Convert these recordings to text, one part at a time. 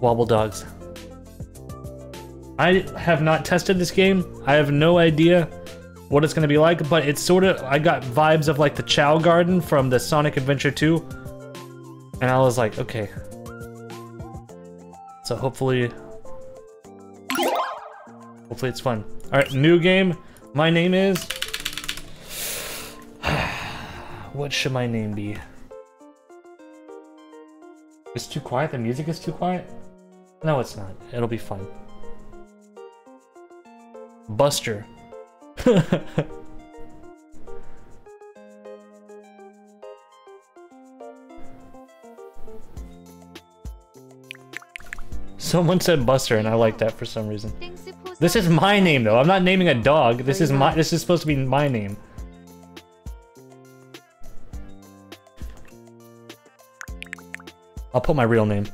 Wobbledogs. I have not tested this game. I have no idea what it's going to be like, but it's sort of, I got vibes of like the Chao Garden from the Sonic Adventure 2. And I was like, okay. So hopefully, hopefully it's fun. All right, new game. My name is, what should my name be? It's too quiet? The music is too quiet? No, it's not. It'll be fun. Buster. Someone said Buster and I like that for some reason. This is my name though. I'm not naming a dog. This is my this is supposed to be my name. I'll put my real name.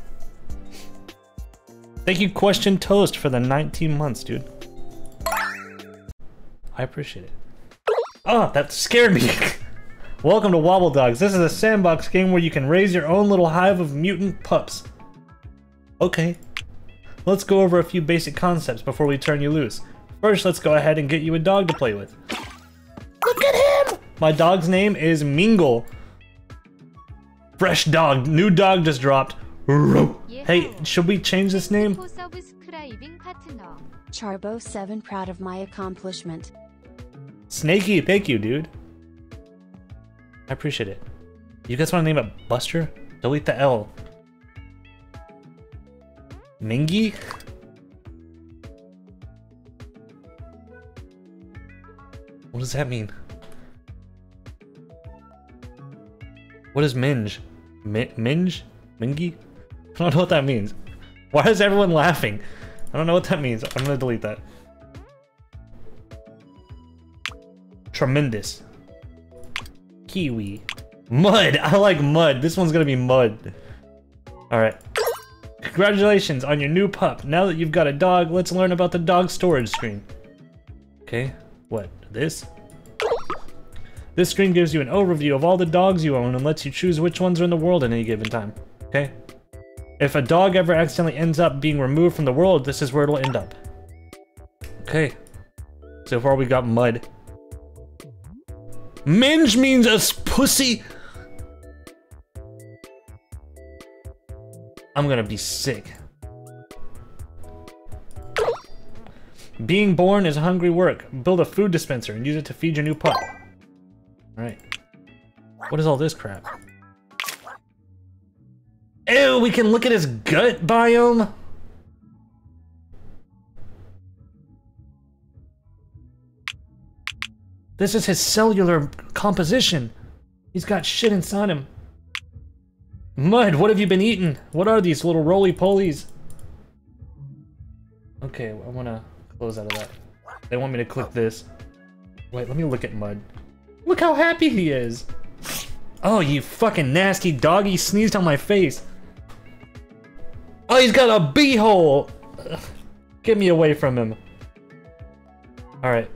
Thank you, Question Toast, for the 19 months, dude. I appreciate it. Oh, that scared me. Welcome to Wobbledogs. This is a sandbox game where you can raise your own little hive of mutant pups. Okay. Let's go over a few basic concepts before we turn you loose. First, let's go ahead and get you a dog to play with. Look at him! My dog's name is Mingle. Fresh dog. New dog just dropped. Hey, should we change this name? Charbo7 proud of my accomplishment. Snaky, thank you, dude. I appreciate it. You guys want to name it Buster? Delete the L. Mingy? What does that mean? What is minge? Mi minge? Mingy? I don't know what that means. Why is everyone laughing? I don't know what that means. I'm gonna delete that. Tremendous. Kiwi. Mud! I like mud. This one's gonna be mud. Alright. Congratulations on your new pup. Now that you've got a dog, let's learn about the dog storage screen. Okay. What? This? This screen gives you an overview of all the dogs you own and lets you choose which ones are in the world at any given time. Okay? If a dog ever accidentally ends up being removed from the world, this is where it'll end up. Okay. So far we got mud. Minge means us pussy. I'm gonna be sick. Being born is hungry work. Build a food dispenser and use it to feed your new pup. Alright. What is all this crap? Ew, we can look at his gut biome? This is his cellular composition. He's got shit inside him. Mud, what have you been eating? What are these little roly-polies? Okay, I wanna close out of that. They want me to click this. Wait, let me look at Mud. Look how happy he is! Oh, you fucking nasty dog, he sneezed on my face. Oh, he's got a beehole! Get me away from him. Alright.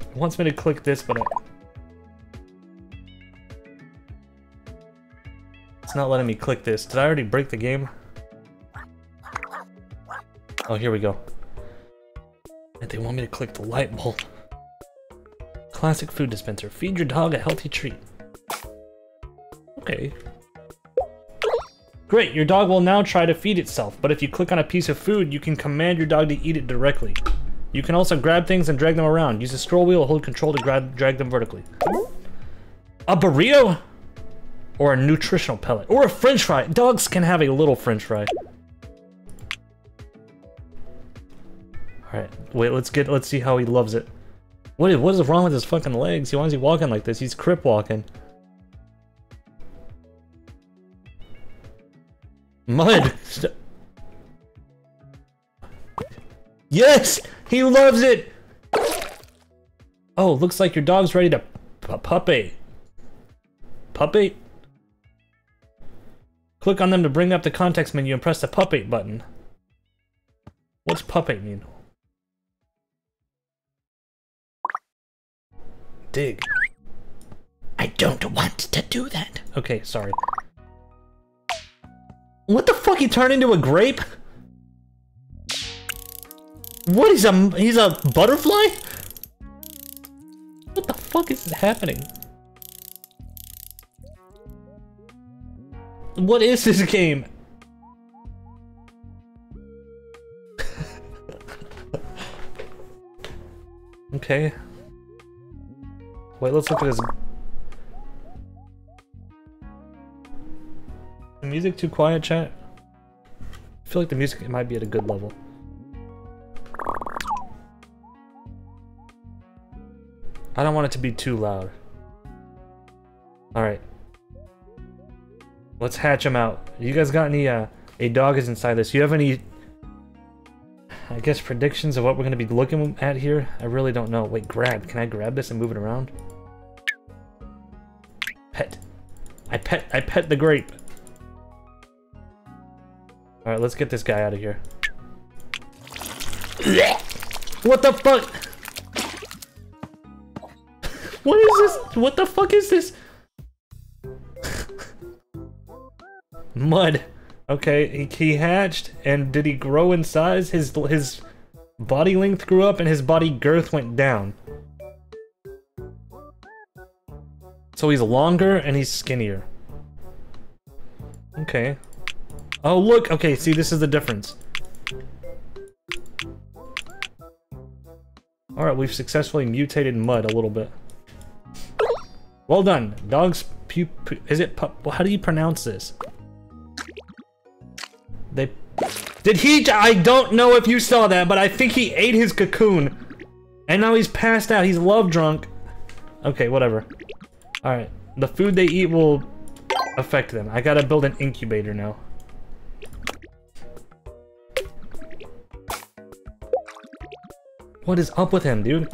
It wants me to click this, but I... It's not letting me click this. Did I already break the game? Oh, here we go. And they want me to click the light bulb. Classic food dispenser. Feed your dog a healthy treat. Okay. Great, your dog will now try to feed itself, but if you click on a piece of food, you can command your dog to eat it directly. You can also grab things and drag them around. Use the scroll wheel to hold control to grab, drag them vertically. A burrito? Or a nutritional pellet. Or a french fry. Dogs can have a little french fry. Alright, wait, let's get, let's see how he loves it. What is, what is wrong with his fucking legs? Why is he walking like this? He's crip walking. Mud! yes! He loves it! Oh, looks like your dog's ready to puppy. Puppy? Click on them to bring up the context menu and press the puppy button. What's puppy mean? dig. I don't want to do that. Okay, sorry. What the fuck? He turned into a grape? What? He's a he's a butterfly? What the fuck is happening? What is this game? okay. Wait, let's look at his... The music too quiet, chat? I feel like the music might be at a good level. I don't want it to be too loud. Alright. Let's hatch him out. You guys got any, uh, a dog is inside this. You have any, I guess, predictions of what we're going to be looking at here? I really don't know. Wait, grab. Can I grab this and move it around? Pet. I pet, I pet the grape. Alright, let's get this guy out of here. What the fuck? What is this? What the fuck is this? Mud. Okay, he, he hatched, and did he grow in size? His his body length grew up, and his body girth went down. So he's longer, and he's skinnier. Okay. Oh, look! Okay, see, this is the difference. Alright, we've successfully mutated Mud a little bit. Well done. Dogs pu, is it pu how do you pronounce this? They Did he I don't know if you saw that, but I think he ate his cocoon. And now he's passed out. He's love drunk. Okay, whatever. All right. The food they eat will affect them. I got to build an incubator now. What is up with him, dude?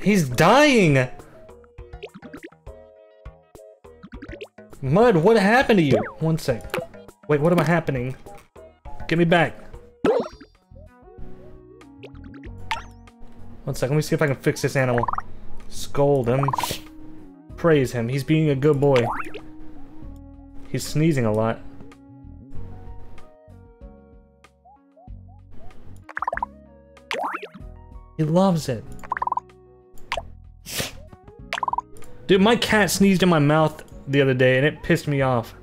He's dying! Mud, what happened to you? One sec. Wait, what am I happening? Get me back. One sec, let me see if I can fix this animal. Scold him. Praise him. He's being a good boy. He's sneezing a lot. He loves it. Dude, my cat sneezed in my mouth the other day and it pissed me off.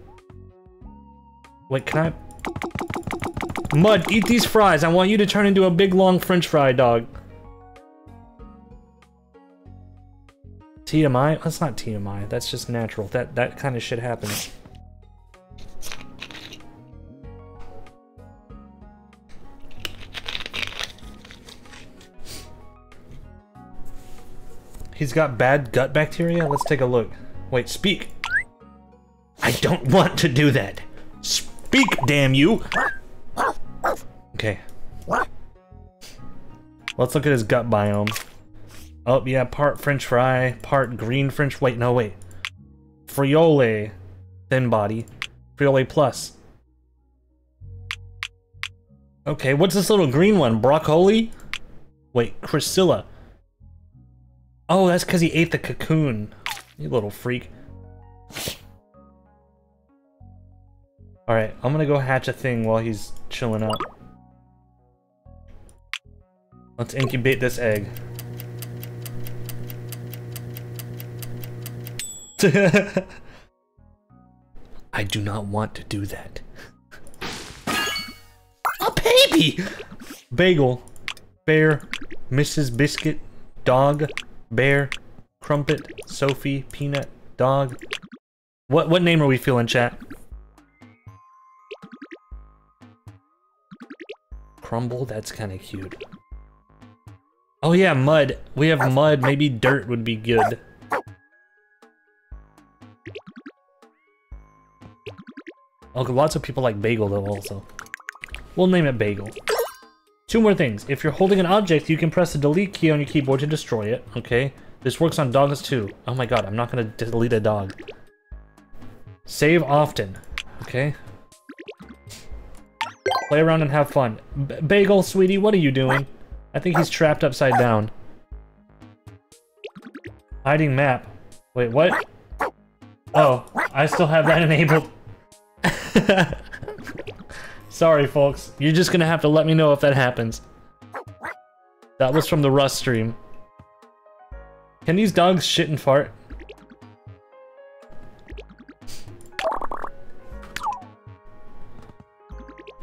Wait, can I... Mud, eat these fries. I want you to turn into a big long french fry dog. TMI? That's not TMI. That's just natural. That that kind of shit happens. He's got bad gut bacteria? Let's take a look. Wait, speak. I don't want to do that. Speak, damn you! Okay. Let's look at his gut biome. Oh, yeah, part french fry, part green french... Wait, no, wait. Friole. Thin body. Friole plus. Okay, what's this little green one? Broccoli? Wait, Chrysilla. Oh, that's because he ate the cocoon. You little freak. Alright, I'm gonna go hatch a thing while he's chilling out. Let's incubate this egg. I do not want to do that. A baby! Bagel. Bear. Mrs. Biscuit. Dog. Bear. Crumpet. Sophie. Peanut. Dog. What what name are we feeling, chat? Crumble? That's kind of cute. Oh yeah, mud. We have mud. Maybe dirt would be good. Okay, lots of people like Bagel though also. We'll name it Bagel. Two more things. If you're holding an object, you can press the delete key on your keyboard to destroy it, okay? This works on dogs too. Oh my god, I'm not gonna delete a dog. Save often, okay? Play around and have fun. B Bagel, sweetie, what are you doing? I think he's trapped upside down. Hiding map. Wait, what? Oh, I still have that enabled. Sorry, folks. You're just gonna have to let me know if that happens. That was from the Rust stream. Can these dogs shit and fart?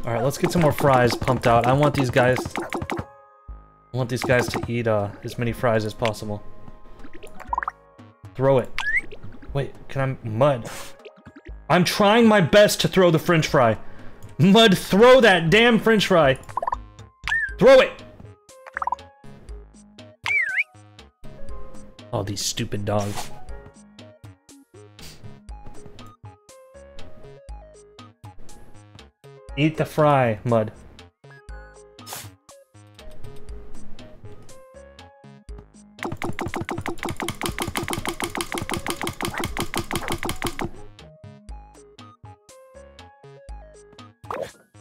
Alright, let's get some more fries pumped out. I want these guys... I want these guys to eat uh, as many fries as possible. Throw it. Wait, can I... Mud. I'm trying my best to throw the french fry. Mud, throw that damn french fry. Throw it! Oh, these stupid dogs. Eat the fry, Mud.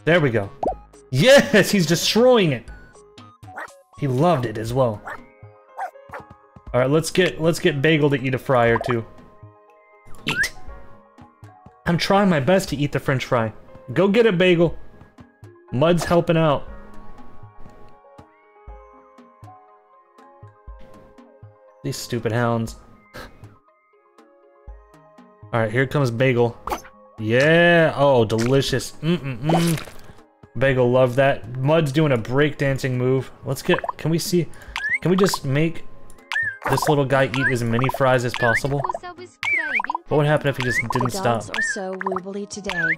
There we go. Yes, he's destroying it. He loved it as well. All right, let's get let's get Bagel to eat a fry or two. Eat. I'm trying my best to eat the French fry. Go get it, Bagel. Mud's helping out. These stupid hounds. All right, here comes Bagel. Yeah. Oh, delicious. Mm-mm-mm. Bagel love that. Mud's doing a breakdancing move. Let's get... Can we see... Can we just make this little guy eat as many fries as possible? What would happen if he just didn't the stop? dogs are so woobly today.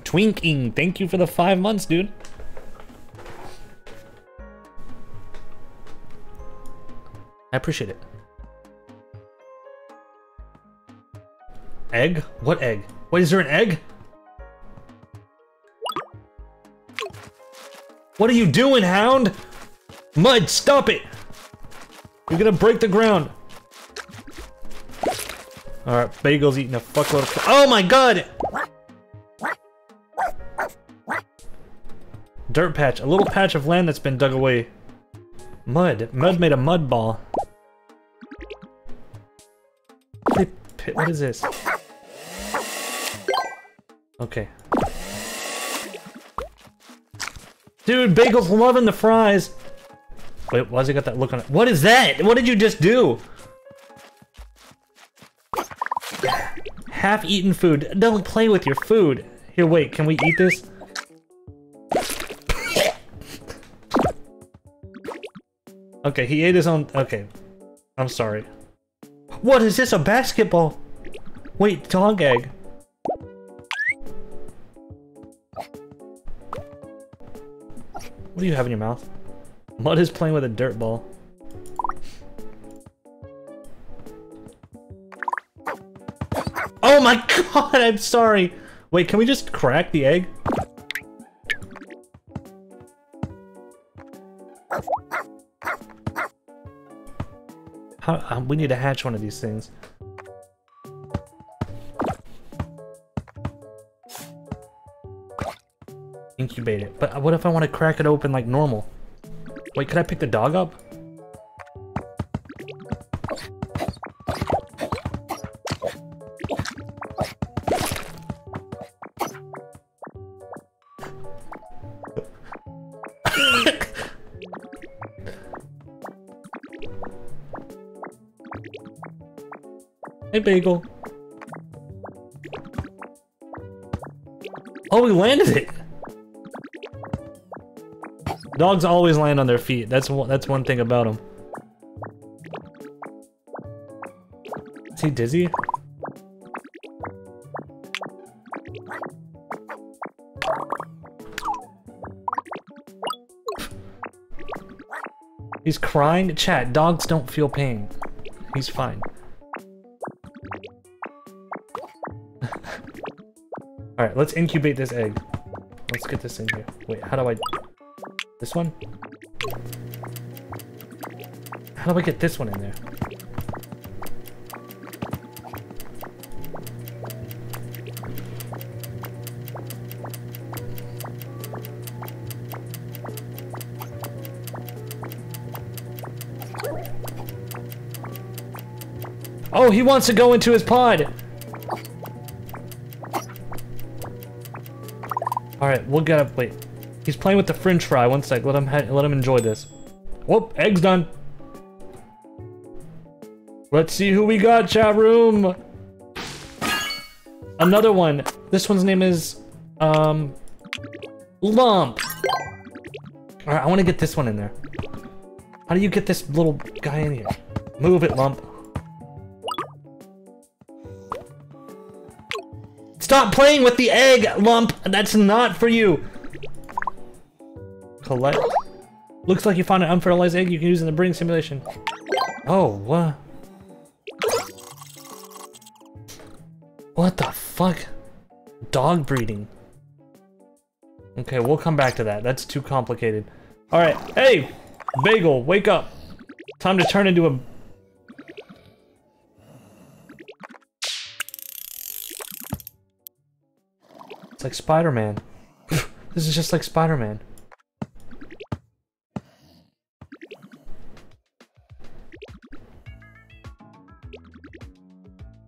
Twinking, thank you for the five months, dude. I appreciate it. Egg? What egg? Wait, is there an egg? What are you doing, hound? Mud, stop it! You're gonna break the ground. Alright, Bagel's eating a fuckload of- Oh my god! Dirt patch, a little patch of land that's been dug away. Mud. Mud made a mud ball. What is this? Okay. Dude, Bagel's loving the fries. Wait, why's he got that look on it? What is that? What did you just do? Half-eaten food. Don't play with your food. Here, wait, can we eat this? okay, he ate his own... Okay. I'm sorry. What is this, a basketball? Wait, dog egg. What do you have in your mouth? Mud is playing with a dirt ball. Oh my god, I'm sorry! Wait, can we just crack the egg? How, uh, we need to hatch one of these things. Incubate it. But what if I want to crack it open like normal? Wait, could I pick the dog up? hey, Bagel. Oh, we landed it! Dogs always land on their feet. That's one, that's one thing about them. Is he dizzy? He's crying? Chat, dogs don't feel pain. He's fine. Alright, let's incubate this egg. Let's get this in here. Wait, how do I... This one? How do I get this one in there? Oh, he wants to go into his pod! All right, we'll get up. Wait, he's playing with the French fry. One sec. Let him let him enjoy this. Whoop, egg's done. Let's see who we got, chat room. Another one. This one's name is um Lump. All right, I want to get this one in there. How do you get this little guy in here? Move it, Lump. Stop playing with the egg, Lump! That's not for you! Collect. Looks like you found an unfertilized egg you can use in the breeding simulation. Oh, what? What the fuck? Dog breeding. Okay, we'll come back to that. That's too complicated. Alright, hey! Bagel, wake up! Time to turn into a It's like Spider-Man. this is just like Spider-Man.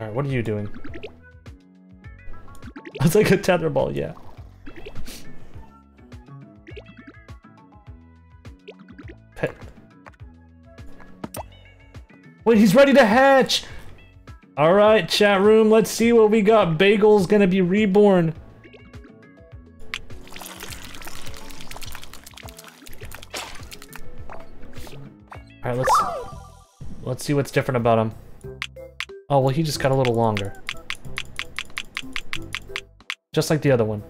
Alright, what are you doing? It's like a tetherball, yeah. Pet. Wait, he's ready to hatch! Alright, chat room, let's see what we got. Bagel's gonna be reborn. Alright, let's let's see what's different about him. Oh, well he just got a little longer. Just like the other one.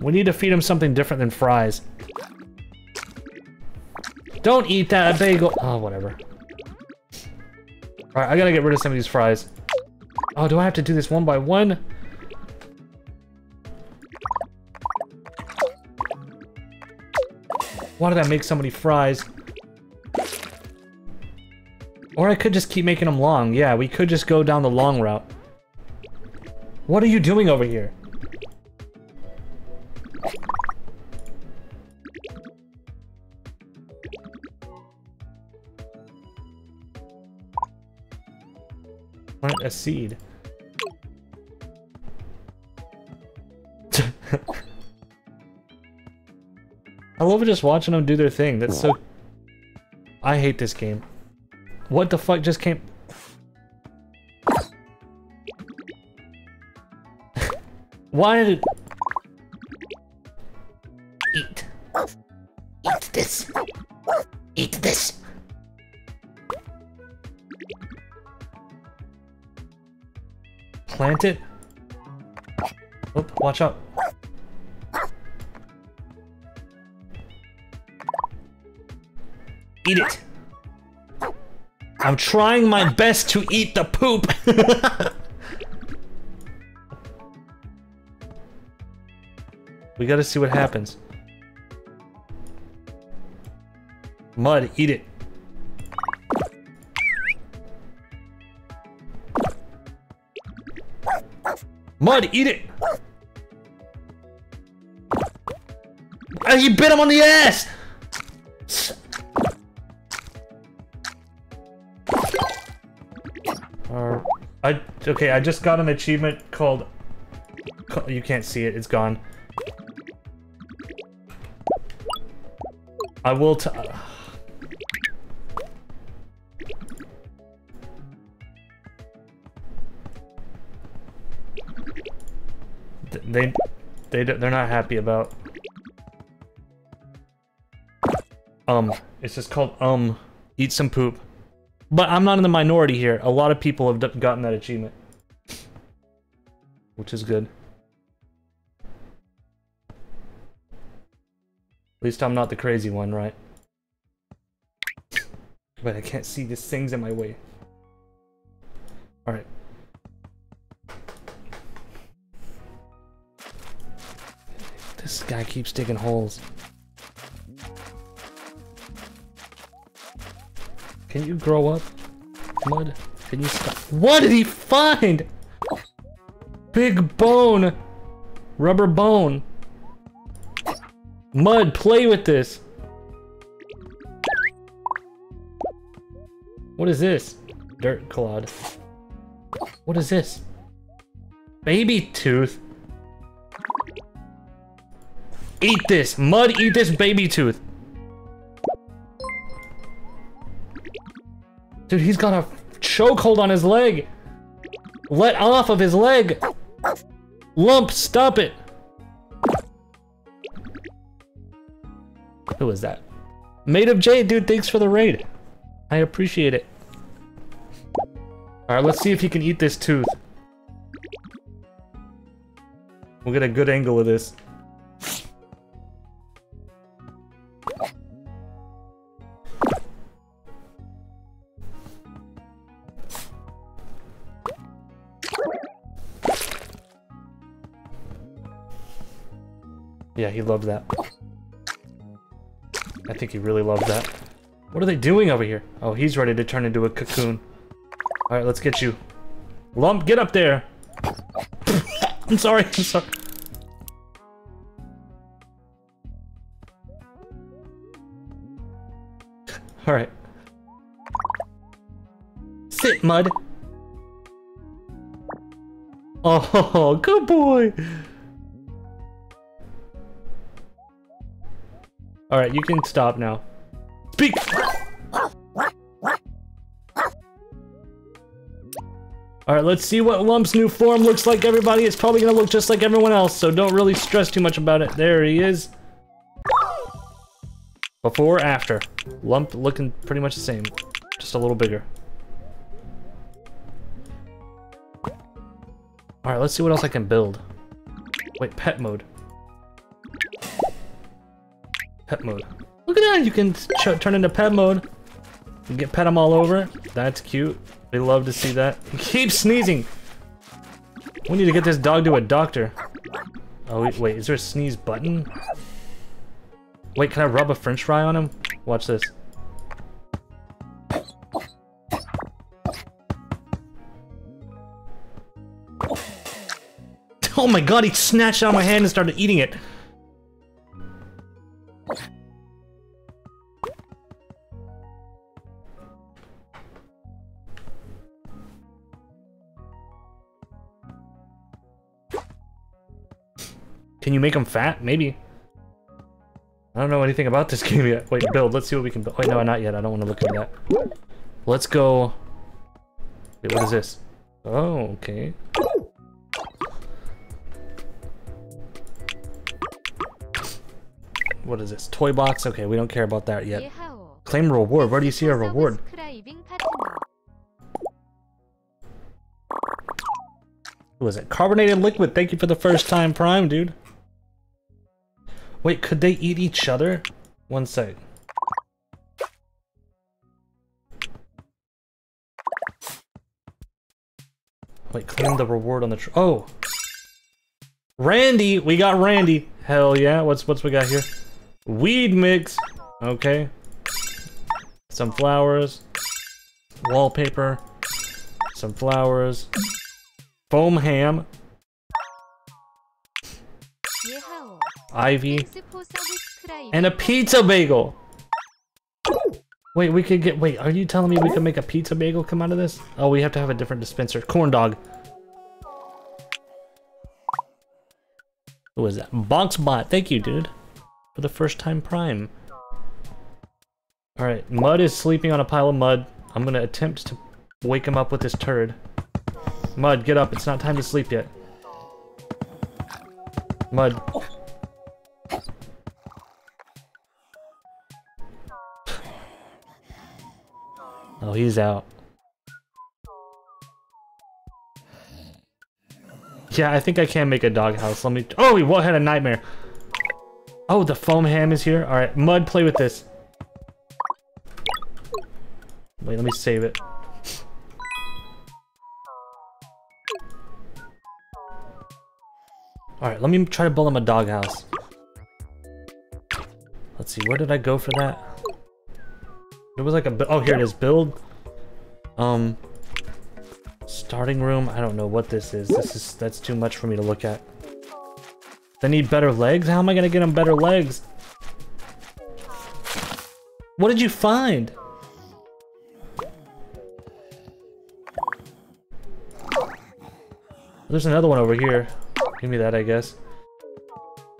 We need to feed him something different than fries. Don't eat that bagel! Oh, whatever. Alright, I gotta get rid of some of these fries. Oh, do I have to do this one by one? Why did I make so many fries? Or I could just keep making them long. Yeah, we could just go down the long route. What are you doing over here? Plant a seed. I love just watching them do their thing. That's so... I hate this game. What the fuck just came... Why did... Eat. Eat this. Eat this. Plant it. Oop, watch out. Eat it. I'm trying my best to eat the poop. we gotta see what happens. Mud, eat it. Mud, eat it! Ah, oh, you bit him on the ass! I okay. I just got an achievement called. You can't see it. It's gone. I will. T they, they, they're not happy about. Um, it's just called um. Eat some poop. But I'm not in the minority here. A lot of people have gotten that achievement. Which is good. At least I'm not the crazy one, right? But I can't see these things in my way. Alright. This guy keeps digging holes. Can you grow up, Mud? Can you stop? What did he find? Big bone. Rubber bone. Mud, play with this. What is this? Dirt clod. What is this? Baby tooth. Eat this. Mud, eat this baby tooth. Dude, he's got a chokehold on his leg. Let off of his leg. Lump, stop it. Who is that? Made of Jade, dude, thanks for the raid. I appreciate it. Alright, let's see if he can eat this tooth. We'll get a good angle of this. He loved that. I think he really loved that. What are they doing over here? Oh, he's ready to turn into a cocoon. Alright, let's get you. Lump, get up there! I'm sorry, I'm sorry. Alright. Sit, Mud! Oh, good boy! Alright, you can stop now. Speak! Alright, let's see what Lump's new form looks like, everybody. It's probably gonna look just like everyone else, so don't really stress too much about it. There he is. Before, after. Lump looking pretty much the same. Just a little bigger. Alright, let's see what else I can build. Wait, pet mode. Pet mode. Look at that, you can turn into pet mode. You get pet them all over. That's cute. They love to see that. He keeps sneezing. We need to get this dog to a doctor. Oh, wait, wait, is there a sneeze button? Wait, can I rub a french fry on him? Watch this. Oh my god, he snatched out my hand and started eating it. Can you make him fat? Maybe. I don't know anything about this game yet. Wait, build. Let's see what we can build. Wait, no, not yet. I don't want to look at that. Let's go... Wait, what is this? Oh, okay. What is this? Toy box? Okay, we don't care about that yet. Claim reward. Where do you see a reward? Is it? Carbonated liquid. Thank you for the first time prime, dude. Wait, could they eat each other? One sec. Wait, claim the reward on the Oh! Randy! We got Randy! Hell yeah, what's what's we got here? Weed mix! Okay. Some flowers. Wallpaper. Some flowers. Foam ham. Ivy, and a pizza bagel. Wait, we could get, wait, are you telling me we can make a pizza bagel come out of this? Oh, we have to have a different dispenser. Corn dog. Who is that? Boxbot, thank you, dude. For the first time prime. Alright, Mud is sleeping on a pile of mud. I'm gonna attempt to wake him up with this turd. Mud, get up, it's not time to sleep yet. Mud. Oh, he's out. Yeah, I think I can make a doghouse. Let me. Oh, we what had a nightmare. Oh, the foam ham is here. All right, mud, play with this. Wait, let me save it. All right, let me try to build him a doghouse. Let's see, where did I go for that? It was like a, oh, here it is, build. Um, starting room, I don't know what this is. This is, that's too much for me to look at. They need better legs? How am I gonna get them better legs? What did you find? There's another one over here. Give me that, I guess.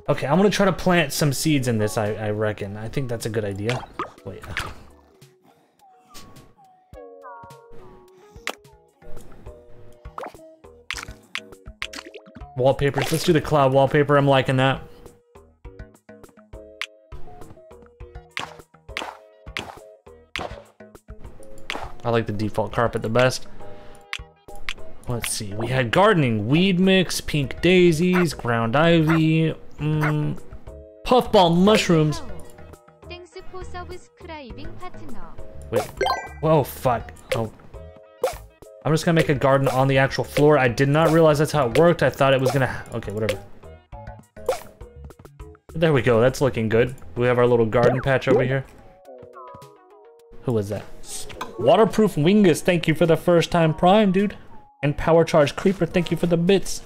Okay, I'm gonna try to plant some seeds in this, I, I reckon. I think that's a good idea. Wait. Wallpapers. Let's do the cloud wallpaper. I'm liking that. I like the default carpet the best. Let's see. We had gardening, weed mix, pink daisies, ground ivy, mm, puffball mushrooms. Wait. Whoa, fuck. Oh, I'm just gonna make a garden on the actual floor. I did not realize that's how it worked. I thought it was gonna... Okay, whatever. There we go. That's looking good. We have our little garden patch over here. Who was that? Waterproof Wingus, thank you for the first time prime, dude. And Power Charge Creeper, thank you for the bits.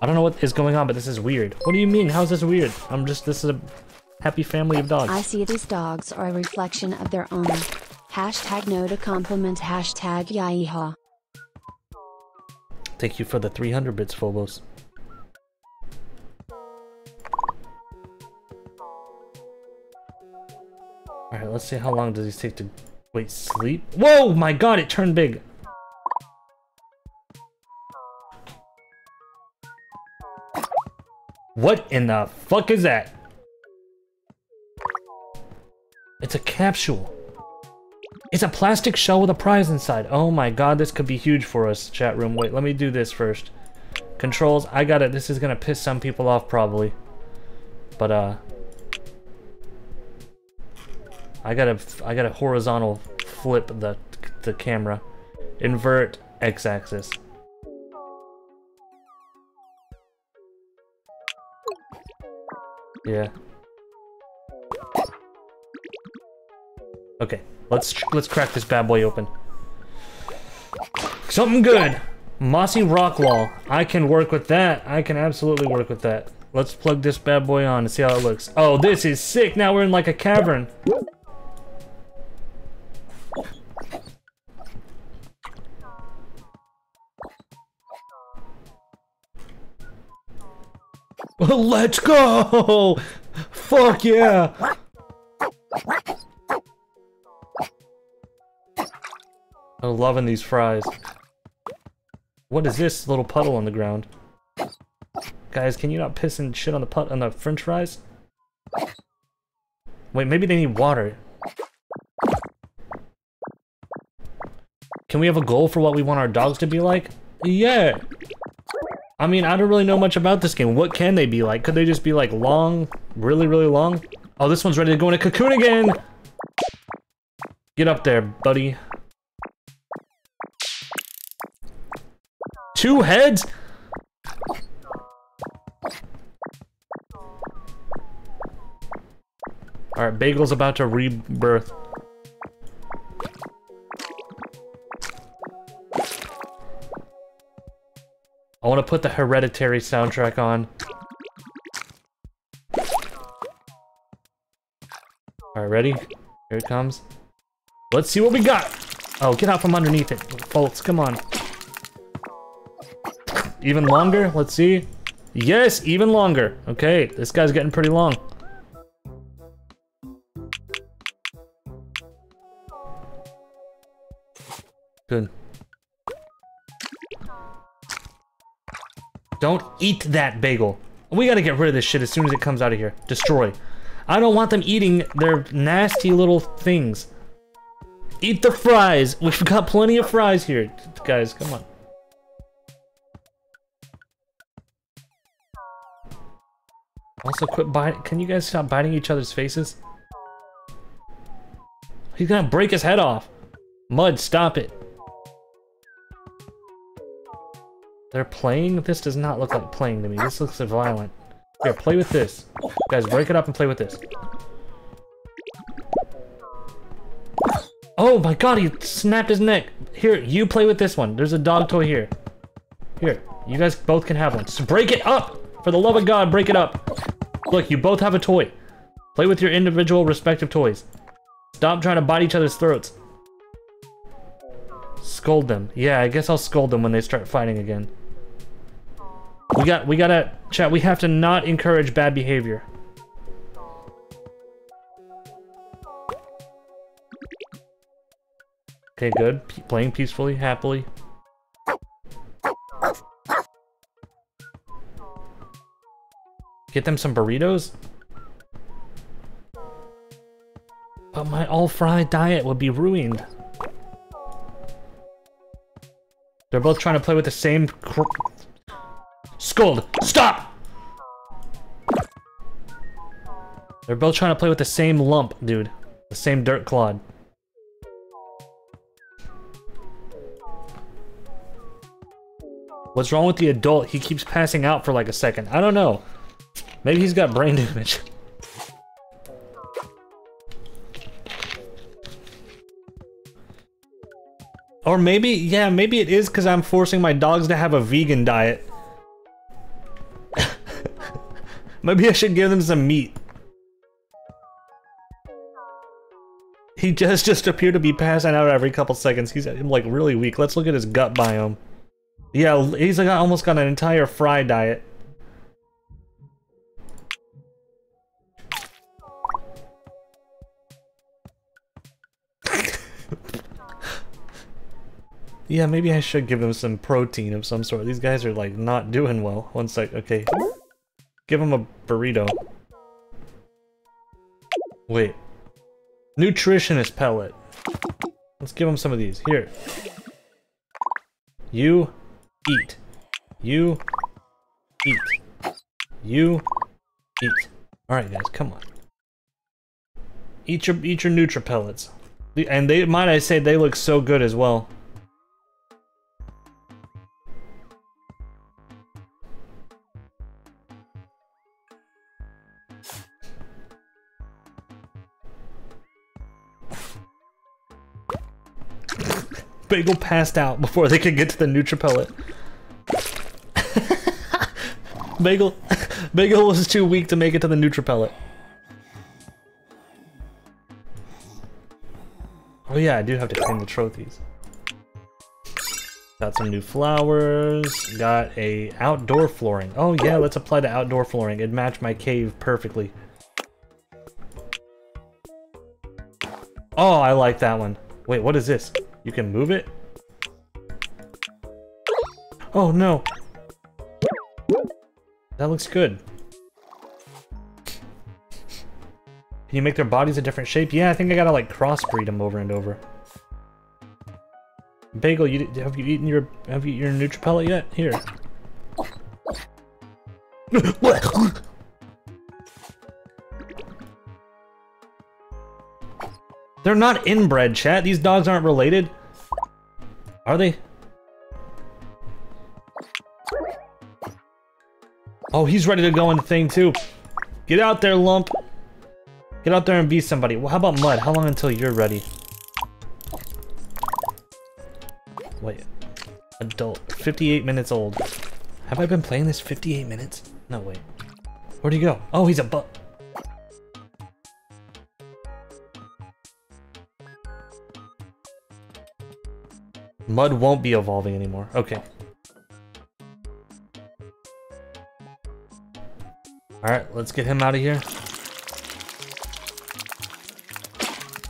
I don't know what is going on, but this is weird. What do you mean? How's this weird? I'm just... This is a happy family of dogs. I see these dogs are a reflection of their owner. Hashtag no to compliment hashtag yaiha. Thank you for the 300 bits, Phobos. Alright, let's see how long does these take to... Wait, sleep? Whoa, my god, it turned big! What in the fuck is that? It's a capsule. It's a plastic shell with a prize inside. Oh my god, this could be huge for us, chat room. Wait, let me do this first. Controls, I got it. This is gonna piss some people off probably. But uh I gotta I gotta horizontal flip the the camera. Invert x-axis. Yeah. Okay, let's let's crack this bad boy open. Something good. Mossy rock wall. I can work with that. I can absolutely work with that. Let's plug this bad boy on and see how it looks. Oh, this is sick. Now we're in like a cavern. Let's go! Fuck yeah! I'm loving these fries. What is this little puddle on the ground? Guys, can you not piss and shit on the put on the french fries? Wait, maybe they need water. Can we have a goal for what we want our dogs to be like? Yeah. I mean, I don't really know much about this game. What can they be like? Could they just be like long? Really, really long? Oh, this one's ready to go in a cocoon again! Get up there, buddy. Two heads? Alright, Bagel's about to rebirth. I want to put the Hereditary soundtrack on. Alright, ready? Here it comes. Let's see what we got! Oh, get out from underneath it, folks, come on. Even longer? Let's see. Yes, even longer. Okay, this guy's getting pretty long. Good. Don't eat that bagel. We gotta get rid of this shit as soon as it comes out of here. Destroy. I don't want them eating their nasty little things. Eat the fries. We've got plenty of fries here. Guys, come on. Also, quit biting. Can you guys stop biting each other's faces? He's gonna break his head off. Mud, stop it. They're playing? This does not look like playing to me. This looks violent. Here, play with this. Guys, break it up and play with this. Oh my god, he snapped his neck. Here, you play with this one. There's a dog toy here. Here, you guys both can have one. Just break it up! For the love of God, break it up. Look, you both have a toy. Play with your individual respective toys. Stop trying to bite each other's throats. Scold them. Yeah, I guess I'll scold them when they start fighting again. We got, we gotta, chat, we have to not encourage bad behavior. Okay, good. P playing peacefully, happily. Get them some burritos? But my all-fried diet would be ruined. They're both trying to play with the same Scold, stop! They're both trying to play with the same lump, dude. The same dirt clod. What's wrong with the adult? He keeps passing out for like a second. I don't know. Maybe he's got brain damage. Or maybe, yeah, maybe it is because I'm forcing my dogs to have a vegan diet. maybe I should give them some meat. He just just appeared to be passing out every couple seconds. He's like really weak. Let's look at his gut biome. Yeah, he's like almost got an entire fry diet. Yeah, maybe I should give them some protein of some sort. These guys are like not doing well. One sec, okay. Give them a burrito. Wait. Nutritionist pellet. Let's give them some of these. Here. You eat. You eat. You eat. Alright guys, come on. Eat your eat your Nutra pellets. And they might I say they look so good as well. Bagel passed out before they could get to the Nutripellet. Bagel, Bagel was too weak to make it to the Nutripellet. Oh yeah, I do have to clean the trophies. Got some new flowers. Got a outdoor flooring. Oh yeah, let's apply the outdoor flooring. It matched my cave perfectly. Oh, I like that one. Wait, what is this? You can move it? Oh no! That looks good. Can you make their bodies a different shape? Yeah, I think I gotta like crossbreed them over and over. Bagel, you have you eaten your have you eaten your Nutripellet yet? Here. They're not inbred, chat. These dogs aren't related. Are they? Oh, he's ready to go in the thing too. Get out there, Lump. Get out there and be somebody. Well, how about Mud? How long until you're ready? Wait. Adult. 58 minutes old. Have I been playing this 58 minutes? No, wait. Where'd he go? Oh, he's a butt. Mud won't be evolving anymore. Okay. Alright, let's get him out of here.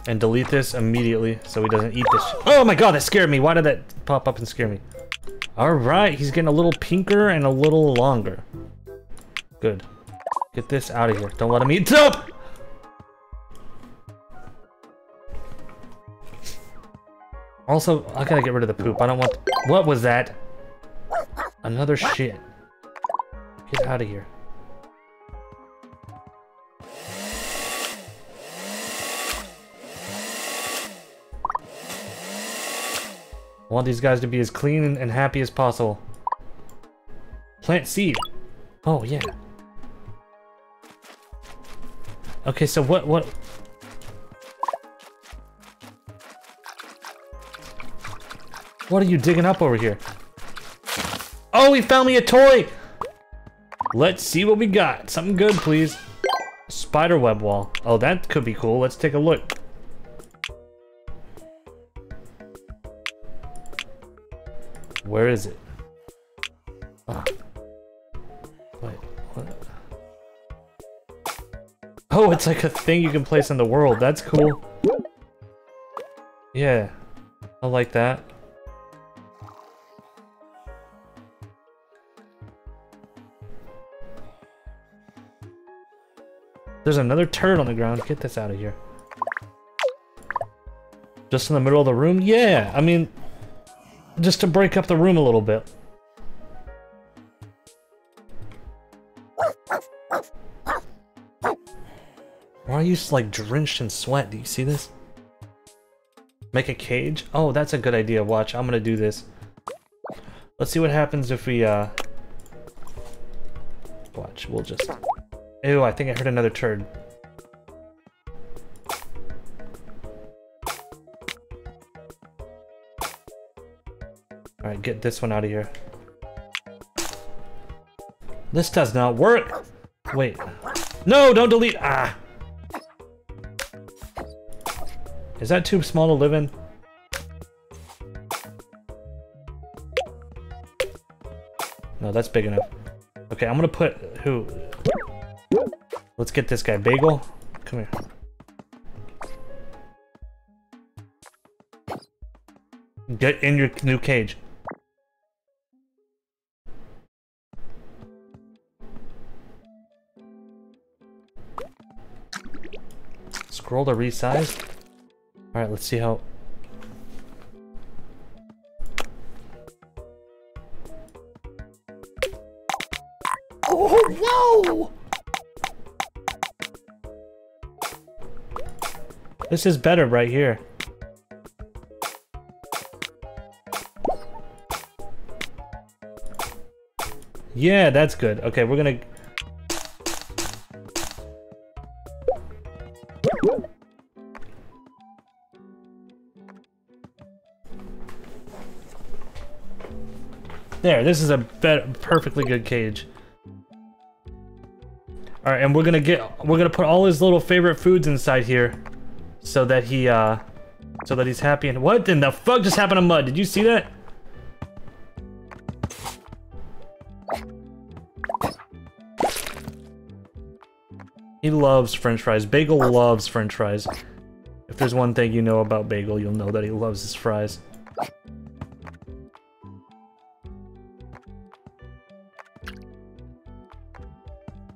And delete this immediately so he doesn't eat this Oh my god, that scared me! Why did that pop up and scare me? Alright, he's getting a little pinker and a little longer. Good. Get this out of here. Don't let him eat up! Also, I gotta get rid of the poop. I don't want... What was that? Another shit. Get out of here. I want these guys to be as clean and happy as possible. Plant seed. Oh, yeah. Okay, so what, what... What are you digging up over here? Oh, he found me a toy! Let's see what we got. Something good, please. Spider web wall. Oh, that could be cool. Let's take a look. Where is it? Ah. Wait, what? Oh, it's like a thing you can place in the world. That's cool. Yeah, I like that. There's another turd on the ground. Get this out of here. Just in the middle of the room? Yeah, I mean, just to break up the room a little bit. Why are you like drenched in sweat? Do you see this? Make a cage? Oh, that's a good idea. Watch, I'm gonna do this. Let's see what happens if we, uh... Watch, we'll just... Ew, I think I heard another turd. Alright, get this one out of here. This does not work! Wait. No, don't delete! Ah! Is that too small to live in? No, that's big enough. Okay, I'm gonna put... Who? Let's get this guy. Bagel? Come here. Get in your new cage. Scroll to resize. Alright, let's see how... This is better right here. Yeah, that's good. Okay, we're gonna... There, this is a perfectly good cage. All right, and we're gonna get, we're gonna put all his little favorite foods inside here, so that he, uh, so that he's happy. And what in the fuck just happened to Mud? Did you see that? He loves french fries. Bagel loves french fries. If there's one thing you know about Bagel, you'll know that he loves his fries.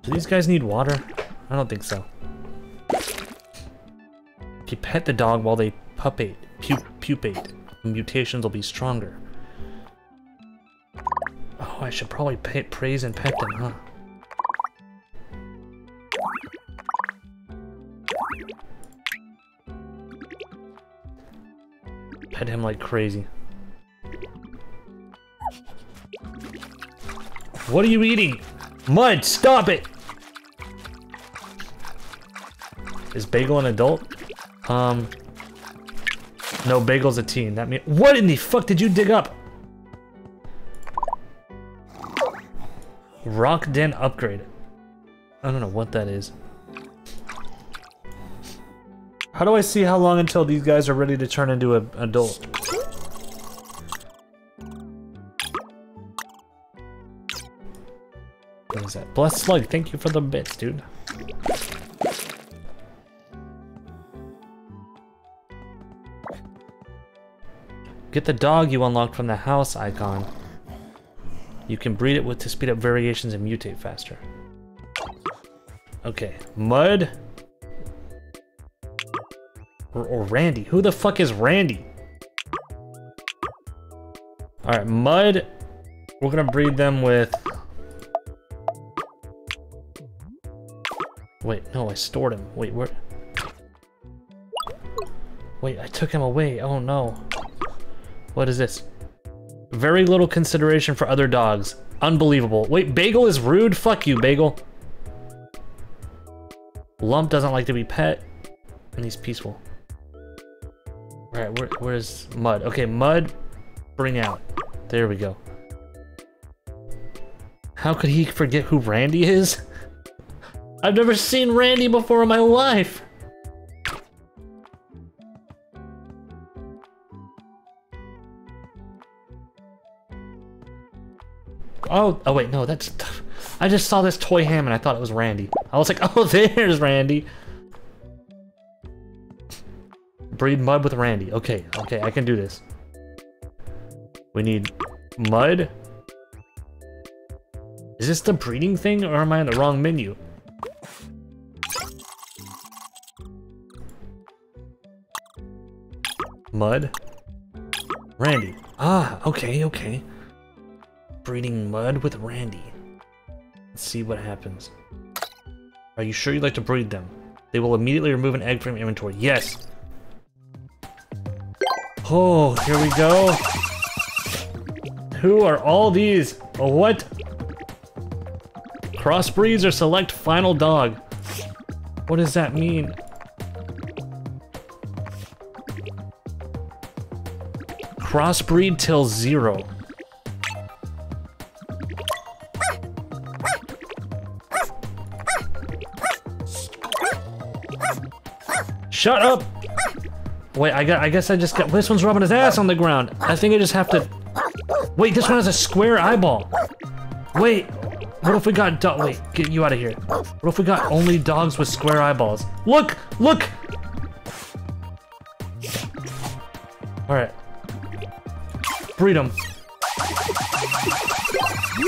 Do these guys need water? I don't think so. If you pet the dog while they pupate, pu pupate, mutations will be stronger. Oh, I should probably pet, praise and pet them, huh? Pet him like crazy. What are you eating? Mud, stop it! Is Bagel an adult? Um... No, Bagel's a teen. That mean- What in the fuck did you dig up? Rock Den upgrade. I don't know what that is. How do I see how long until these guys are ready to turn into an adult? What is that? Blessed Slug, thank you for the bits, dude. Get the dog you unlocked from the house icon. You can breed it with to speed up variations and mutate faster. Okay, Mud. Or, or Randy. Who the fuck is Randy? Alright, Mud. We're gonna breed them with... Wait, no, I stored him. Wait, where... Wait, I took him away. Oh no. What is this? Very little consideration for other dogs. Unbelievable. Wait, Bagel is rude? Fuck you, Bagel. Lump doesn't like to be pet, and he's peaceful. Alright, where, where's Mud? Okay, Mud, bring out. There we go. How could he forget who Randy is? I've never seen Randy before in my life! Oh, oh wait, no, that's... I just saw this toy ham and I thought it was Randy. I was like, oh, there's Randy. Breed mud with Randy. Okay, okay, I can do this. We need mud. Is this the breeding thing or am I in the wrong menu? Mud. Randy. Ah, okay, okay. Breeding mud with Randy. Let's see what happens. Are you sure you'd like to breed them? They will immediately remove an egg from inventory. Yes! Oh, here we go. Who are all these? What? Crossbreeds or select final dog. What does that mean? Crossbreed till zero. Shut up! Wait, I got. I guess I just got. This one's rubbing his ass on the ground. I think I just have to. Wait, this one has a square eyeball. Wait, what if we got dog? Wait, get you out of here. What if we got only dogs with square eyeballs? Look, look. All right, breed them.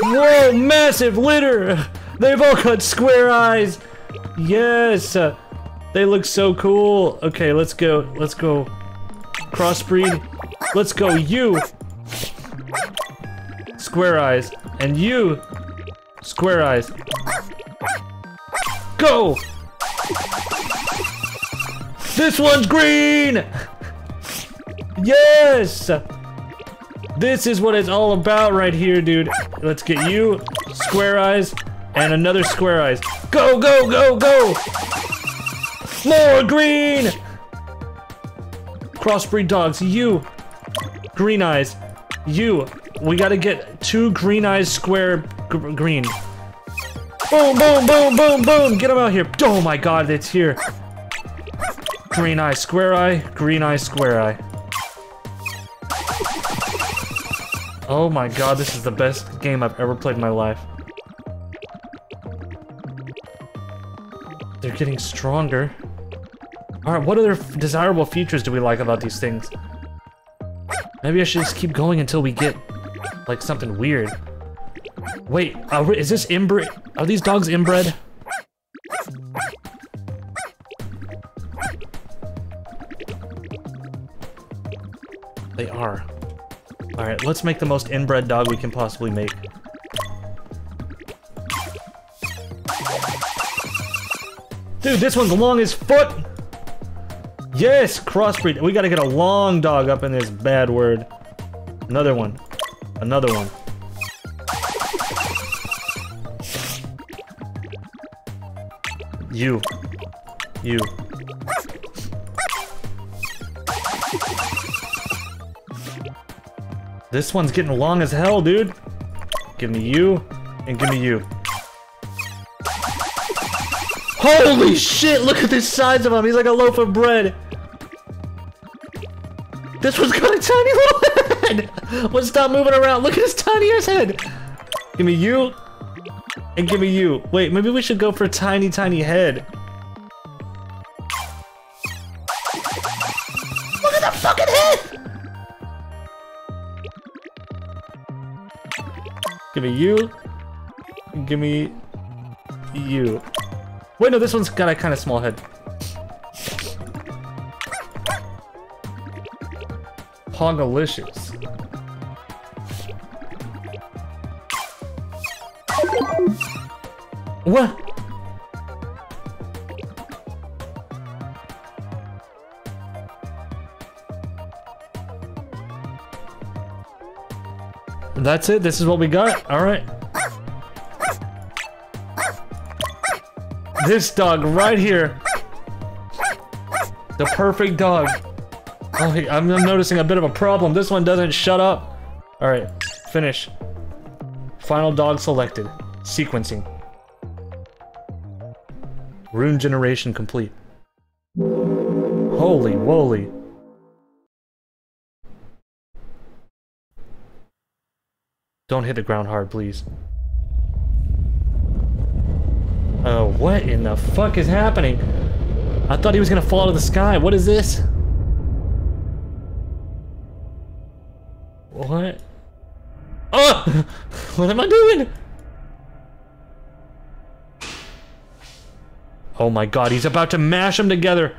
Whoa, massive litter! They've all got square eyes. Yes. They look so cool. Okay, let's go. Let's go. Crossbreed. Let's go. You. Square eyes. And you. Square eyes. Go! This one's green! Yes! This is what it's all about right here, dude. Let's get you, square eyes, and another square eyes. Go, go, go, go! More green! Crossbreed dogs, you. Green eyes, you. We gotta get two green eyes square gr green. Boom, boom, boom, boom, boom! Get them out here. Oh my god, it's here. Green eye, square eye, green eye, square eye. Oh my god, this is the best game I've ever played in my life. They're getting stronger. Alright, what other desirable features do we like about these things? Maybe I should just keep going until we get, like, something weird. Wait, uh, is this inbred? Are these dogs inbred? They are. Alright, let's make the most inbred dog we can possibly make. Dude, this one's long as foot! Yes, crossbreed. We gotta get a long dog up in this bad word. Another one. Another one. You. You. This one's getting long as hell, dude. Give me you, and give me you. Holy shit, look at the size of him. He's like a loaf of bread. This one's got a tiny little head. Well, stop moving around. Look at his tiny ass head. Give me you, and give me you. Wait, maybe we should go for tiny, tiny head. Look at the fucking head! Give me you. Give me you. Wait, no, this one's got a kind of small head. Pogalicious. What? That's it? This is what we got? Alright. This dog right here. The perfect dog. Oh, I'm noticing a bit of a problem. This one doesn't shut up. Alright, finish. Final dog selected. Sequencing. Rune generation complete. Holy woly. Don't hit the ground hard, please. Uh, what in the fuck is happening? I thought he was gonna fall out of the sky. What is this? What? Oh! What am I doing? Oh my god, he's about to mash them together.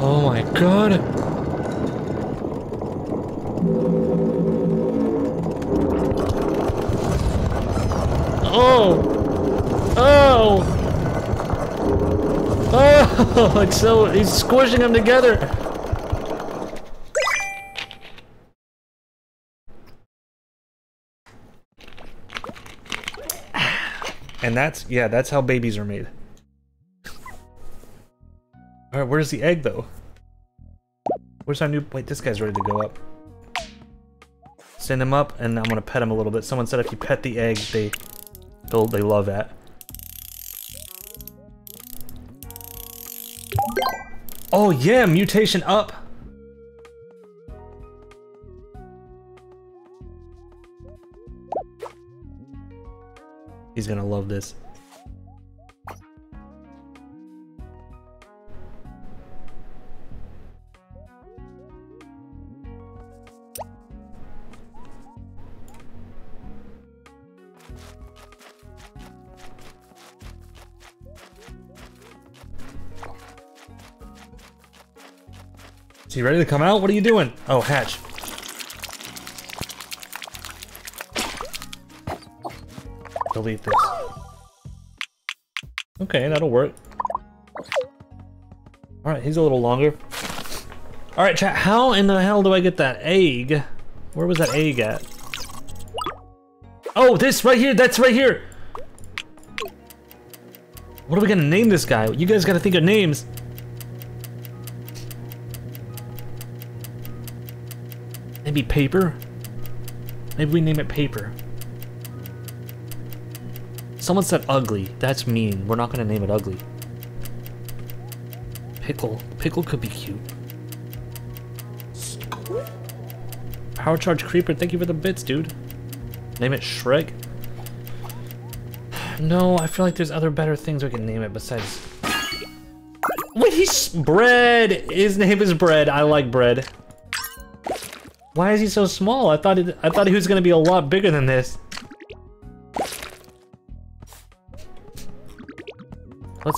Oh my god. Oh! Oh! Oh! It's so he's squishing them together. And that's yeah, that's how babies are made. Alright, where's the egg though? Where's our new wait, this guy's ready to go up. Send him up and I'm gonna pet him a little bit. Someone said if you pet the egg, they they'll they love that. Oh yeah, mutation up. He's gonna love this. Is he ready to come out? What are you doing? Oh, hatch. Delete this. Okay, that'll work. Alright, he's a little longer. Alright, chat, how in the hell do I get that egg? Where was that egg at? Oh, this right here, that's right here! What are we gonna name this guy? You guys gotta think of names. Maybe paper? Maybe we name it paper. Someone said ugly. That's mean. We're not gonna name it ugly. Pickle. Pickle could be cute. Power Charge Creeper, thank you for the bits, dude. Name it Shrek? No, I feel like there's other better things we can name it besides... Wait, he's... Bread! His name is Bread. I like Bread. Why is he so small? I thought it, I thought he was gonna be a lot bigger than this.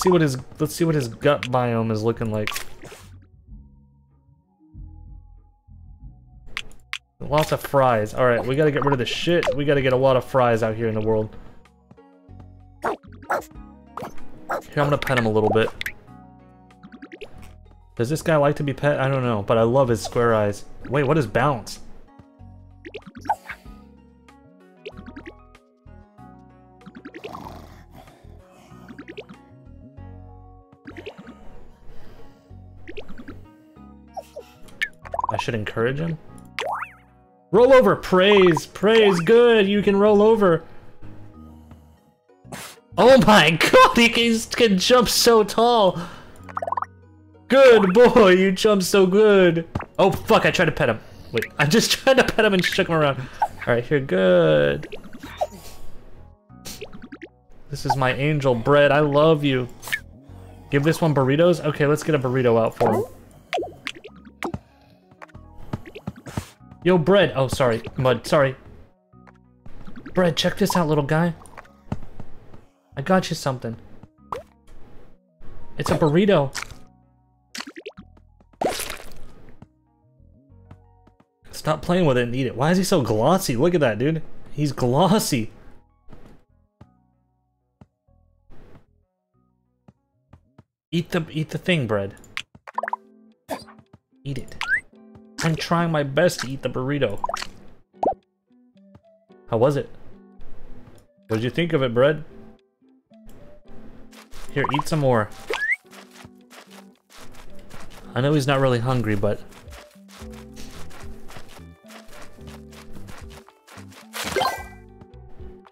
Let's see what his let's see what his gut biome is looking like. Lots of fries. All right, we gotta get rid of the shit. We gotta get a lot of fries out here in the world. Here, I'm gonna pet him a little bit. Does this guy like to be pet? I don't know, but I love his square eyes. Wait, what is bounce? Should encourage him? Roll over! Praise! Praise! Good! You can roll over! Oh my god! He can, can jump so tall! Good boy! You jump so good! Oh fuck, I tried to pet him. Wait, I just tried to pet him and shook him around. Alright, here, good. This is my angel bread. I love you. Give this one burritos? Okay, let's get a burrito out for him. Yo, Bread. Oh, sorry. Mud, sorry. Bread, check this out, little guy. I got you something. It's a burrito. Stop playing with it and eat it. Why is he so glossy? Look at that, dude. He's glossy. Eat the eat the thing, bread. Eat it. I'm trying my best to eat the burrito. How was it? What did you think of it, bread? Here, eat some more. I know he's not really hungry, but...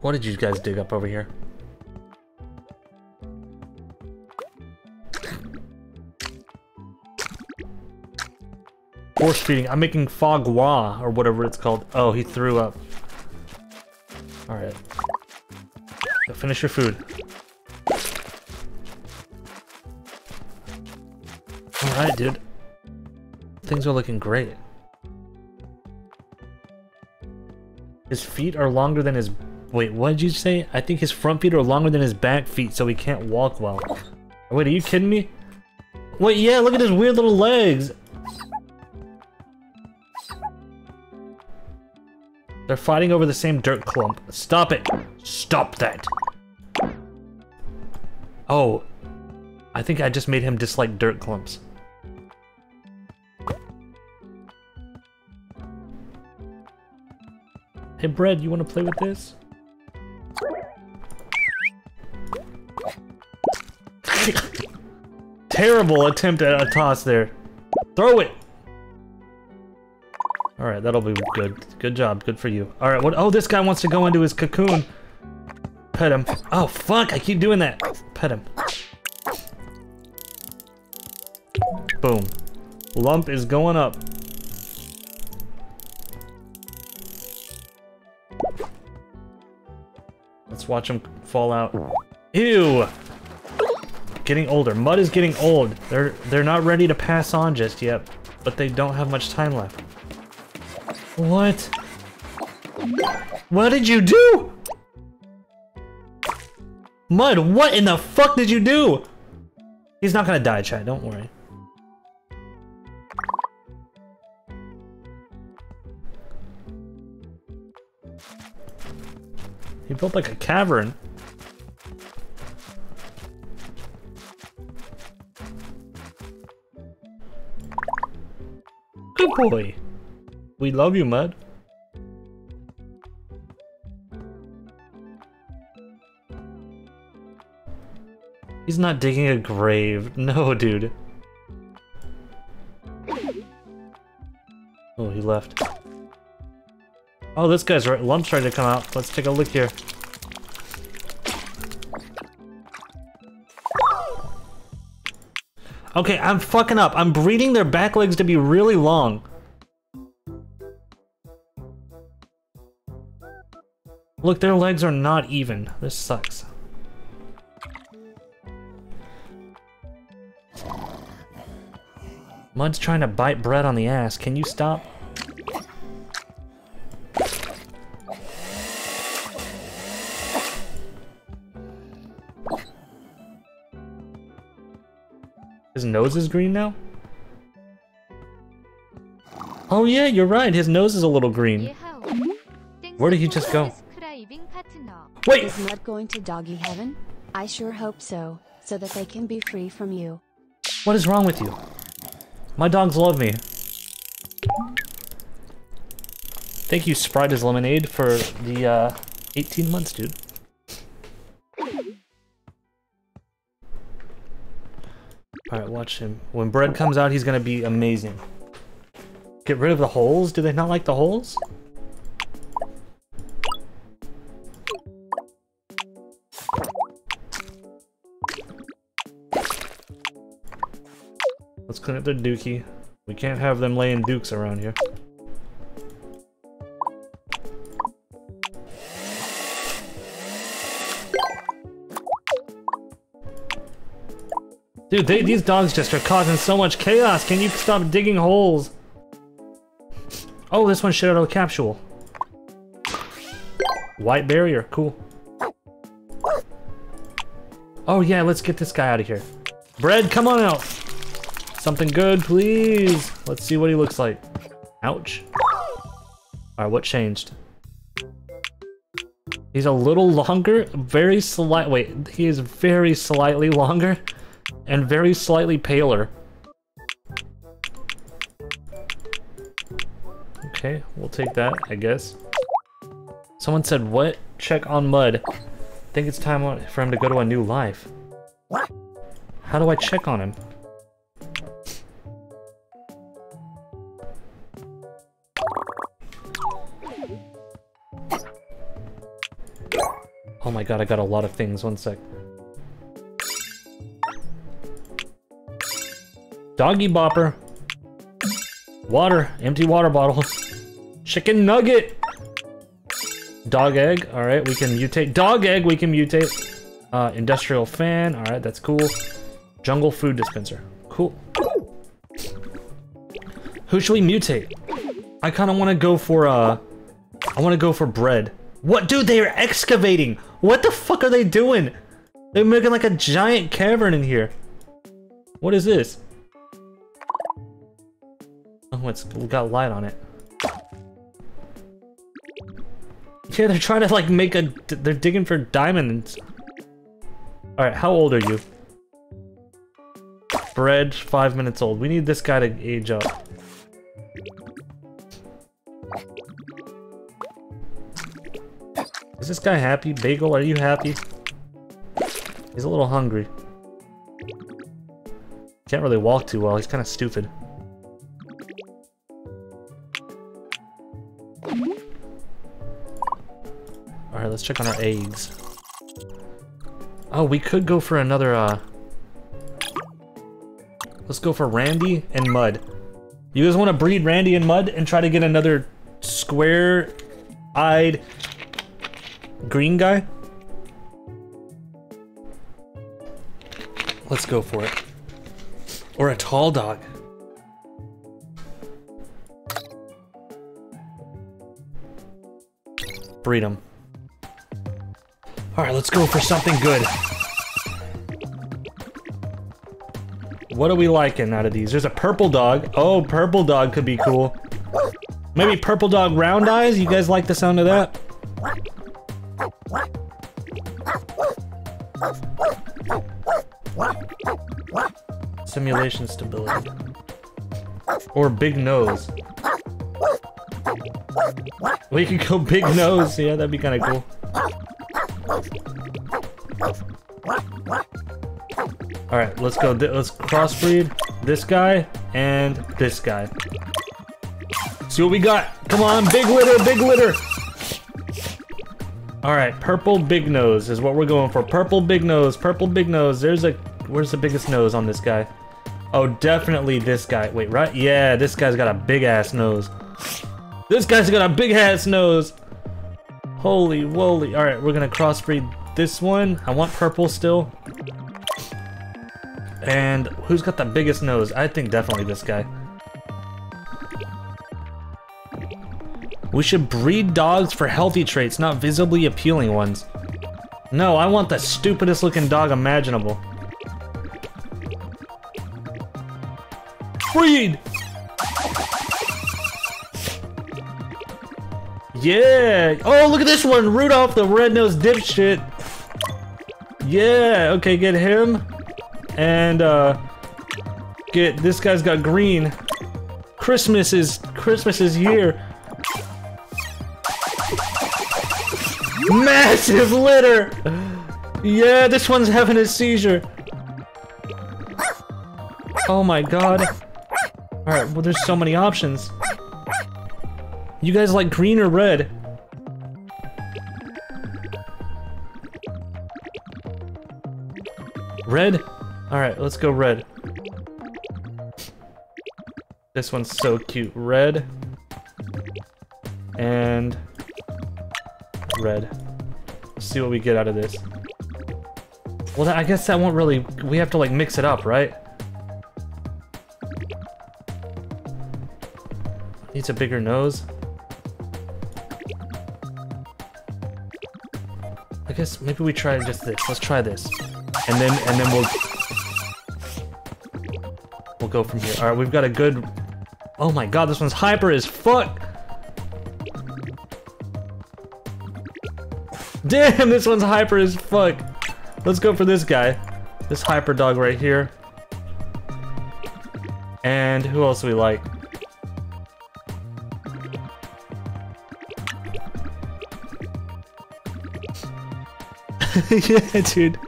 What did you guys dig up over here? Feeding. I'm making foie gras, or whatever it's called. Oh, he threw up. Alright. Finish your food. Alright, dude. Things are looking great. His feet are longer than his... Wait, what did you say? I think his front feet are longer than his back feet, so he can't walk well. Wait, are you kidding me? Wait, yeah, look at his weird little legs. They're fighting over the same dirt clump. Stop it. Stop that. Oh. I think I just made him dislike dirt clumps. Hey, Bread, you want to play with this? Terrible attempt at a toss there. Throw it! Alright, that'll be good. Good job. Good for you. Alright, what? Oh, this guy wants to go into his cocoon. Pet him. Oh, fuck! I keep doing that. Pet him. Boom. Lump is going up. Let's watch him fall out. Ew! Getting older. Mud is getting old. They're they're not ready to pass on just yet, but they don't have much time left. What? What did you do? Mud, what in the fuck did you do? He's not gonna die, Chad, don't worry. He built like a cavern. Good boy. We love you, Mud. He's not digging a grave. No, dude. Oh, he left. Oh, this guy's right. Lump's ready to come out. Let's take a look here. Okay, I'm fucking up. I'm breeding their back legs to be really long. Look, their legs are not even. This sucks. Mud's trying to bite bread on the ass. Can you stop? His nose is green now? Oh yeah, you're right. His nose is a little green. Where did he just go? Wait! Is Mud going to doggy heaven? I sure hope so, so that they can be free from you. What is wrong with you? My dogs love me. Thank you, Sprite is Lemonade, for the uh, 18 months, dude. Alright, watch him. When bread comes out, he's gonna be amazing. Get rid of the holes? Do they not like the holes? Clean up their dookie. We can't have them laying dukes around here. Dude, they, these dogs just are causing so much chaos. Can you stop digging holes? Oh, this one shit out of a capsule. White barrier, cool. Oh yeah, let's get this guy out of here. Bread, come on out. Something good, please. Let's see what he looks like. Ouch. Alright, what changed? He's a little longer, very slight, wait, he is very slightly longer and very slightly paler. Okay, we'll take that, I guess. Someone said, what? Check on Mud. Think it's time for him to go to a new life. What? How do I check on him? God, I got a lot of things. One sec. Doggy bopper. Water. Empty water bottle. Chicken nugget. Dog egg. All right, we can mutate. Dog egg, we can mutate. Uh, industrial fan. All right, that's cool. Jungle food dispenser. Cool. Who should we mutate? I kind of want to go for, uh... I want to go for bread. What? Dude, they are excavating! What the fuck are they doing? They're making like a giant cavern in here. What is this? Oh, it's got light on it. Yeah, they're trying to like make a. They're digging for diamonds. All right, how old are you? Bread, five minutes old. We need this guy to age up. Is this guy happy? Bagel, are you happy? He's a little hungry. Can't really walk too well, he's kind of stupid. Alright, let's check on our eggs. Oh, we could go for another, uh... Let's go for Randy and Mud. You guys want to breed Randy and Mud and try to get another square-eyed green guy? Let's go for it. Or a tall dog. Breed him. Alright, let's go for something good. What are we liking out of these? There's a purple dog. Oh, purple dog could be cool. Maybe purple dog round eyes? You guys like the sound of that? Simulation stability. Or big nose. We could go big nose. Yeah, that'd be kind of cool. All right, let's go. Let's crossbreed this guy and this guy. See what we got. Come on, big litter, big litter. All right, purple big nose is what we're going for. Purple big nose, purple big nose. There's a, where's the biggest nose on this guy? Oh, definitely this guy. Wait, right? Yeah, this guy's got a big ass nose. This guy's got a big ass nose. Holy woly. All right, we're gonna crossbreed this one. I want purple still. And who's got the biggest nose? I think definitely this guy. We should breed dogs for healthy traits, not visibly appealing ones. No, I want the stupidest looking dog imaginable. Breed! Yeah! Oh, look at this one! Rudolph the red-nosed dipshit! Yeah! Okay, get him. And, uh... Get... This guy's got green. Christmas is... Christmas is here. Massive litter! Yeah, this one's having a seizure. Oh my god. Alright, well there's so many options. You guys like green or red? Red? Alright, let's go red. This one's so cute. Red. And... Red. Let's see what we get out of this. Well, I guess that won't really... We have to, like, mix it up, right? Needs a bigger nose. I guess maybe we try just this. Let's try this. And then and then we'll We'll go from here. Alright, we've got a good Oh my god, this one's hyper as fuck! Damn, this one's hyper as fuck! Let's go for this guy. This hyper dog right here. And who else do we like? yeah, dude.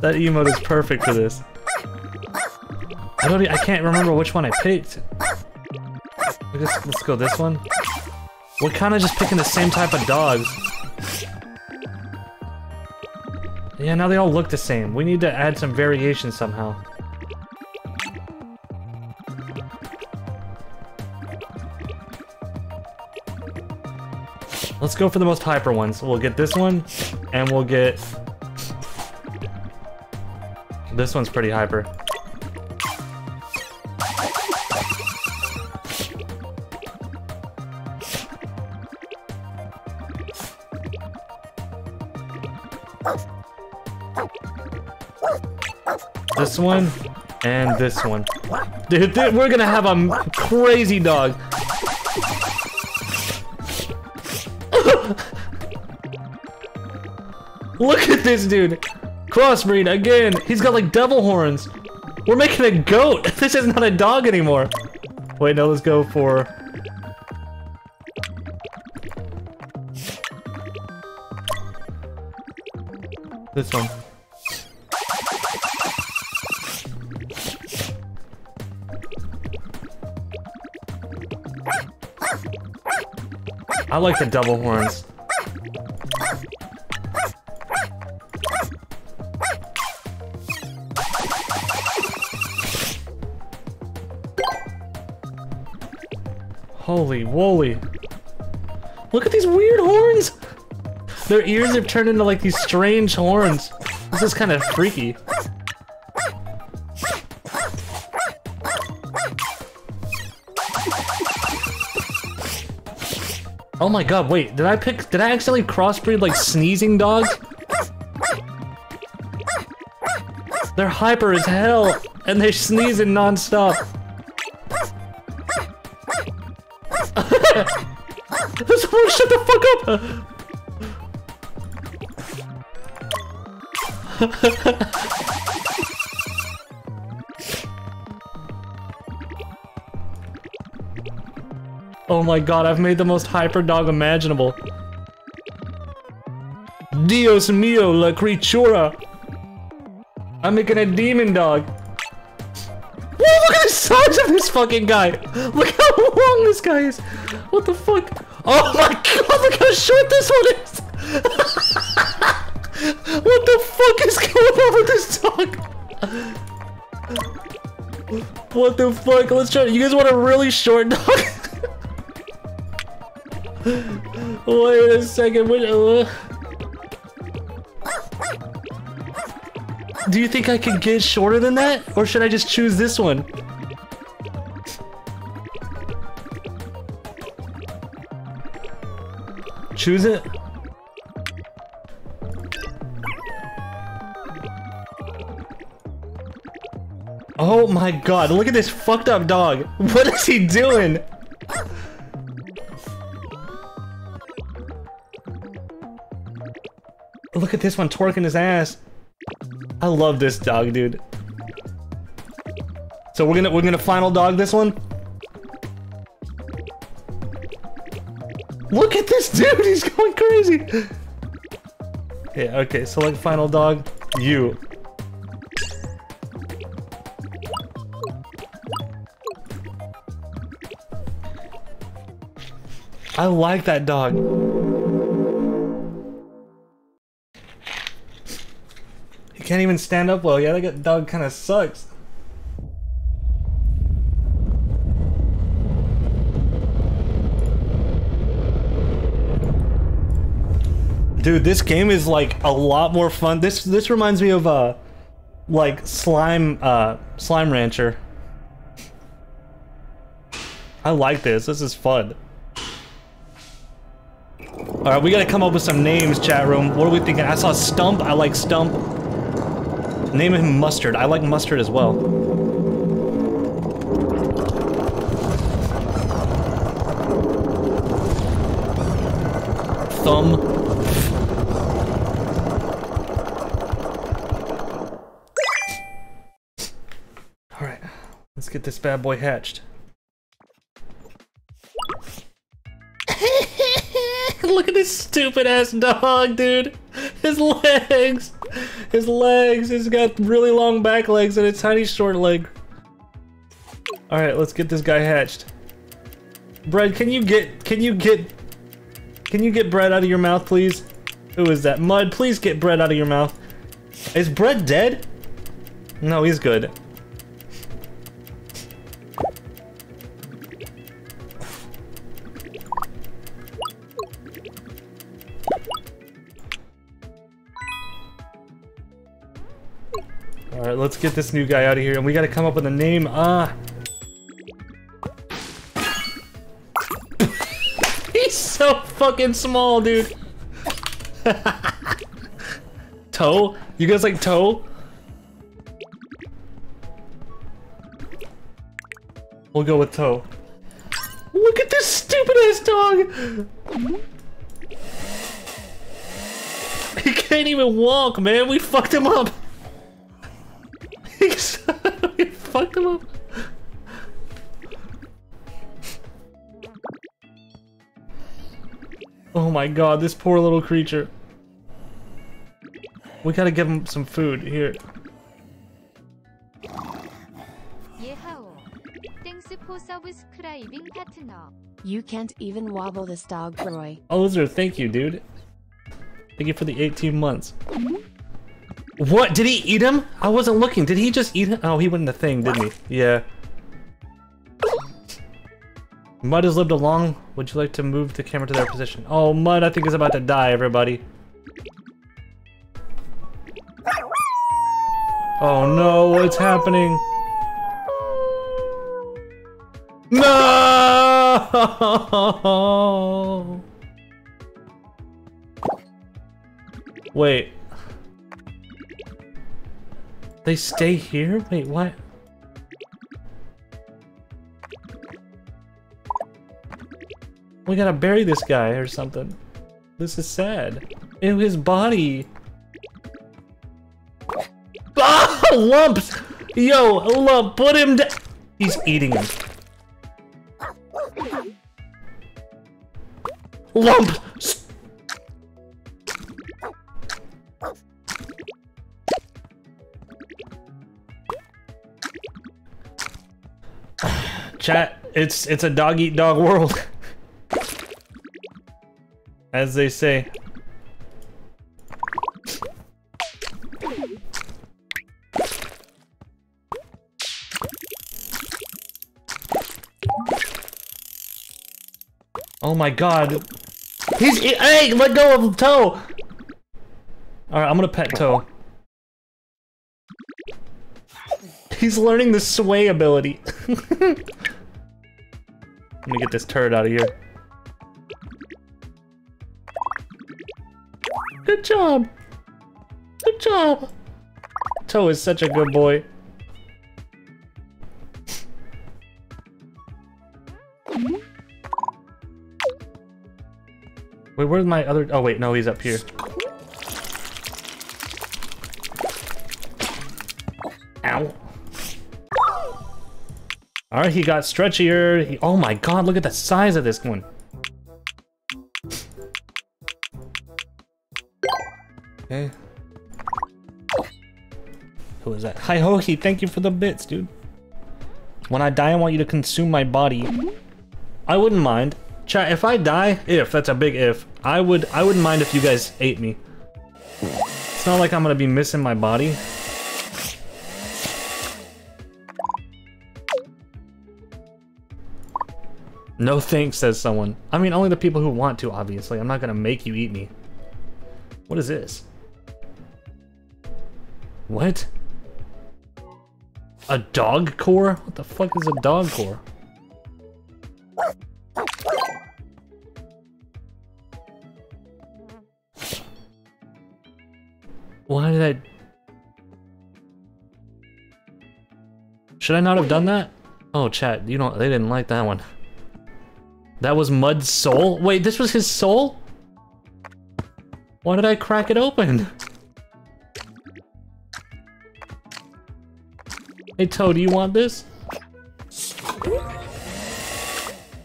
that emote is perfect for this. I don't. I can't remember which one I picked. Let's go this one. We're kind of just picking the same type of dogs. Yeah, now they all look the same. We need to add some variation somehow. Let's go for the most hyper ones. We'll get this one, and we'll get... This one's pretty hyper. This one, and this one. Dude, we're gonna have a crazy dog. Look at this dude! Crossbreed again! He's got like devil horns! We're making a goat! This is not a dog anymore! Wait, no, let's go for... This one. I like the double horns. Holy woolly. Look at these weird horns! Their ears have turned into like these strange horns. This is kind of freaky. Oh my god, wait, did I pick- did I accidentally crossbreed like sneezing dogs? They're hyper as hell, and they're sneezing non-stop. Someone shut the fuck up! my god, I've made the most hyper dog imaginable. Dios mio, la criatura! I'm making a demon dog. Whoa, look at the size of this fucking guy! Look how long this guy is! What the fuck? Oh my god, look how short this one is! what the fuck is going on with this dog? What the fuck? Let's try. You guys want a really short dog? Wait a second. Wait, uh... Do you think I could get shorter than that? Or should I just choose this one? Choose it? Oh my god, look at this fucked up dog. What is he doing? Look at this one twerking his ass. I love this dog, dude. So we're gonna we're gonna final dog this one. Look at this dude, he's going crazy. Yeah, okay, select final dog. You. I like that dog. Can't even stand up well. Yeah, that dog kind of sucks. Dude, this game is like a lot more fun. This this reminds me of uh like slime uh slime rancher. I like this. This is fun. Alright, we gotta come up with some names, chat room. What are we thinking? I saw Stump. I like Stump. Name him Mustard. I like Mustard as well. Thumb. Alright, let's get this bad boy hatched. Look at this stupid ass dog, dude. His legs. His legs. He's got really long back legs and a tiny short leg. Alright, let's get this guy hatched. Bread, can you get can you get can you get bread out of your mouth, please? Who is that? Mud, please get bread out of your mouth. Is bread dead? No, he's good. Alright, let's get this new guy out of here, and we gotta come up with a name. Ah. He's so fucking small, dude. toe? You guys like toe? We'll go with toe. Look at this stupid ass dog! He can't even walk, man. We fucked him up we fucked up. Oh my god, this poor little creature. We gotta give him some food here. You can't even wobble this dog, Roy. Oh, Lizard, thank you, dude. Thank you for the 18 months. What? Did he eat him? I wasn't looking. Did he just eat him? Oh, he went in the thing, didn't he? Yeah. Mud has lived along. Would you like to move the camera to their position? Oh, Mud, I think is about to die, everybody. Oh no, what's happening? No! Wait. They stay here? Wait, what? We gotta bury this guy or something. This is sad. Ew, his body. Ah, lumps! Yo, lump, put him down. He's eating him. Lump! Chat, it's it's a dog eat dog world. As they say. Oh my god. He's hey, let go of Toe. All right, I'm gonna pet Toe. He's learning the sway ability. Let me get this turd out of here. Good job. Good job. Toe is such a good boy. Wait, where's my other? Oh wait, no, he's up here. He got stretchier. He, oh my god, look at the size of this one. Okay. Who is that? Hi Hohi, thank you for the bits, dude. When I die, I want you to consume my body. I wouldn't mind. Chat, if I die, if, that's a big if, I would I wouldn't mind if you guys ate me. It's not like I'm gonna be missing my body. No thanks, says someone. I mean, only the people who want to, obviously. I'm not gonna make you eat me. What is this? What? A dog core? What the fuck is a dog core? Why did I... Should I not have done that? Oh, chat, you don't- they didn't like that one. That was Mud's soul? Wait, this was his soul? Why did I crack it open? Hey, Toe, do you want this?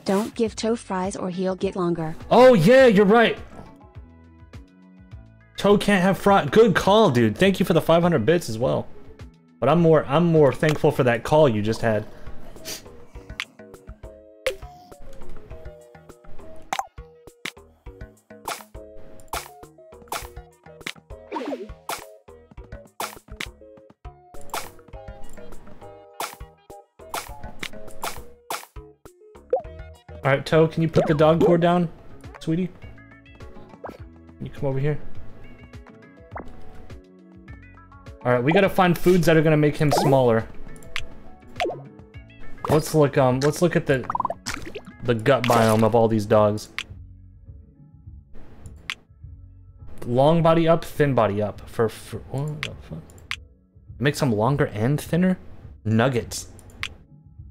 Don't give Toe fries or he'll get longer. Oh, yeah, you're right. Toe can't have fry. Good call, dude. Thank you for the 500 bits as well. But I'm more, I'm more thankful for that call you just had. Alright, Toe, can you put the dog core down, sweetie? Can you come over here? Alright, we gotta find foods that are gonna make him smaller. Let's look, um, let's look at the, the gut biome of all these dogs. Long body up, thin body up. For, for what the fuck? Makes them longer and thinner? Nuggets.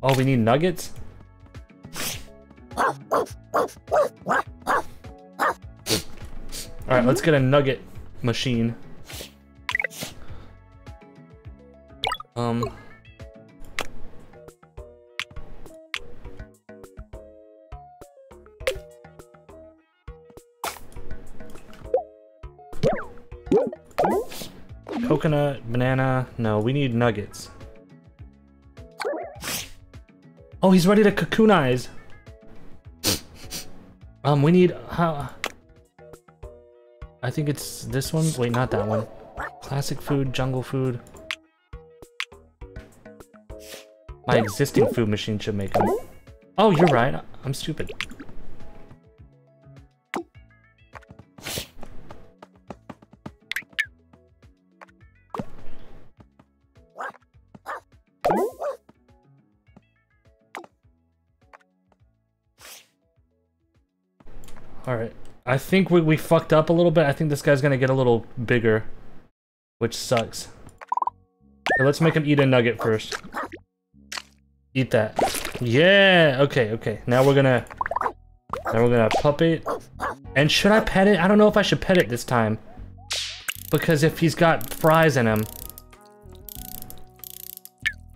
Oh, we need nuggets? Alright, let's get a nugget machine. Um... Coconut, banana, no, we need nuggets. Oh, he's ready to cocoonize. Um, we need, how, I think it's this one. Wait, not that one. Classic food, jungle food. My existing food machine should make them. Oh, you're right. I'm stupid. Think we, we fucked up a little bit. I think this guy's gonna get a little bigger. Which sucks. Let's make him eat a nugget first. Eat that. Yeah! Okay, okay. Now we're gonna... Now we're gonna pup it. And should I pet it? I don't know if I should pet it this time. Because if he's got fries in him...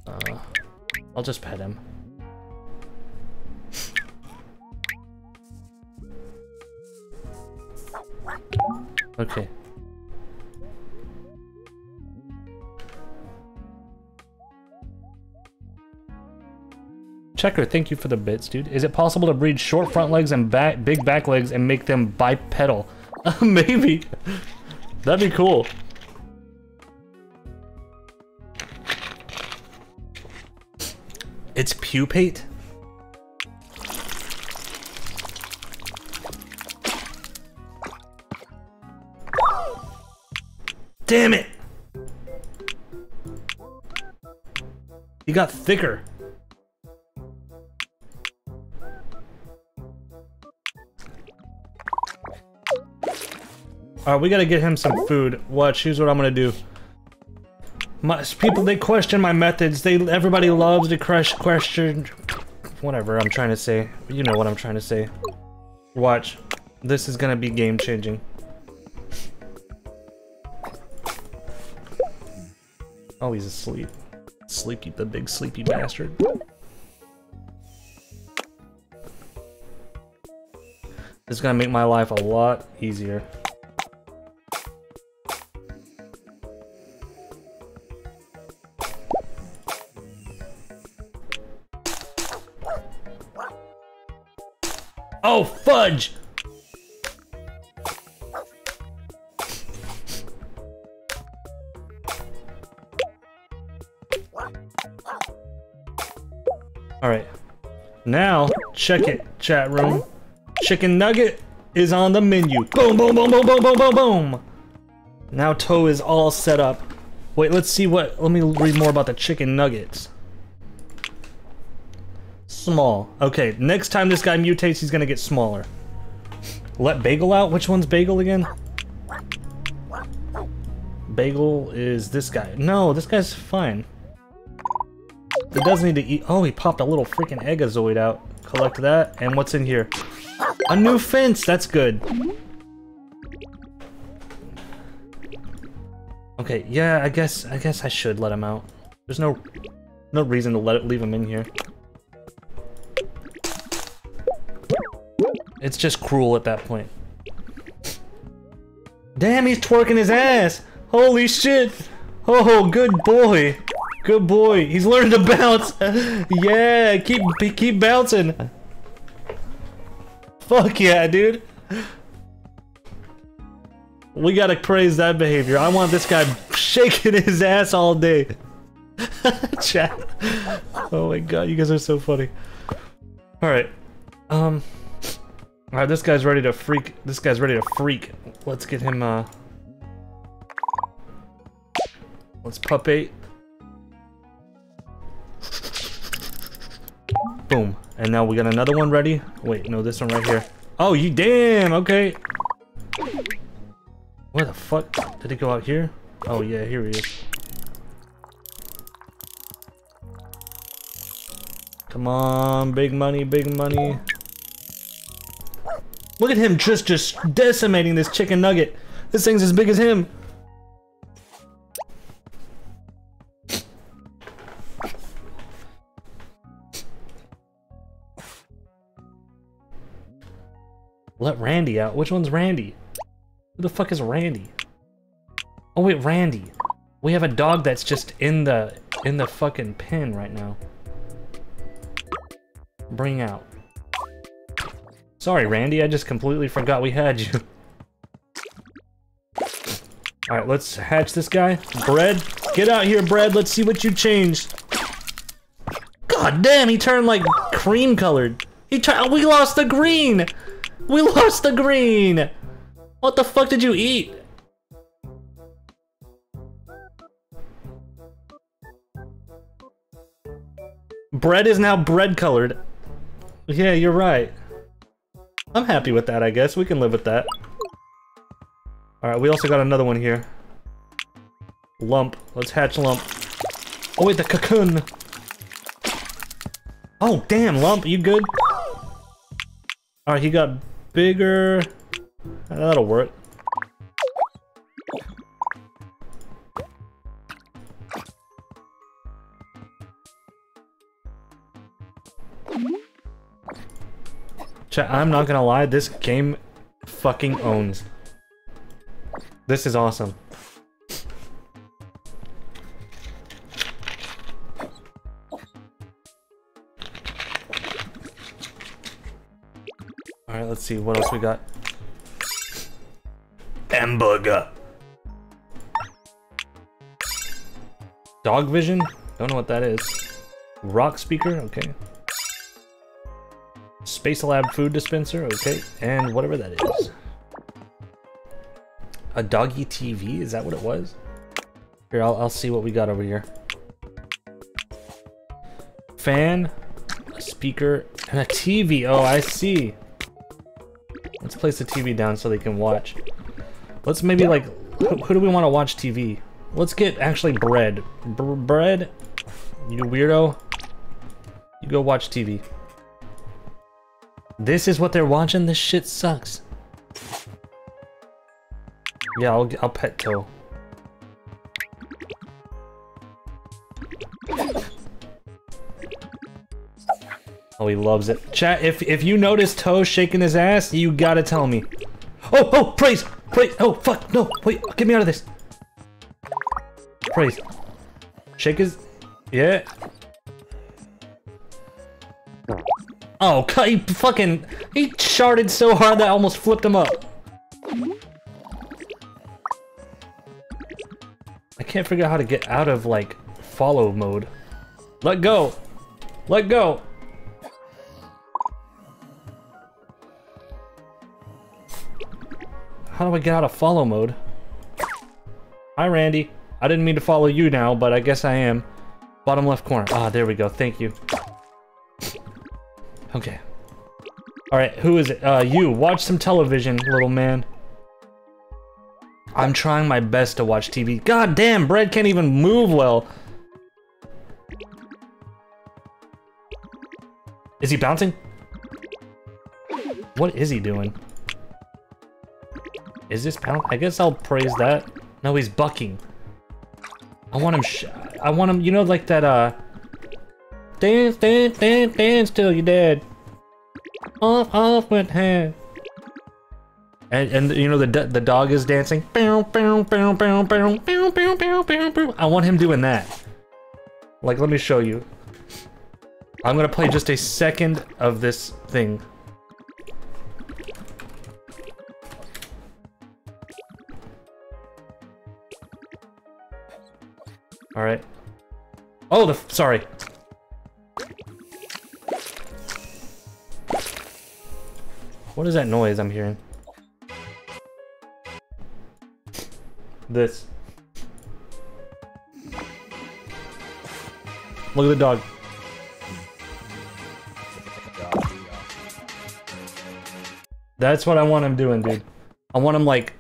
Uh, I'll just pet him. Okay. Checker, thank you for the bits, dude. Is it possible to breed short front legs and back, big back legs and make them bipedal? Maybe. That'd be cool. It's pupate? Damn it! He got thicker. Alright, we gotta get him some food. Watch, here's what I'm gonna do. My, people, they question my methods. They, everybody loves to crush question... Whatever I'm trying to say. You know what I'm trying to say. Watch. This is gonna be game-changing. Oh, he's asleep. Sleepy, the big sleepy bastard. This is gonna make my life a lot easier. Oh, fudge! Now, check it, chat room. Chicken nugget is on the menu. Boom, boom, boom, boom, boom, boom, boom, boom. Now Toe is all set up. Wait, let's see what, let me read more about the chicken nuggets. Small. Okay, next time this guy mutates, he's gonna get smaller. Let Bagel out? Which one's Bagel again? Bagel is this guy. No, this guy's fine. It does need to eat. Oh, he popped a little freaking Eggazoid out. Collect that. And what's in here? A new fence. That's good. Okay, yeah, I guess I guess I should let him out. There's no no reason to let it leave him in here. It's just cruel at that point. Damn, he's twerking his ass! Holy shit! Oh, good boy! Good boy. He's learning to bounce. yeah, keep keep bouncing. Fuck yeah, dude. We gotta praise that behavior. I want this guy shaking his ass all day. Chat. Oh my god, you guys are so funny. Alright. Um. Alright, this guy's ready to freak. This guy's ready to freak. Let's get him, uh... Let's pupate. Boom. And now we got another one ready. Wait, no, this one right here. Oh, you damn, okay. Where the fuck? Did it go out here? Oh yeah, here he is. Come on, big money, big money. Look at him just just decimating this chicken nugget. This thing's as big as him. Let Randy out. Which one's Randy? Who the fuck is Randy? Oh wait, Randy. We have a dog that's just in the in the fucking pen right now. Bring out. Sorry, Randy, I just completely forgot we had you. Alright, let's hatch this guy. Bread, get out here, Bread. Let's see what you changed. God damn, he turned like cream colored. He turned. We lost the green. We lost the green. What the fuck did you eat? Bread is now bread colored. Yeah, you're right. I'm happy with that, I guess. We can live with that. Alright, we also got another one here. Lump. Let's hatch Lump. Oh wait, the cocoon! Oh, damn, Lump, you good? Alright, he got bigger. That'll work. I'm not gonna lie, this game fucking owns. This is awesome. Let's see what else we got. Hamburger. Dog vision? Don't know what that is. Rock speaker? Okay. Space Lab food dispenser? Okay. And whatever that is. A doggy TV? Is that what it was? Here, I'll, I'll see what we got over here. Fan, a speaker, and a TV. Oh, I see. Let's place the TV down so they can watch. Let's maybe like, who, who do we want to watch TV? Let's get actually bread. Bread? You weirdo. You go watch TV. This is what they're watching? This shit sucks. Yeah, I'll, I'll pet Toe. Oh, he loves it. Chat, if, if you notice Toe shaking his ass, you gotta tell me. Oh, oh, praise! Praise! Oh, fuck! No, wait, get me out of this! Praise. Shake his... Yeah. Oh! He fucking... He sharded so hard that I almost flipped him up. I can't figure out how to get out of, like, follow mode. Let go! Let go! How do I get out of follow mode? Hi, Randy. I didn't mean to follow you now, but I guess I am. Bottom left corner. Ah, there we go. Thank you. Okay. Alright, who is it? Uh, you. Watch some television, little man. I'm trying my best to watch TV. God damn, Bread can't even move well. Is he bouncing? What is he doing? Is this pound? I guess I'll praise that. No, he's bucking. I want him I want him, you know, like that, uh... Dance, dance, dance, dance till you're dead. Off, off with hand. And, and you know, the the dog is dancing. I want him doing that. Like, let me show you. I'm gonna play just a second of this thing. All right. Oh, the sorry. What is that noise I'm hearing? This. Look at the dog. That's what I want him doing, dude. I want him like...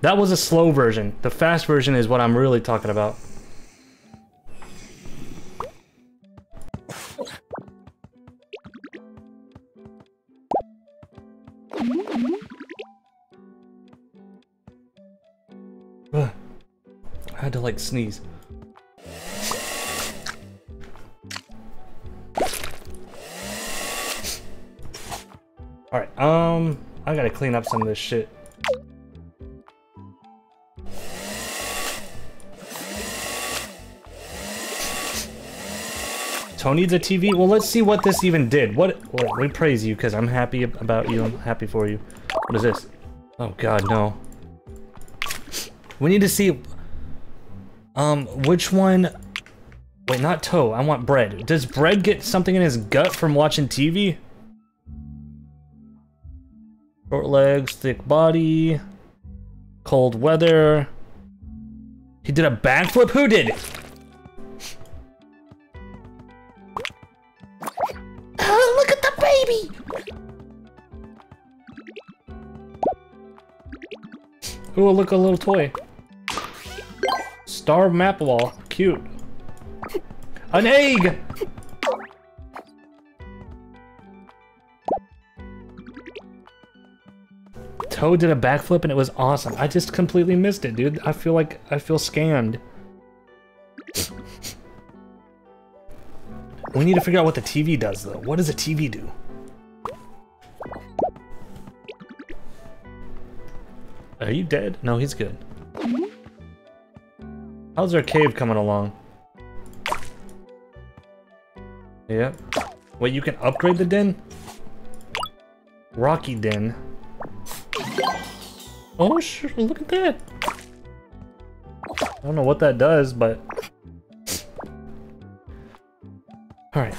That was a slow version. The fast version is what I'm really talking about. Ugh. I had to like sneeze. Alright, um, I gotta clean up some of this shit. Tony needs a TV? Well, let's see what this even did. What? Well, we praise you because I'm happy about you. I'm happy for you. What is this? Oh god, no. We need to see... Um, which one... Wait, not toe. I want bread. Does bread get something in his gut from watching TV? Short legs, thick body, cold weather. He did a backflip? Who did? Ooh, look, a little toy. Star map wall. Cute. An egg! Toad did a backflip and it was awesome. I just completely missed it, dude. I feel like I feel scammed. we need to figure out what the TV does, though. What does a TV do? Are you dead? No, he's good. How's our cave coming along? Yep. Wait, you can upgrade the den? Rocky Den. Oh, sure, look at that. I don't know what that does, but... Alright.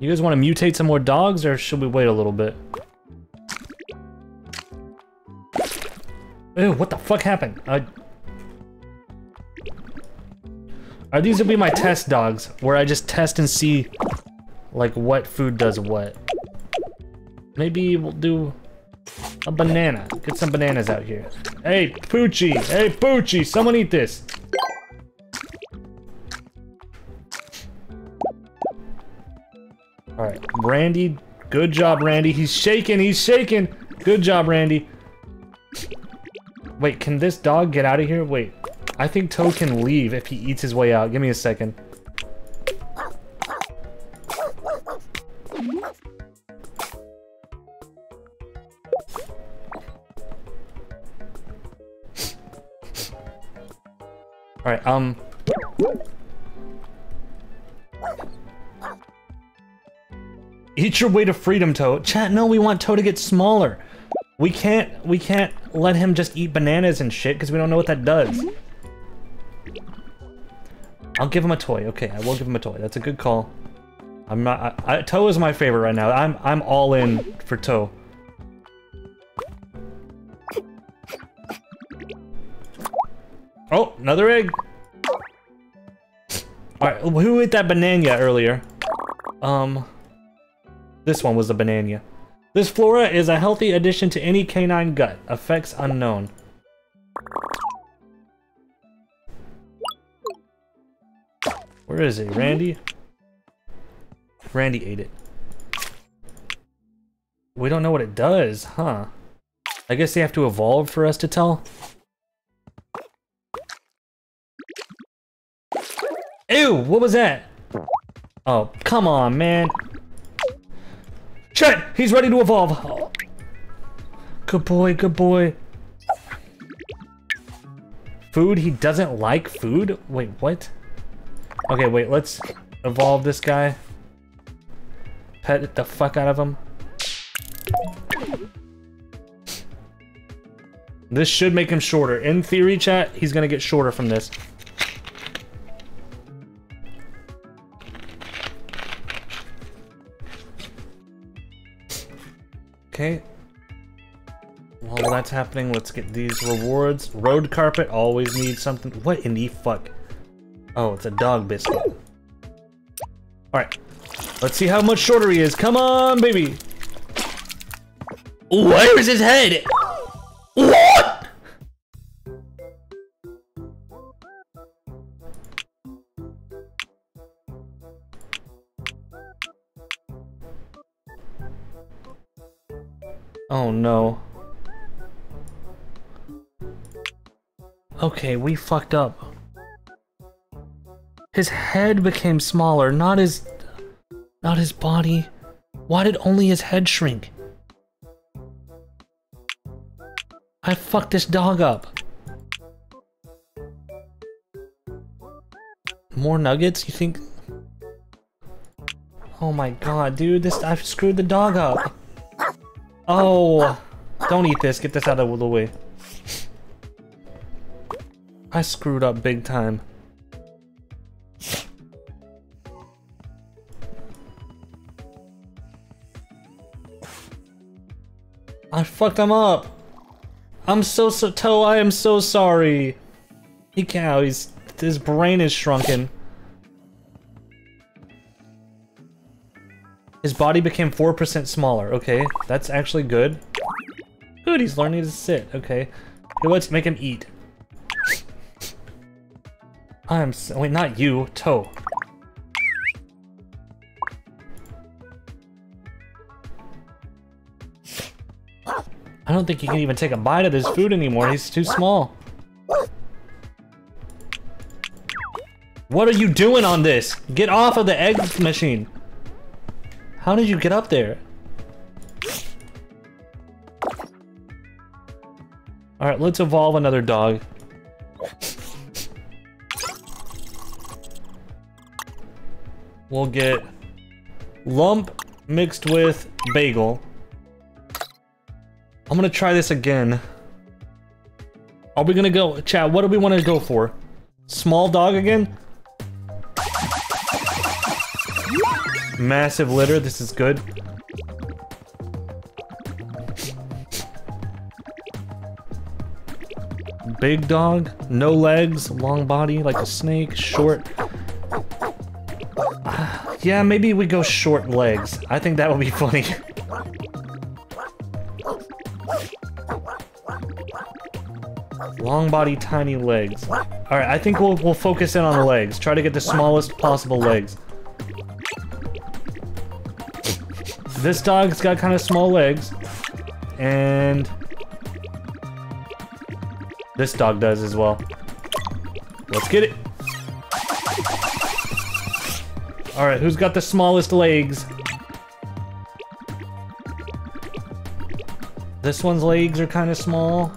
You guys want to mutate some more dogs, or should we wait a little bit? Ew, what the fuck happened? I... Are these will be my test dogs, where I just test and see, like, what food does what. Maybe we'll do a banana. Get some bananas out here. Hey, Poochie! Hey, Poochie! Someone eat this! Alright, Randy. Good job, Randy. He's shaking, he's shaking! Good job, Randy. Wait, can this dog get out of here? Wait. I think Toad can leave if he eats his way out. Give me a second. Alright, um... Eat your way to freedom, Toad. Chat, no, we want Toad to get smaller. We can't, we can't let him just eat bananas and shit because we don't know what that does. I'll give him a toy. Okay, I will give him a toy. That's a good call. I'm not. I, I, Toe is my favorite right now. I'm I'm all in for Toe. Oh, another egg. All right, who ate that banana earlier? Um, this one was the banana. This flora is a healthy addition to any canine gut. Effects unknown. Where is it? Randy? Randy ate it. We don't know what it does, huh? I guess they have to evolve for us to tell? Ew, what was that? Oh, come on, man. Chet, he's ready to evolve. Good boy, good boy. Food? He doesn't like food? Wait, what? Okay, wait, let's evolve this guy. Pet the fuck out of him. This should make him shorter. In theory, chat, he's gonna get shorter from this. Okay. While that's happening, let's get these rewards. Road carpet always needs something. What in the fuck? Oh, it's a dog biscuit. Alright. Let's see how much shorter he is. Come on, baby. Where is his head? What? Oh no. Okay, we fucked up. His head became smaller, not his... Not his body. Why did only his head shrink? I fucked this dog up. More nuggets, you think? Oh my god, dude, this- I've screwed the dog up. Oh, don't eat this. Get this out of the way. I screwed up big time. I fucked him up. I'm so so Toe. I am so sorry. He cow. He's his brain is shrunken. His body became 4% smaller. Okay, that's actually good. Good, he's learning to sit. Okay. Okay, let's make him eat. I'm so, wait, not you, Toe. I don't think he can even take a bite of this food anymore. He's too small. What are you doing on this? Get off of the egg machine. How did you get up there? Alright, let's evolve another dog. We'll get lump mixed with bagel. I'm gonna try this again. Are we gonna go, chat, what do we wanna go for? Small dog again? Massive litter, this is good. Big dog, no legs, long body like a snake, short. Yeah, maybe we go short legs. I think that would be funny. Long body, tiny legs. Alright, I think we'll, we'll focus in on the legs. Try to get the smallest possible legs. This dog's got kind of small legs. And... This dog does as well. Let's get it. Alright, who's got the smallest legs? This one's legs are kind of small.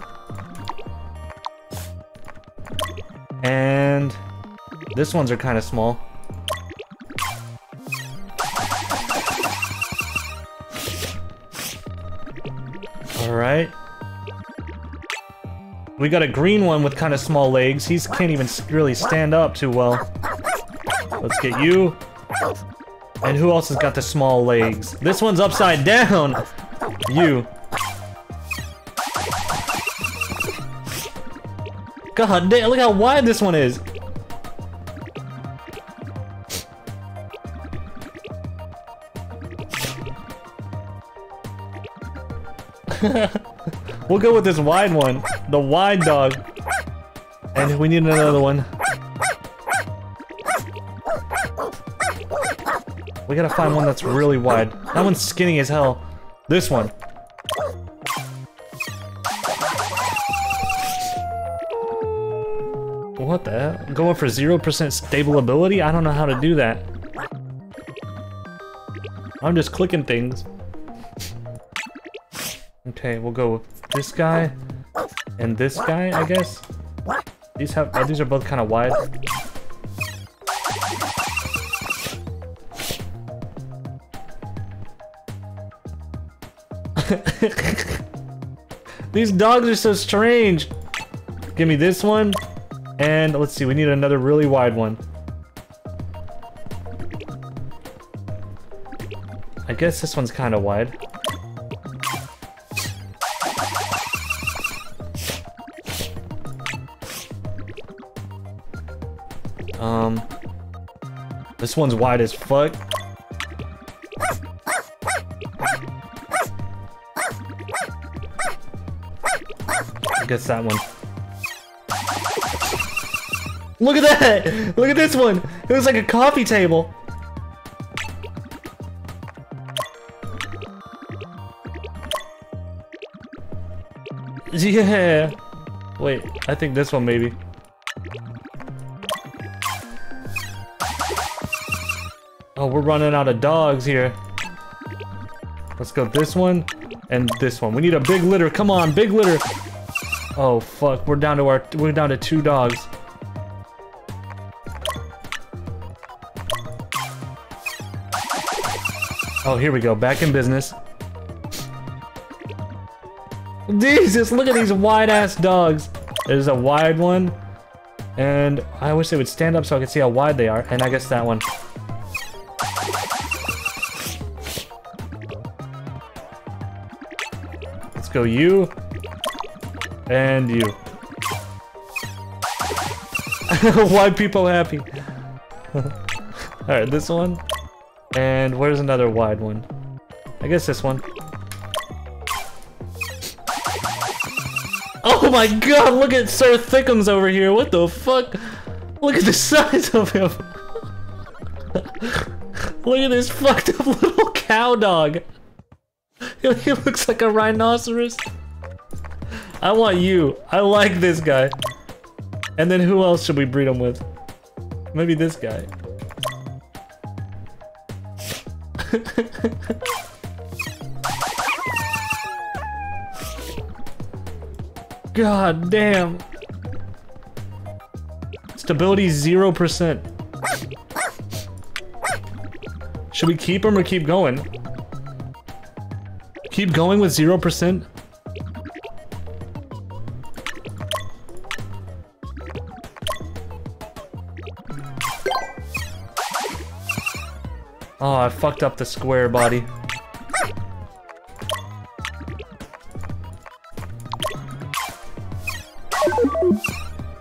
And this ones are kind of small. We got a green one with kind of small legs. He can't even really stand up too well. Let's get you. And who else has got the small legs? This one's upside down! You. God damn, look how wide this one is! we'll go with this wide one. The wide dog. And we need another one. We gotta find one that's really wide. That one's skinny as hell. This one. What the hell? Going for 0% stable ability? I don't know how to do that. I'm just clicking things. Okay, we'll go with this guy and this guy, I guess. These have oh, these are both kind of wide. These dogs are so strange. Give me this one. And let's see, we need another really wide one. I guess this one's kind of wide. This one's wide as fuck. I guess that one. Look at that! Look at this one! It was like a coffee table. Yeah. Wait, I think this one maybe. Oh, we're running out of dogs here. Let's go this one and this one. We need a big litter. Come on, big litter. Oh fuck, we're down to our we're down to two dogs. Oh, here we go. Back in business. Jesus, look at these wide ass dogs. There's a wide one. And I wish they would stand up so I could see how wide they are. And I guess that one. Go you. And you. Why people happy? Alright, this one. And where's another wide one? I guess this one. Oh my god, look at Sir Thickums over here. What the fuck? Look at the size of him. look at this fucked up little cow dog. He looks like a rhinoceros. I want you. I like this guy. And then who else should we breed him with? Maybe this guy. God damn. Stability 0%. Should we keep him or keep going? Keep going with 0%? Oh, I fucked up the square body.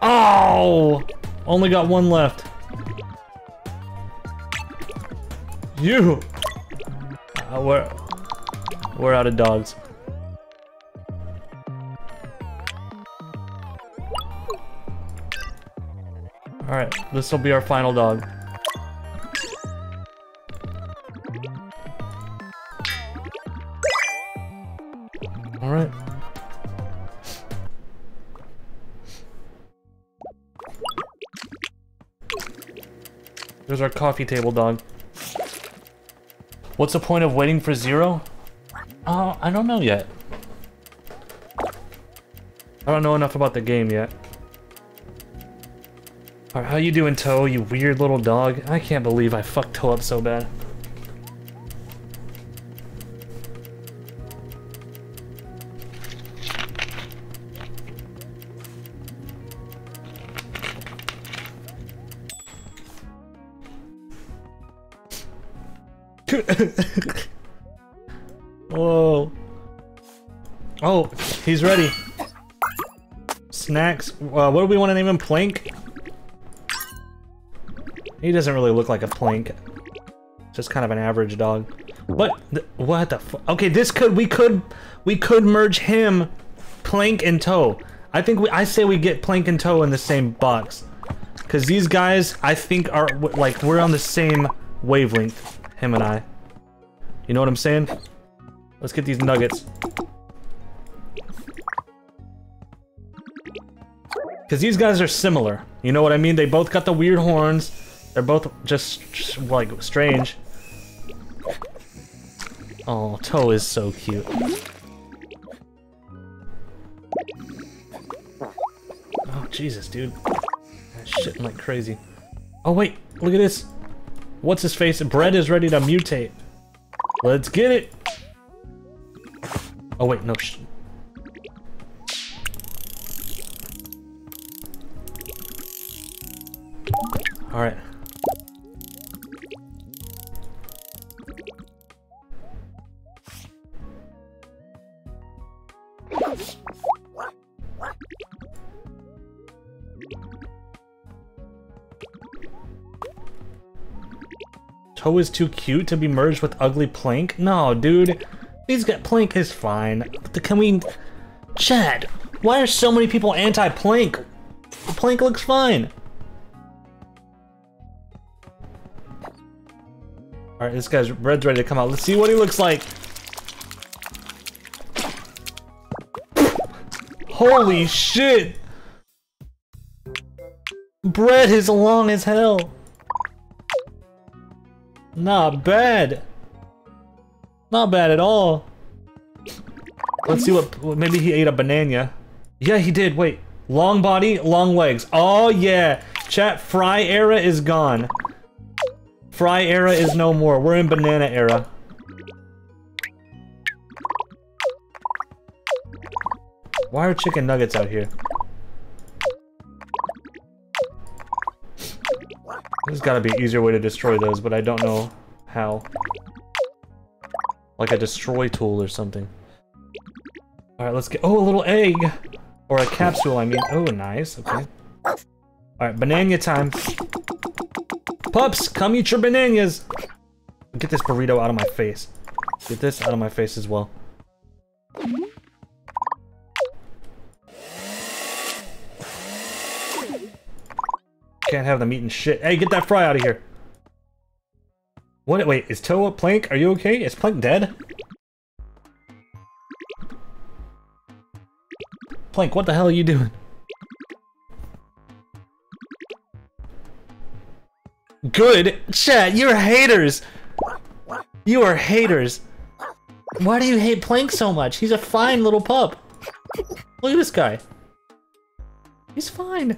Oh! Only got one left. You! Uh, we're, we're out of dogs. Alright, this will be our final dog. Alright. There's our coffee table dog. What's the point of waiting for zero? Uh, I don't know yet. I don't know enough about the game yet. How you doing, Toe, you weird little dog? I can't believe I fucked Toe up so bad. Oh, he's ready. Snacks. Uh, what do we want to name him? Plank? He doesn't really look like a plank. Just kind of an average dog. What? The, what the Okay, this could, we could, we could merge him, Plank and Toe. I think we, I say we get Plank and Toe in the same box. Because these guys, I think are, like, we're on the same wavelength, him and I. You know what I'm saying? Let's get these nuggets. Because these guys are similar. You know what I mean? They both got the weird horns. They're both just, like, strange. Oh, Toe is so cute. Oh, Jesus, dude. That's shitting like crazy. Oh, wait. Look at this. What's his face? Bread is ready to mutate. Let's get it. Oh, wait. No. Sh All right. Toe is too cute to be merged with ugly Plank? No, dude. He's got Plank is fine. But Can we... Chad, why are so many people anti-Plank? Plank looks fine. Alright, this guy's red's ready to come out. Let's see what he looks like. Holy shit! Bread is long as hell. Not bad. Not bad at all. Let's see what- maybe he ate a banana. Yeah, he did. Wait. Long body, long legs. Oh yeah. Chat, fry era is gone. Fry era is no more. We're in banana era. Why are chicken nuggets out here? There's gotta be an easier way to destroy those, but I don't know how. Like a destroy tool or something. Alright, let's get- oh, a little egg! Or a capsule, I mean. Oh, nice, okay. Alright, banana time. Pups, come eat your bananas! Get this burrito out of my face. Get this out of my face as well. Can't have them eating shit. Hey, get that fry out of here. What? Wait, is Toa Plank? Are you okay? Is Plank dead? Plank, what the hell are you doing? Good. Chat, you're haters. You are haters. Why do you hate Plank so much? He's a fine little pup. Look at this guy. He's fine.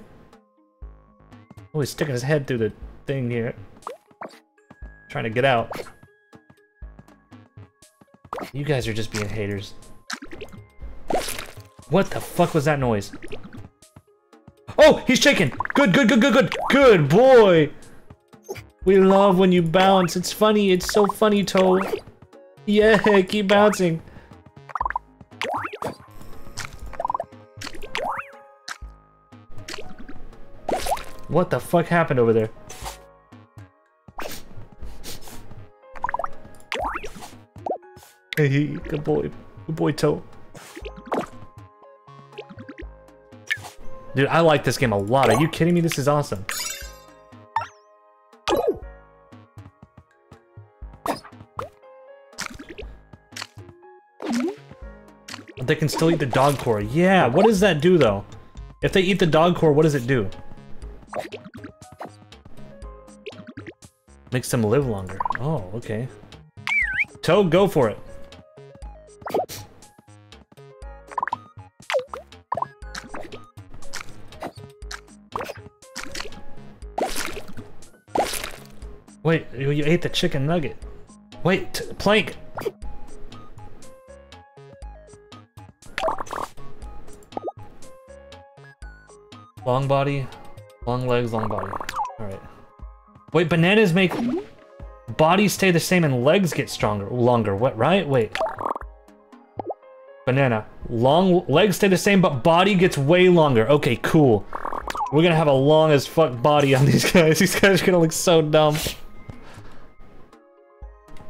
Oh, he's sticking his head through the thing here. Trying to get out. You guys are just being haters. What the fuck was that noise? Oh, he's shaking! Good, good, good, good, good! Good boy! We love when you bounce. It's funny. It's so funny, Toe. Yeah, keep bouncing. What the fuck happened over there? Hey, good boy. Good boy, Toe. Dude, I like this game a lot. Are you kidding me? This is awesome. They can still eat the dog core. Yeah, what does that do, though? If they eat the dog core, what does it do? Makes them live longer. Oh, okay. Toad, go for it. Wait, you, ate the chicken nugget. Wait, Plank! Long body, long legs, long body. Alright. Wait, bananas make bodies stay the same and legs get stronger, longer. What, right? Wait. Banana. Long legs stay the same, but body gets way longer. Okay, cool. We're gonna have a long as fuck body on these guys. These guys are gonna look so dumb.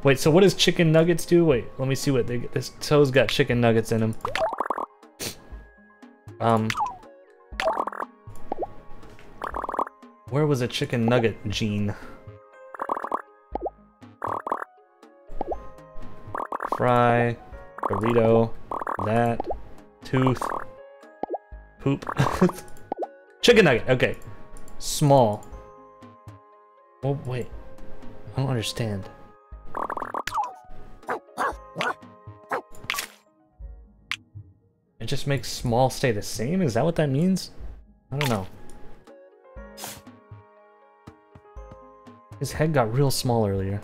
Wait, so what does chicken nuggets do? Wait, let me see what they this toe's got chicken nuggets in him. Um Where was a chicken nugget gene? Fry, burrito, that, tooth, poop. chicken nugget, okay. Small. Oh, wait. I don't understand. It just makes small stay the same? Is that what that means? I don't know. His head got real small earlier.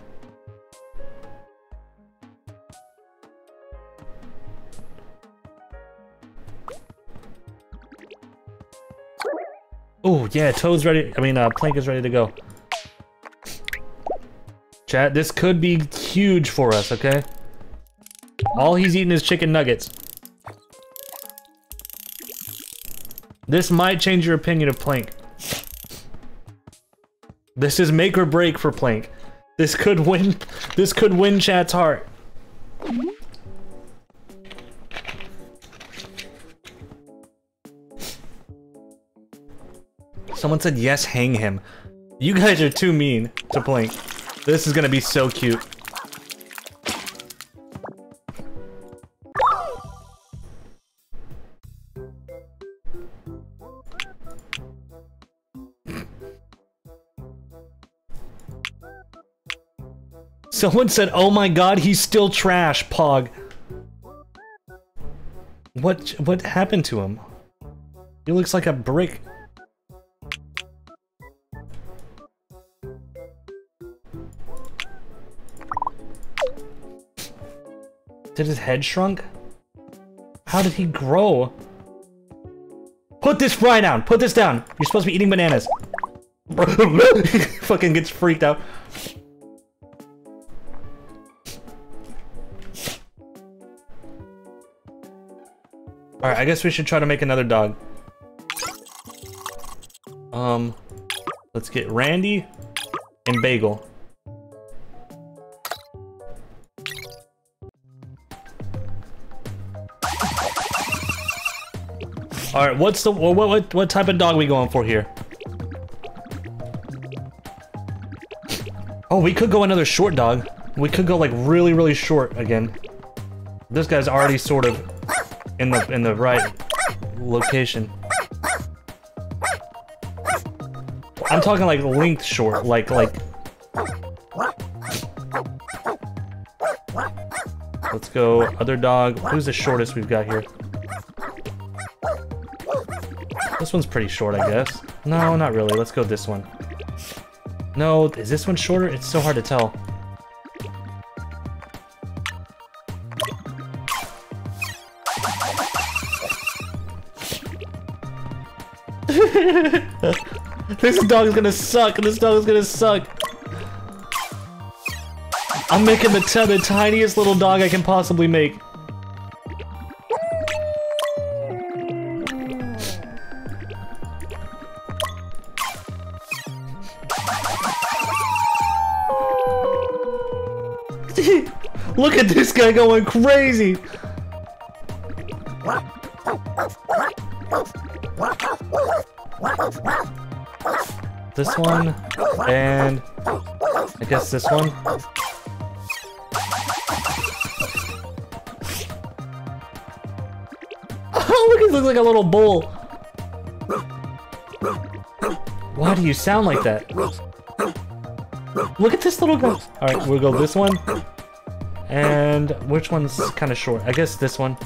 Oh, yeah, Toad's ready. I mean, uh, Plank is ready to go. Chat, this could be huge for us, okay? All he's eating is chicken nuggets. This might change your opinion of Plank. This is make or break for Plank. This could win. This could win chat's heart. Someone said yes, hang him. You guys are too mean to Plank. This is gonna be so cute. Someone said, oh my god, he's still trash, Pog. What, what happened to him? He looks like a brick. Did his head shrunk? How did he grow? Put this fry down! Put this down! You're supposed to be eating bananas. Fucking gets freaked out. Alright, I guess we should try to make another dog. Um, let's get Randy and Bagel. All right, what's the what what what type of dog we going for here? Oh, we could go another short dog. We could go like really really short again. This guy's already sort of in the in the right location. I'm talking like length short, like like. Let's go other dog. Who's the shortest we've got here? This one's pretty short, I guess. No, not really. Let's go this one. No, is this one shorter? It's so hard to tell. This dog is gonna suck. This dog is gonna suck. I'm making the, the tiniest little dog I can possibly make. Look at this guy going crazy! This one, and I guess this one. Oh, look, he looks like a little bull. Why do you sound like that? Look at this little guy. Alright, we'll go this one. And which one's kind of short? I guess this one.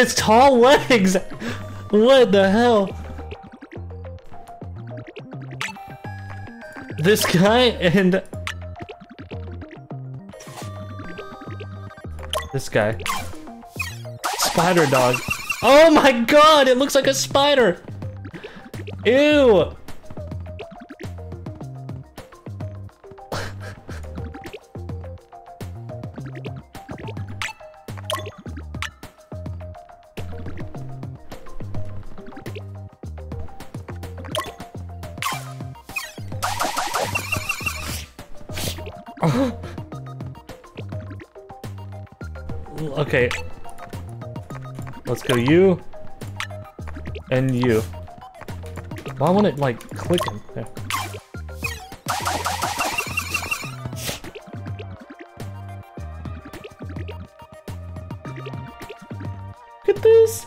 His tall legs! What the hell? This guy and... This guy. Spider dog. Oh my god, it looks like a spider! Ew! Go you. And you. Why won't it, like, click in there? Look at this!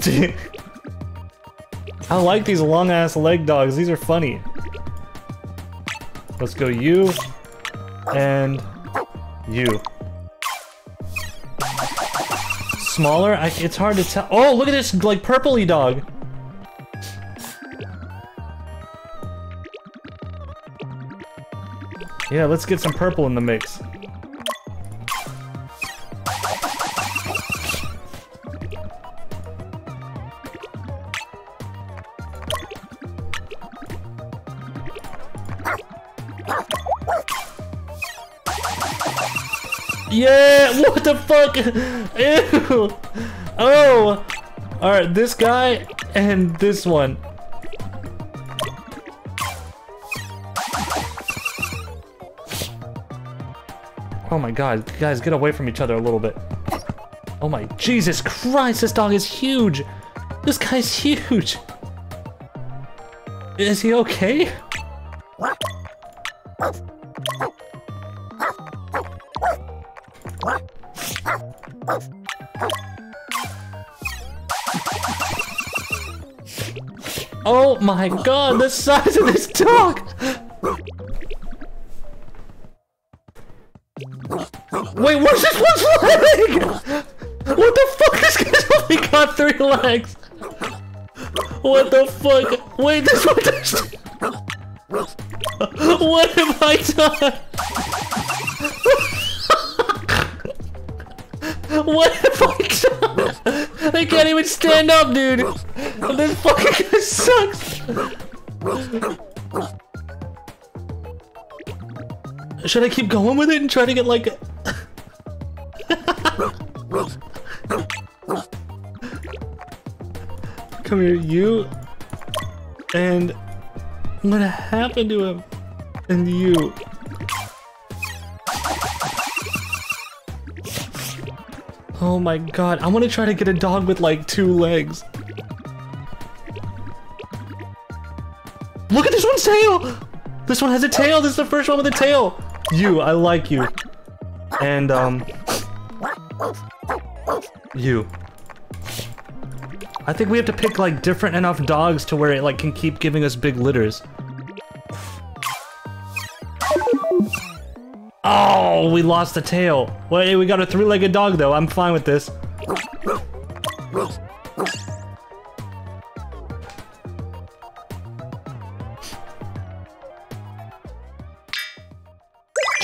I like these long ass leg dogs. These are funny. Let's go you and you. Smaller? I, it's hard to tell. Oh, look at this like purpley dog. Yeah, let's get some purple in the mix. The fuck? Ew. Oh. All right, this guy and this one. Oh my god, guys, get away from each other a little bit. Oh my Jesus Christ, this dog is huge. This guy's huge. Is he okay? Oh my god, the size of this dog! Wait, where's this one's leg? What the fuck? This guy's only got three legs. What the fuck? Wait, this one does. What have I done? What have I done? I can't even stand up, dude. This fucking sucks. Should I keep going with it and try to get like? Come here, you. And what happened to him? And you. Oh my god, I want to try to get a dog with like two legs. Tail! This one has a tail, this is the first one with a tail! You, I like you. And, um... You. I think we have to pick like different enough dogs to where it like can keep giving us big litters. Oh, we lost the tail. Wait, we got a three-legged dog though. I'm fine with this.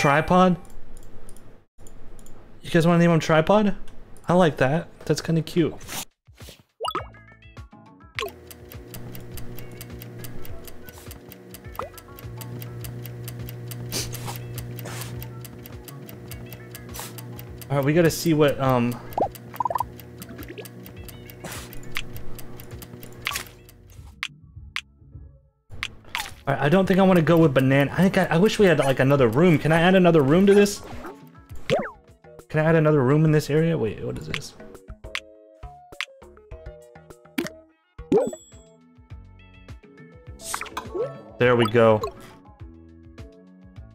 Tripod? You guys want to name him Tripod? I like that. That's kind of cute. Alright, we gotta see what, um... I don't think I want to go with banana. I think I, I wish we had, like, another room. Can I add another room to this? Can I add another room in this area? Wait, what is this? There we go.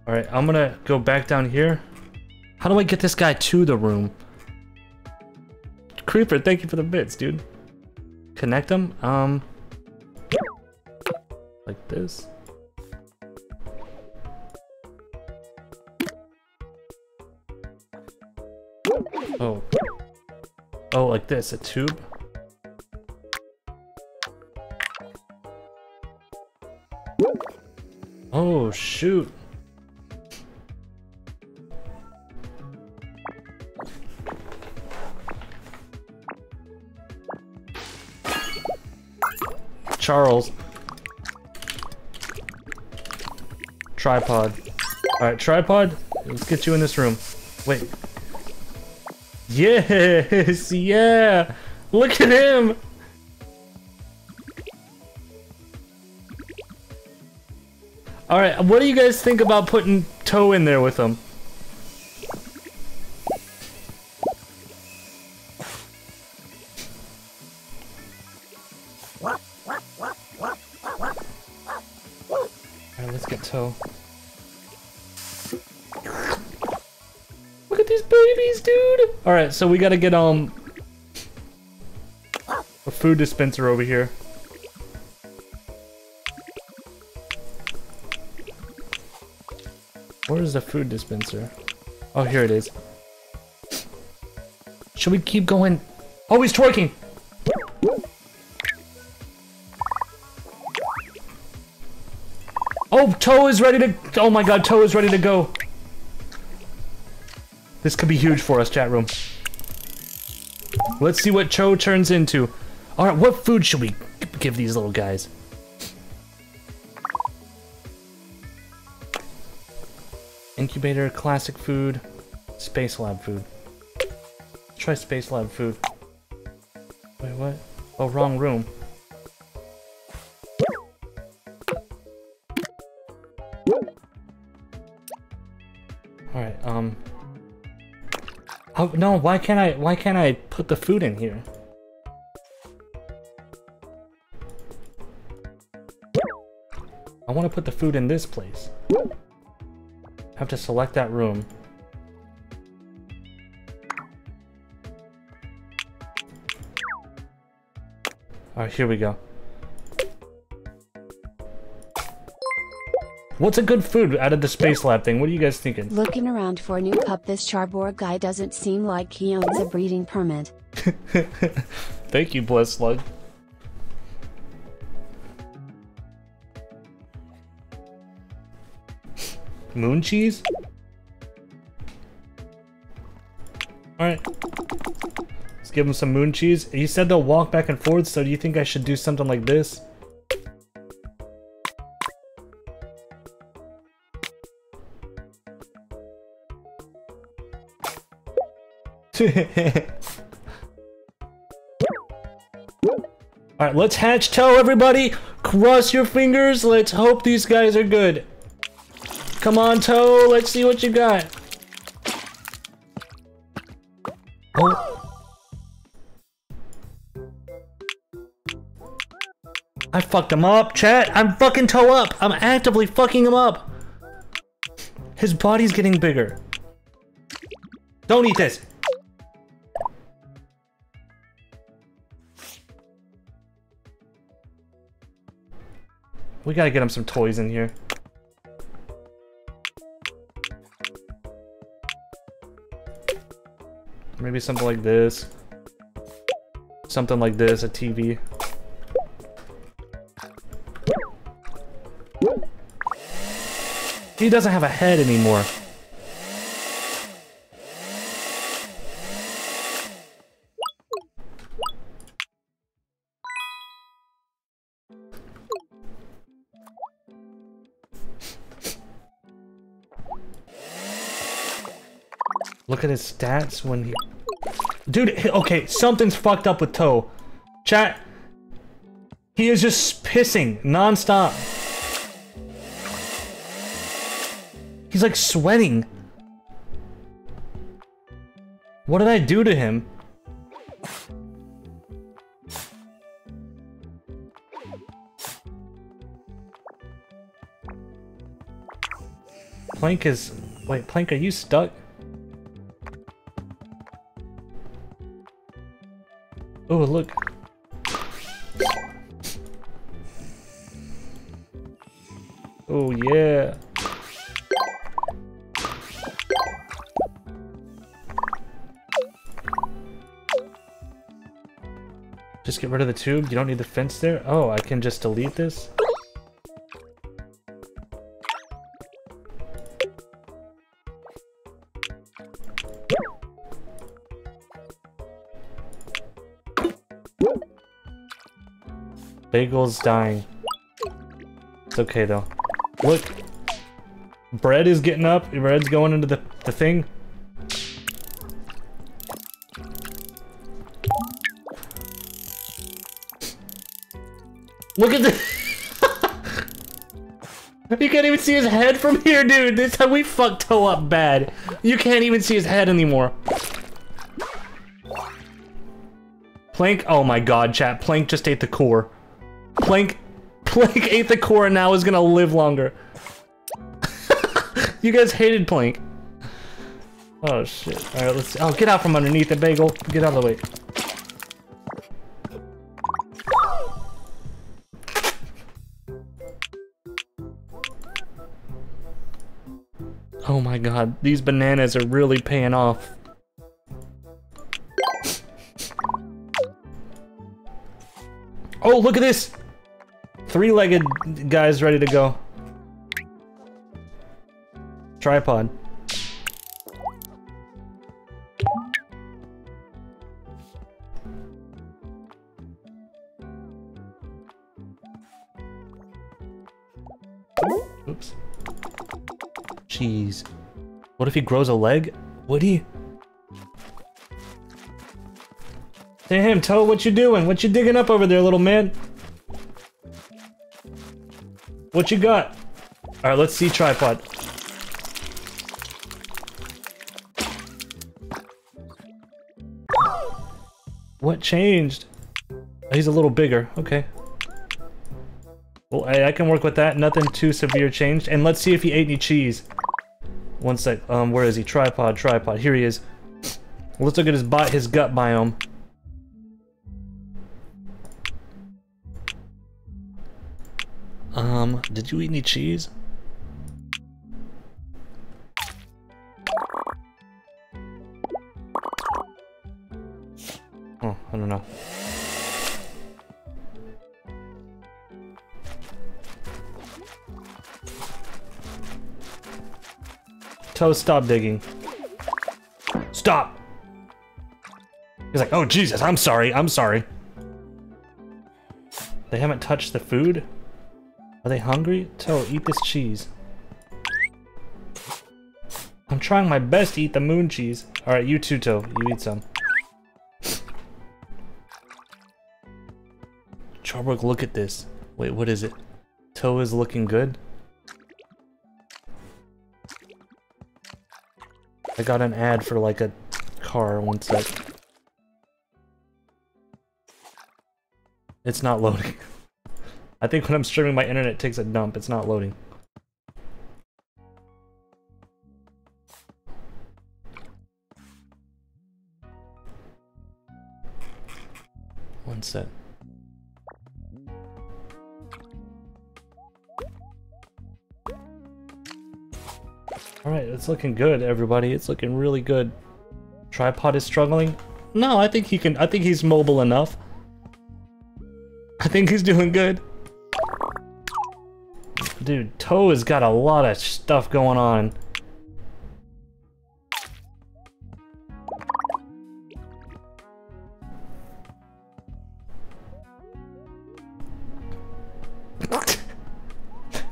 Alright, I'm gonna go back down here. How do I get this guy to the room? Creeper, thank you for the bits, dude. Connect them? Um... Like this? Oh. Oh, like this, a tube? Oh, shoot. Charles. Tripod. Alright, tripod. Let's get you in this room. Wait. Yes! Yeah! Look at him! Alright, what do you guys think about putting Toe in there with him? Alright, let's get Toe. Dude! Alright, so we gotta get, um... A food dispenser over here. Where is the food dispenser? Oh, here it is. Should we keep going? Oh, he's twerking! Oh, Toe is ready to... Oh my god, Toe is ready to go. This could be huge for us, chat room. Let's see what Cho turns into. Alright, what food should we give these little guys? Incubator, classic food. Space Lab food. Let's try Space Lab food. Wait, what? Oh, wrong room. Alright, um... Oh, no, why can't I, why can't I put the food in here? I want to put the food in this place. I have to select that room. Alright, here we go. What's a good food out of the Space Lab thing? What are you guys thinking? Looking around for a new pup, this Charborg guy doesn't seem like he owns a breeding permit. Thank you, Bless Slug. Moon cheese? Alright. Let's give him some moon cheese. He said they'll walk back and forth, so do you think I should do something like this? Alright, let's hatch toe, everybody! Cross your fingers, let's hope these guys are good. Come on, Toe, let's see what you got. Oh. I fucked him up, chat. I'm fucking Toe up. I'm actively fucking him up. His body's getting bigger. Don't eat this. We gotta get him some toys in here. Maybe something like this. Something like this, a TV. He doesn't have a head anymore. Look at his stats when he... Dude, okay, something's fucked up with Toe. Chat. He is just pissing non-stop. He's like sweating. What did I do to him? Plank is... Wait, Plank, are you stuck? Oh, look. Oh, yeah. Just get rid of the tube? You don't need the fence there? Oh, I can just delete this? Bagel's dying. It's okay though. Look! Bread is getting up, bread's going into the, the thing. Look at this! you can't even see his head from here, dude! This time we fucked Toe up bad. You can't even see his head anymore. Plank, oh my god, chat. Plank just ate the core. Plank, Plank ate the core and now is gonna live longer. you guys hated Plank. Oh shit. Alright, let's see. Oh, get out from underneath it, Bagel. Get out of the way. Oh my god, these bananas are really paying off. Oh, look at this! Three-legged guys ready to go. Tripod. Oops. Jeez. What if he grows a leg? Woody? Damn, Toe, what you're doing? What you digging up over there, little man? What you got? Alright, let's see tripod. What changed? Oh, he's a little bigger. Okay. Well, I, I can work with that. Nothing too severe changed. And let's see if he ate any cheese. One sec. Um, where is he? Tripod, tripod. Here he is. Let's look at his bot, his gut biome. Did you eat any cheese? Oh, I don't know. Toe, stop digging. Stop! He's like, oh Jesus, I'm sorry, I'm sorry. They haven't touched the food? Are they hungry? Toe, eat this cheese. I'm trying my best to eat the moon cheese. Alright, you too, Toe. You eat some. Charborg, look at this. Wait, what is it? Toe is looking good? I got an ad for like a car one sec. It's not loading. I think when I'm streaming my internet takes a dump, it's not loading. One sec. Alright, it's looking good, everybody. It's looking really good. Tripod is struggling? No, I think he can- I think he's mobile enough. I think he's doing good. Dude, Toe has got a lot of stuff going on.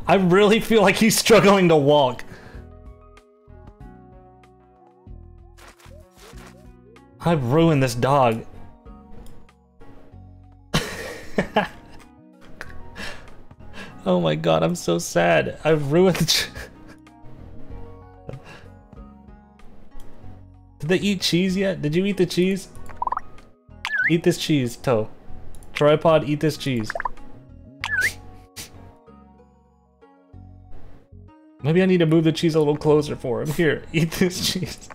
I really feel like he's struggling to walk. I've ruined this dog. oh my god, I'm so sad. I've ruined Did they eat cheese yet? Did you eat the cheese? Eat this cheese, Toe. Tripod, eat this cheese. Maybe I need to move the cheese a little closer for him. Here, eat this cheese.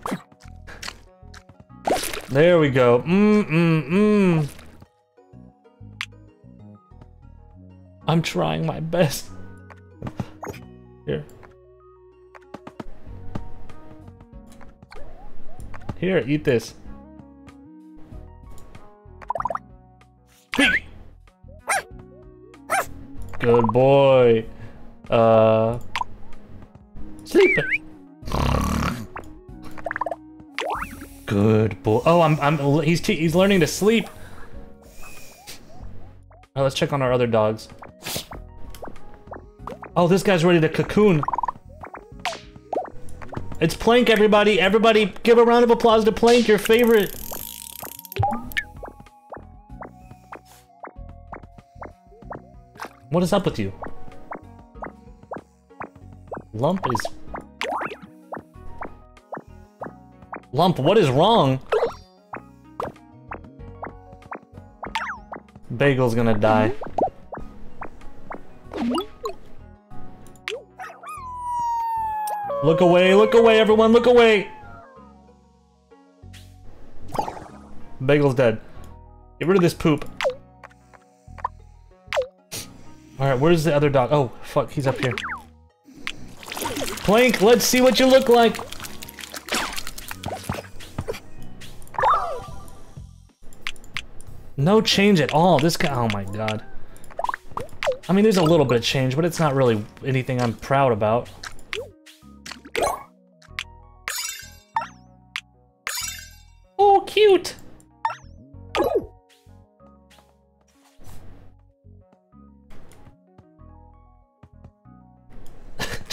There we go. Mmm, mmm, mmm. I'm trying my best. Here. Here, eat this. Good boy. Uh... Sleep! Good boy. Oh, I'm, I'm, he's, he's learning to sleep. Alright, let's check on our other dogs. Oh, this guy's ready to cocoon. It's Plank, everybody. Everybody, give a round of applause to Plank, your favorite. What is up with you? Lump is... Lump, what is wrong? Bagel's gonna die. Look away, look away, everyone, look away! Bagel's dead. Get rid of this poop. Alright, where's the other dog? Oh, fuck, he's up here. Plank, let's see what you look like! No change at all. This guy, oh my god. I mean, there's a little bit of change, but it's not really anything I'm proud about.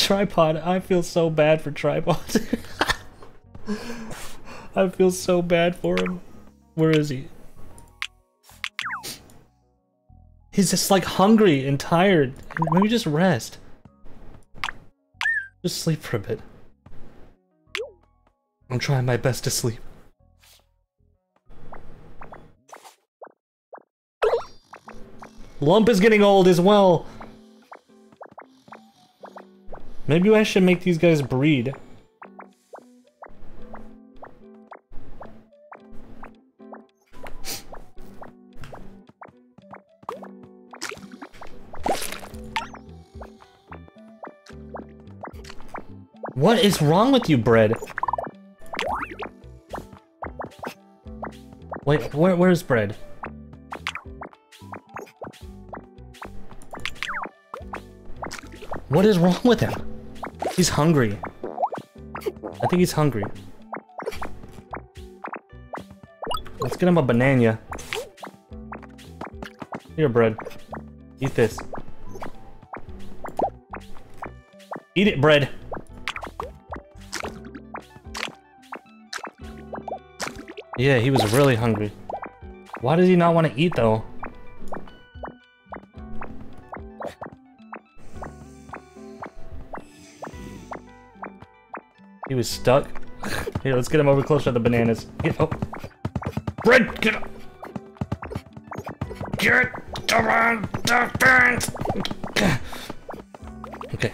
Tripod, I feel so bad for tripod. I feel so bad for him. Where is he? He's just like hungry and tired. Maybe just rest. Just sleep for a bit. I'm trying my best to sleep. Lump is getting old as well. Maybe I should make these guys breed. What is wrong with you, bread? Wait, where, where's bread? What is wrong with him? He's hungry. I think he's hungry. Let's get him a banana. Here, bread. Eat this. Eat it, bread. Yeah, he was really hungry. Why does he not want to eat, though? Was stuck. Here, let's get him over closer to the bananas. Get, oh. Bread, get up! Get around the fence! Okay.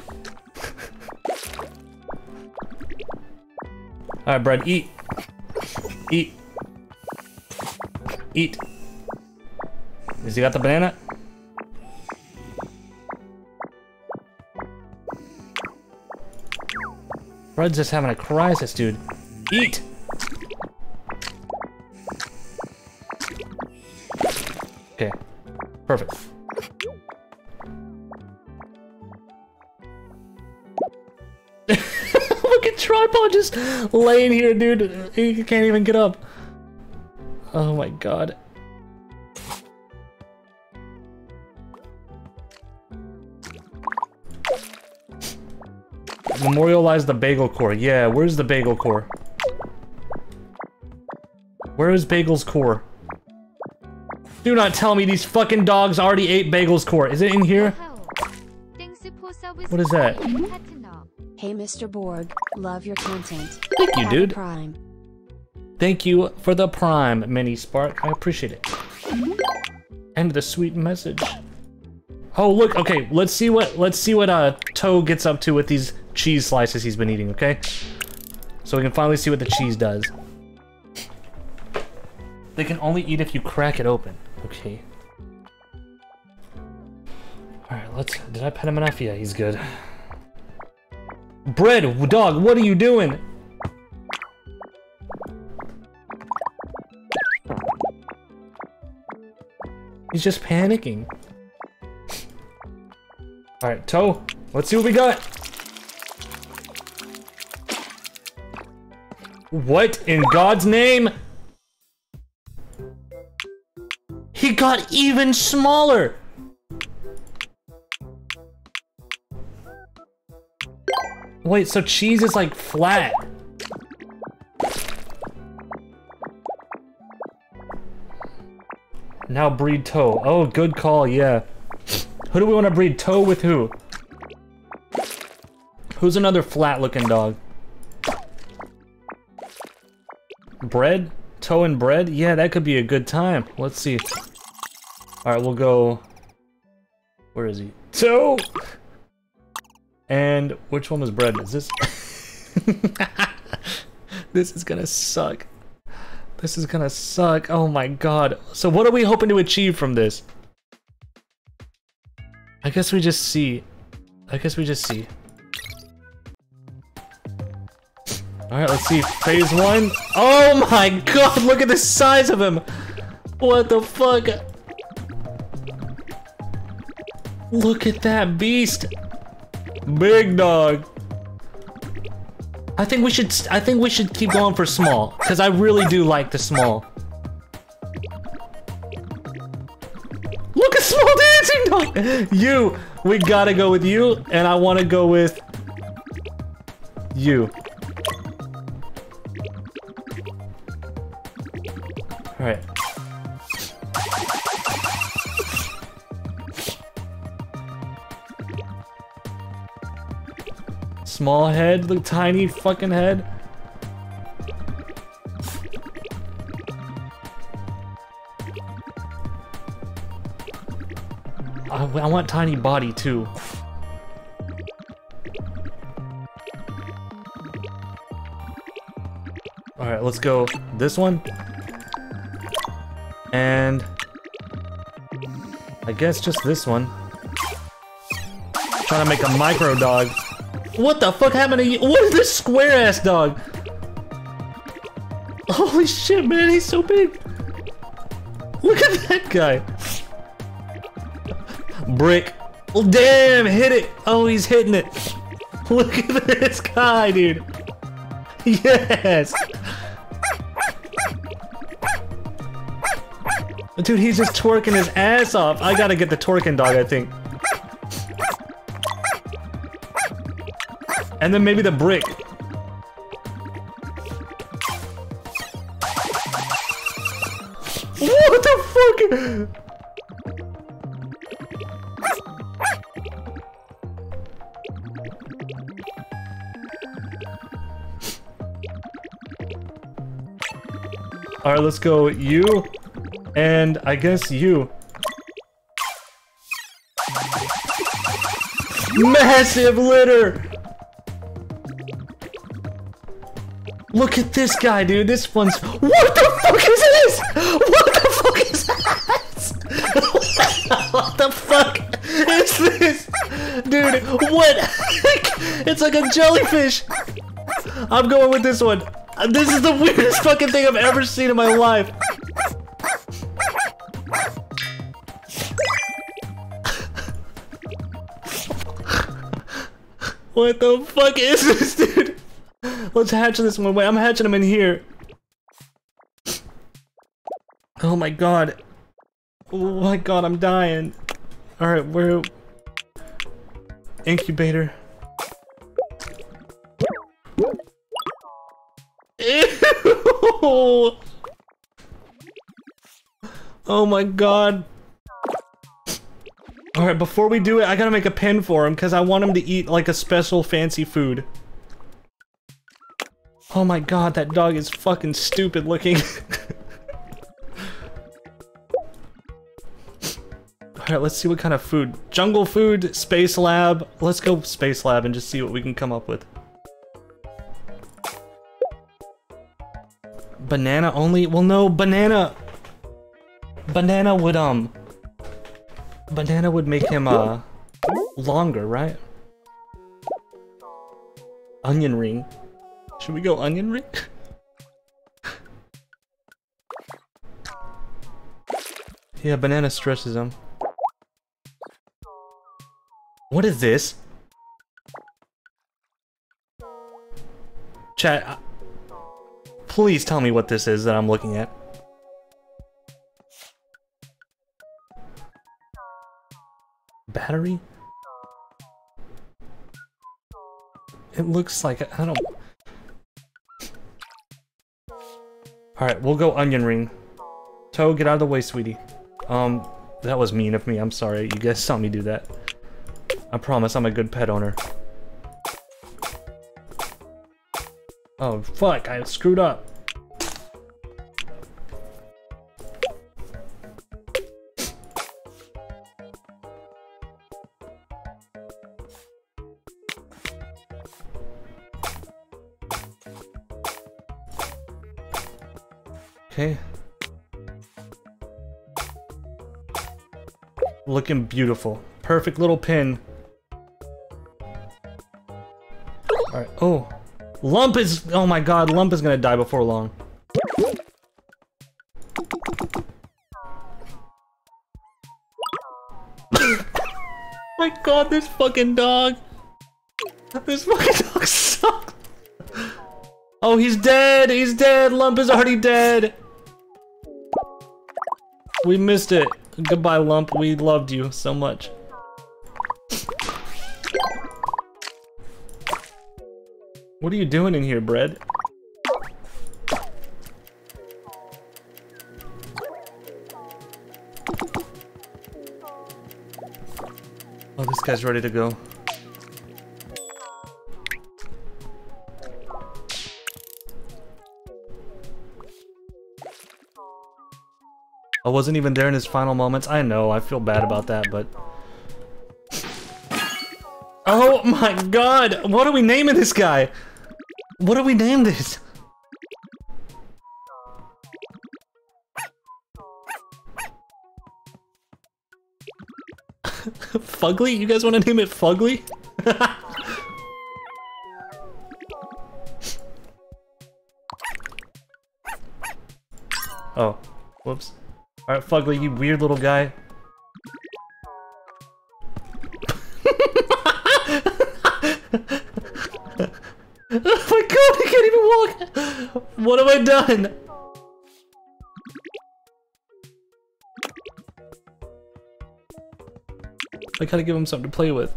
Alright, bread, eat. Eat. Eat. Has he got the banana? Bread's just having a crisis, dude. Eat! Okay. Perfect. Look at Tripod just laying here, dude. He can't even get up. Oh my god. Memorialize the bagel core. Yeah, where's the bagel core? Where is Bagel's core? Do not tell me these fucking dogs already ate Bagel's core. Is it in here? What is that? Hey Mr. Borg, love your content. Thank you, dude. Prime. Thank you for the prime, Mini Spark. I appreciate it. And the sweet message. Oh, look. Okay, let's see what let's see what uh Toe gets up to with these cheese slices he's been eating. Okay, so we can finally see what the cheese does. They can only eat if you crack it open. Okay. All right. Let's. Did I pet him enough? Yeah, he's good. Bread, dog. What are you doing? He's just panicking. Alright, Toe, let's see what we got. What in God's name? He got even smaller! Wait, so cheese is like flat. Now breed toe. Oh, good call, yeah. Who do we want to breed? Toe with who? Who's another flat-looking dog? Bread? Toe and bread? Yeah, that could be a good time. Let's see. Alright, we'll go... Where is he? Toe! And which one was bread? Is this... this is gonna suck. This is gonna suck. Oh my god. So what are we hoping to achieve from this? I guess we just see. I guess we just see. Alright, let's see. Phase one. Oh my god, look at the size of him! What the fuck? Look at that beast! Big dog. I think we should. I think we should keep going for small, because I really do like the small. Look at small dancing dog. You. We gotta go with you, and I want to go with you. Alright. Small head, the tiny fucking head. I, I want tiny body too. Alright, let's go this one. And I guess just this one. Trying to make a micro dog. What the fuck happened to you? What is this square ass dog? Holy shit, man, he's so big. Look at that guy. Brick. Oh, damn, hit it. Oh, he's hitting it. Look at this guy, dude. Yes. Dude, he's just twerking his ass off. I gotta get the twerking dog, I think. And then maybe the brick. What the fuck? Alright, let's go you, and I guess you. Massive litter! Look at this guy, dude. This one's. What the fuck is this? What the fuck is that? what the fuck is this? Dude, what? it's like a jellyfish. I'm going with this one. This is the weirdest fucking thing I've ever seen in my life. What the fuck is this, dude? Let's hatch this one. Wait, I'm hatching them in here. Oh my god. Oh my god, I'm dying. Alright, we're... Incubator. Ew! Oh my god. Alright, before we do it, I gotta make a pen for him because I want him to eat like a special fancy food. Oh my god, that dog is fucking stupid looking. Alright, let's see what kind of food. Jungle food, space lab. Let's go space lab and just see what we can come up with. Banana only? Well, no, banana. Banana would, um. Banana would make him, uh. Longer, right? Onion ring. Should we go onion ring? yeah, banana stresses him. What is this? Chat, uh, please tell me what this is that I'm looking at. Battery? It looks like, I don't... Alright, we'll go onion ring. Toe, get out of the way, sweetie. Um, that was mean of me, I'm sorry. You guys saw me do that. I promise I'm a good pet owner. Oh, fuck, I screwed up. Looking beautiful. Perfect little pin. Alright, oh. Lump is- oh my god, Lump is gonna die before long. my god, this fucking dog. This fucking dog sucks. Oh, he's dead! He's dead! Lump is already dead! We missed it. Goodbye, Lump. We loved you so much. What are you doing in here, Bread? Oh, this guy's ready to go. Wasn't even there in his final moments. I know, I feel bad about that, but... Oh my god! What are we naming this guy? What do we name this? Fugly? You guys want to name it Fugly? oh, whoops. Alright, Fugly, you weird little guy. oh my god, I can't even walk! What have I done? I gotta give him something to play with.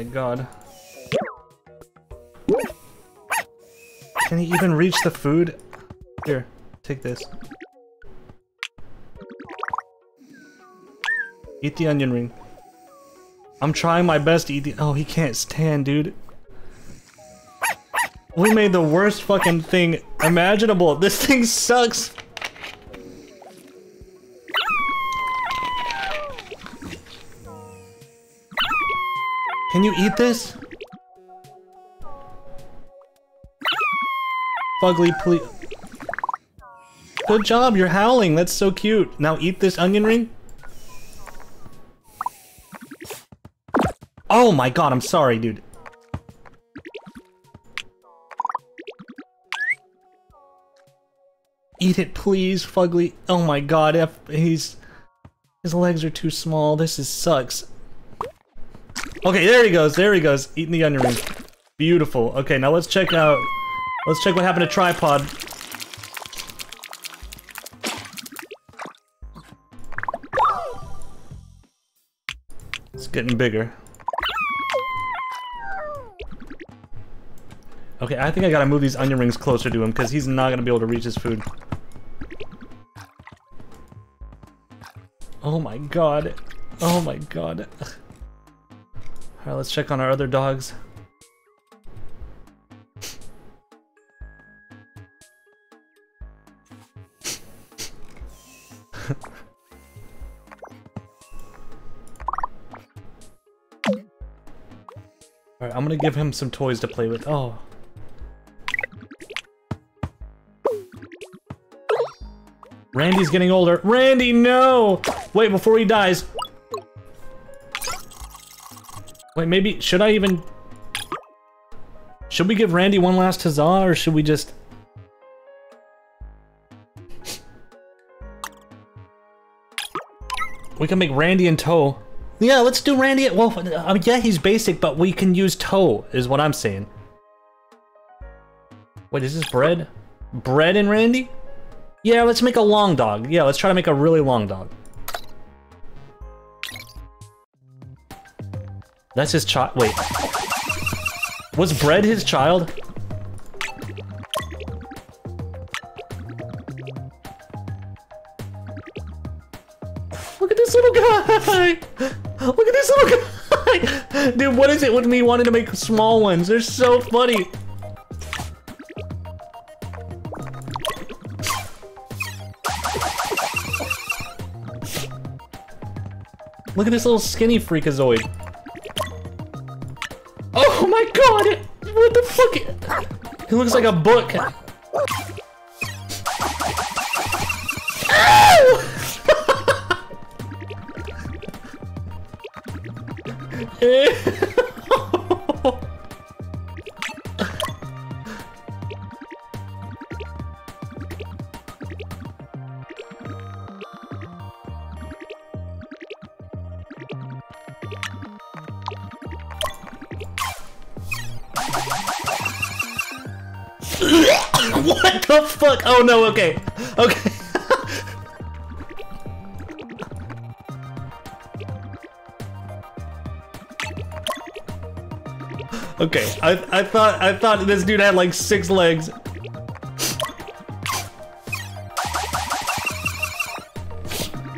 My god. Can he even reach the food? Here, take this. Eat the onion ring. I'm trying my best to eat the- Oh, he can't stand, dude. We made the worst fucking thing imaginable. This thing sucks. Can you eat this? Fugly, please. Good job, you're howling. That's so cute. Now eat this onion ring. Oh my god, I'm sorry, dude. Eat it, please, Fugly. Oh my god, if he's... His legs are too small. This is sucks. Okay, there he goes. There he goes. Eating the onion ring. Beautiful. Okay, now let's check out... Let's check what happened to Tripod. It's getting bigger. Okay, I think I gotta move these onion rings closer to him because he's not gonna be able to reach his food. Oh my god. Oh my god. Alright, let's check on our other dogs. Alright, I'm gonna give him some toys to play with. Oh. Randy's getting older. Randy, no! Wait, before he dies. Wait, maybe, should I even... Should we give Randy one last huzzah, or should we just... We can make Randy and Toe. Yeah, let's do Randy. At, Well, uh, yeah, he's basic, but we can use Toe, is what I'm saying. Wait, is this bread? Bread and Randy? Yeah, let's make a long dog. Yeah, let's try to make a really long dog. That's his child. Wait. Was Bread his child? Look at this little guy! Look at this little guy! Dude, what is it with me wanting to make small ones? They're so funny! Look at this little skinny freakazoid. God! What the fuck? He looks like a book. fuck! Oh no, okay. Okay. okay, I, I thought I thought this dude had like six legs.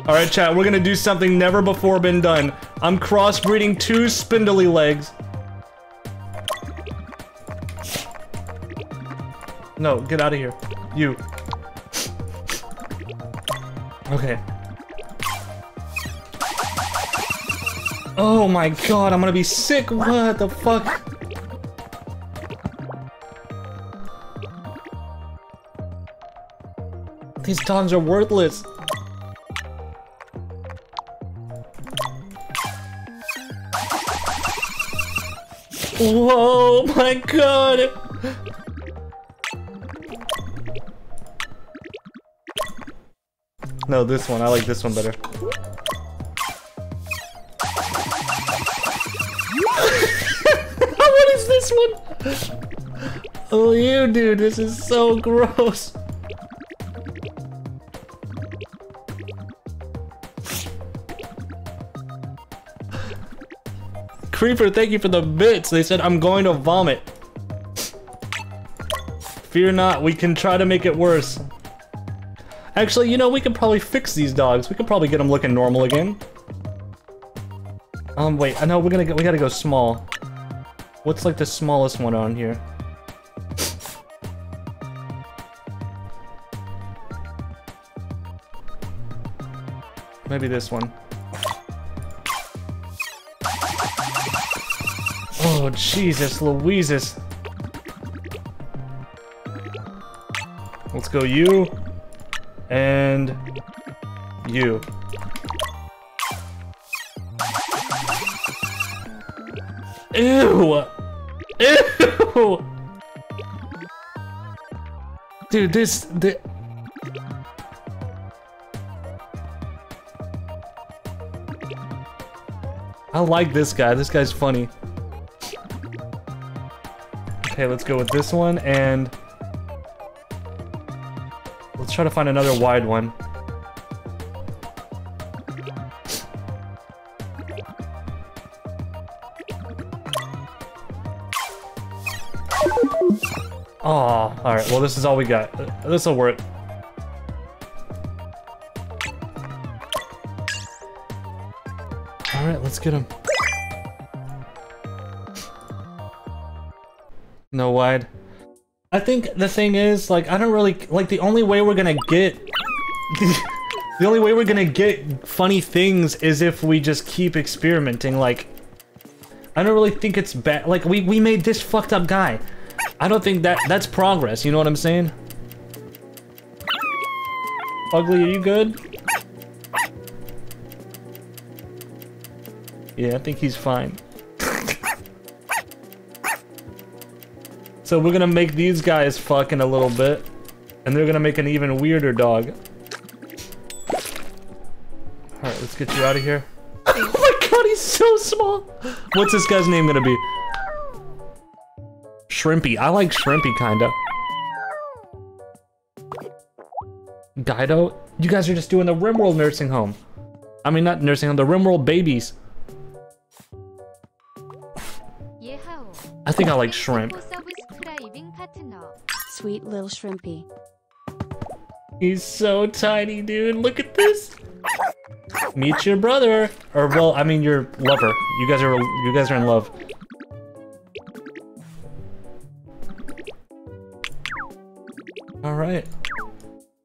All right, chat, we're gonna do something never before been done. I'm crossbreeding two spindly legs. No, get out of here. You. Okay. Oh my god, I'm gonna be sick. What the fuck? These dogs are worthless. Whoa, my god! No, this one. I like this one better. what is this one? Oh, you, dude. This is so gross. Creeper, thank you for the bits. They said I'm going to vomit. Fear not, we can try to make it worse. Actually, you know, we could probably fix these dogs. We could probably get them looking normal again. Um, wait, I know we're gonna go, we gotta go small. What's like the smallest one on here? Maybe this one. Oh, Jesus, Louises. Let's go you. And you. Ew! Ew! Dude, this... The... I like this guy. This guy's funny. Okay, let's go with this one, and... Let's try to find another wide one. Oh, alright, well this is all we got. This'll work. Alright, let's get him. No wide. I think the thing is, like, I don't really, like, the only way we're gonna get, the only way we're gonna get funny things is if we just keep experimenting, like, I don't really think it's bad, like, we, we made this fucked up guy. I don't think that, that's progress, you know what I'm saying? Ugly, are you good? Yeah, I think he's fine. So we're gonna make these guys fucking a little bit. And they're gonna make an even weirder dog. Alright, let's get you out of here. oh my god, he's so small! What's this guy's name gonna be? Shrimpy. I like Shrimpy, kinda. Guido? You guys are just doing the RimWorld nursing home. I mean, not nursing home, the RimWorld babies. I think I like shrimp. Sweet little shrimpy. He's so tiny, dude. Look at this. Meet your brother, or well, I mean your lover. You guys are you guys are in love. All right.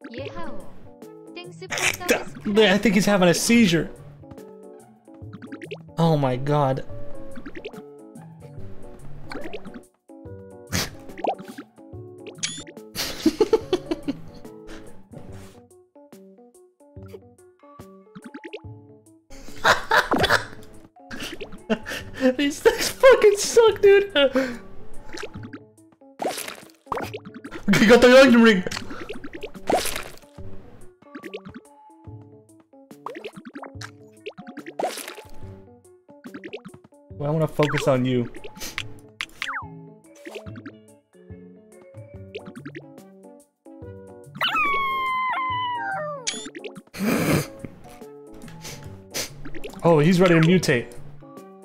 I think he's having a seizure. Oh my god. These things fucking suck, dude. You got the ring. Well, I want to focus on you. oh, he's ready to mutate.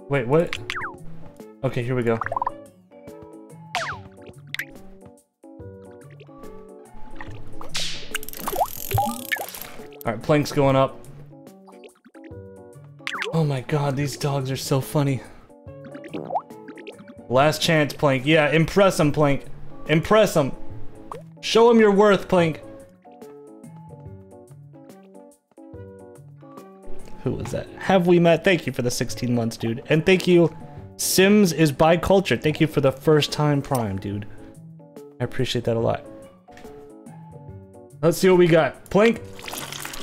Wait, what? Okay, here we go. Alright, plank's going up. Oh my god, these dogs are so funny. Last chance, Plank. Yeah, impress him, Plank. Impress him. Show him your worth, Plank. Who was that? Have we met? Thank you for the 16 months, dude. And thank you, Sims is by culture. Thank you for the first time prime, dude. I appreciate that a lot. Let's see what we got. Plank,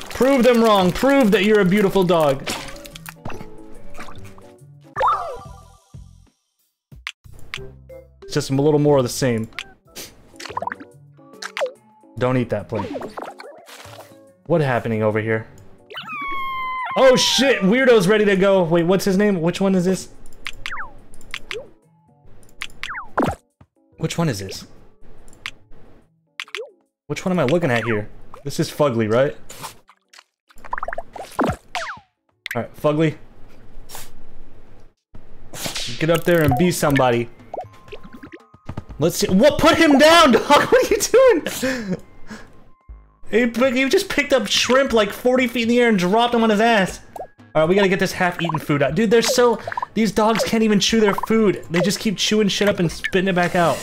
prove them wrong. Prove that you're a beautiful dog. Just a little more of the same. Don't eat that Plank. What happening over here? Oh shit, Weirdo's ready to go. Wait, what's his name? Which one is this? Which one is this? Which one am I looking at here? This is Fugly, right? Alright, Fugly. Get up there and be somebody. Let's see. What? Put him down, dog! What are you doing? He, just picked up shrimp like 40 feet in the air and dropped him on his ass. Alright, we gotta get this half-eaten food out. Dude, they're so... These dogs can't even chew their food. They just keep chewing shit up and spitting it back out.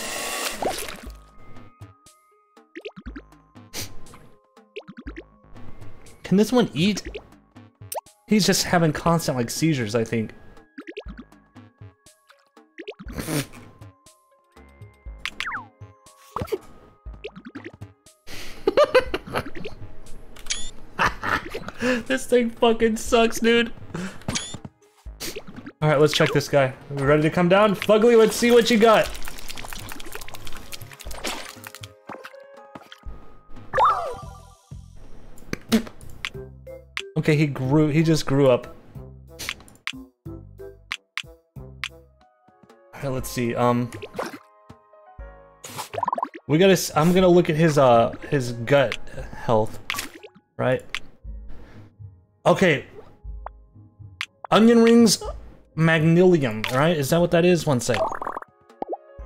Can this one eat? He's just having constant, like, seizures, I think. This thing fucking sucks, dude. Alright, let's check this guy. We ready to come down? Fugly, let's see what you got. Okay, he grew, he just grew up. Alright, let's see, um... We gotta, I'm gonna look at his, uh, his gut health, right? Okay. Onion rings, magnilium, right? Is that what that is? One sec.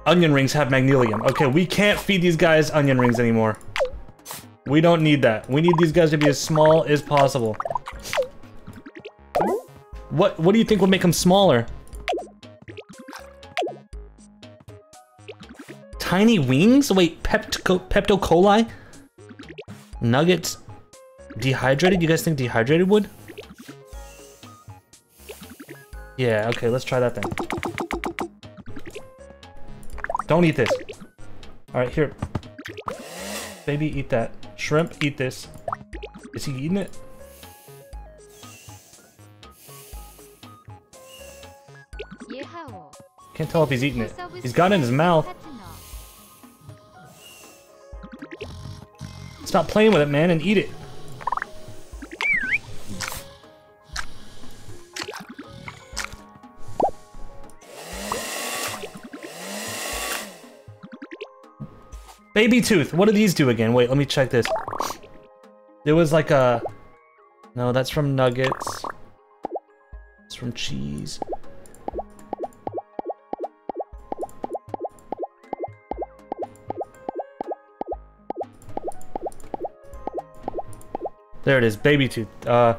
Onion rings have magnilium. Okay, we can't feed these guys onion rings anymore. We don't need that. We need these guys to be as small as possible. What What do you think would make them smaller? Tiny wings? Wait, Pepto Pepto? Nuggets? Dehydrated? You guys think dehydrated would? Yeah, okay, let's try that then. Don't eat this. Alright, here. Baby, eat that. Shrimp, eat this. Is he eating it? Can't tell if he's eating it. He's got it in his mouth. Stop playing with it, man, and eat it. Baby tooth. What do these do again? Wait, let me check this. There was like a... No, that's from nuggets. It's from cheese. There it is, baby tooth. Uh,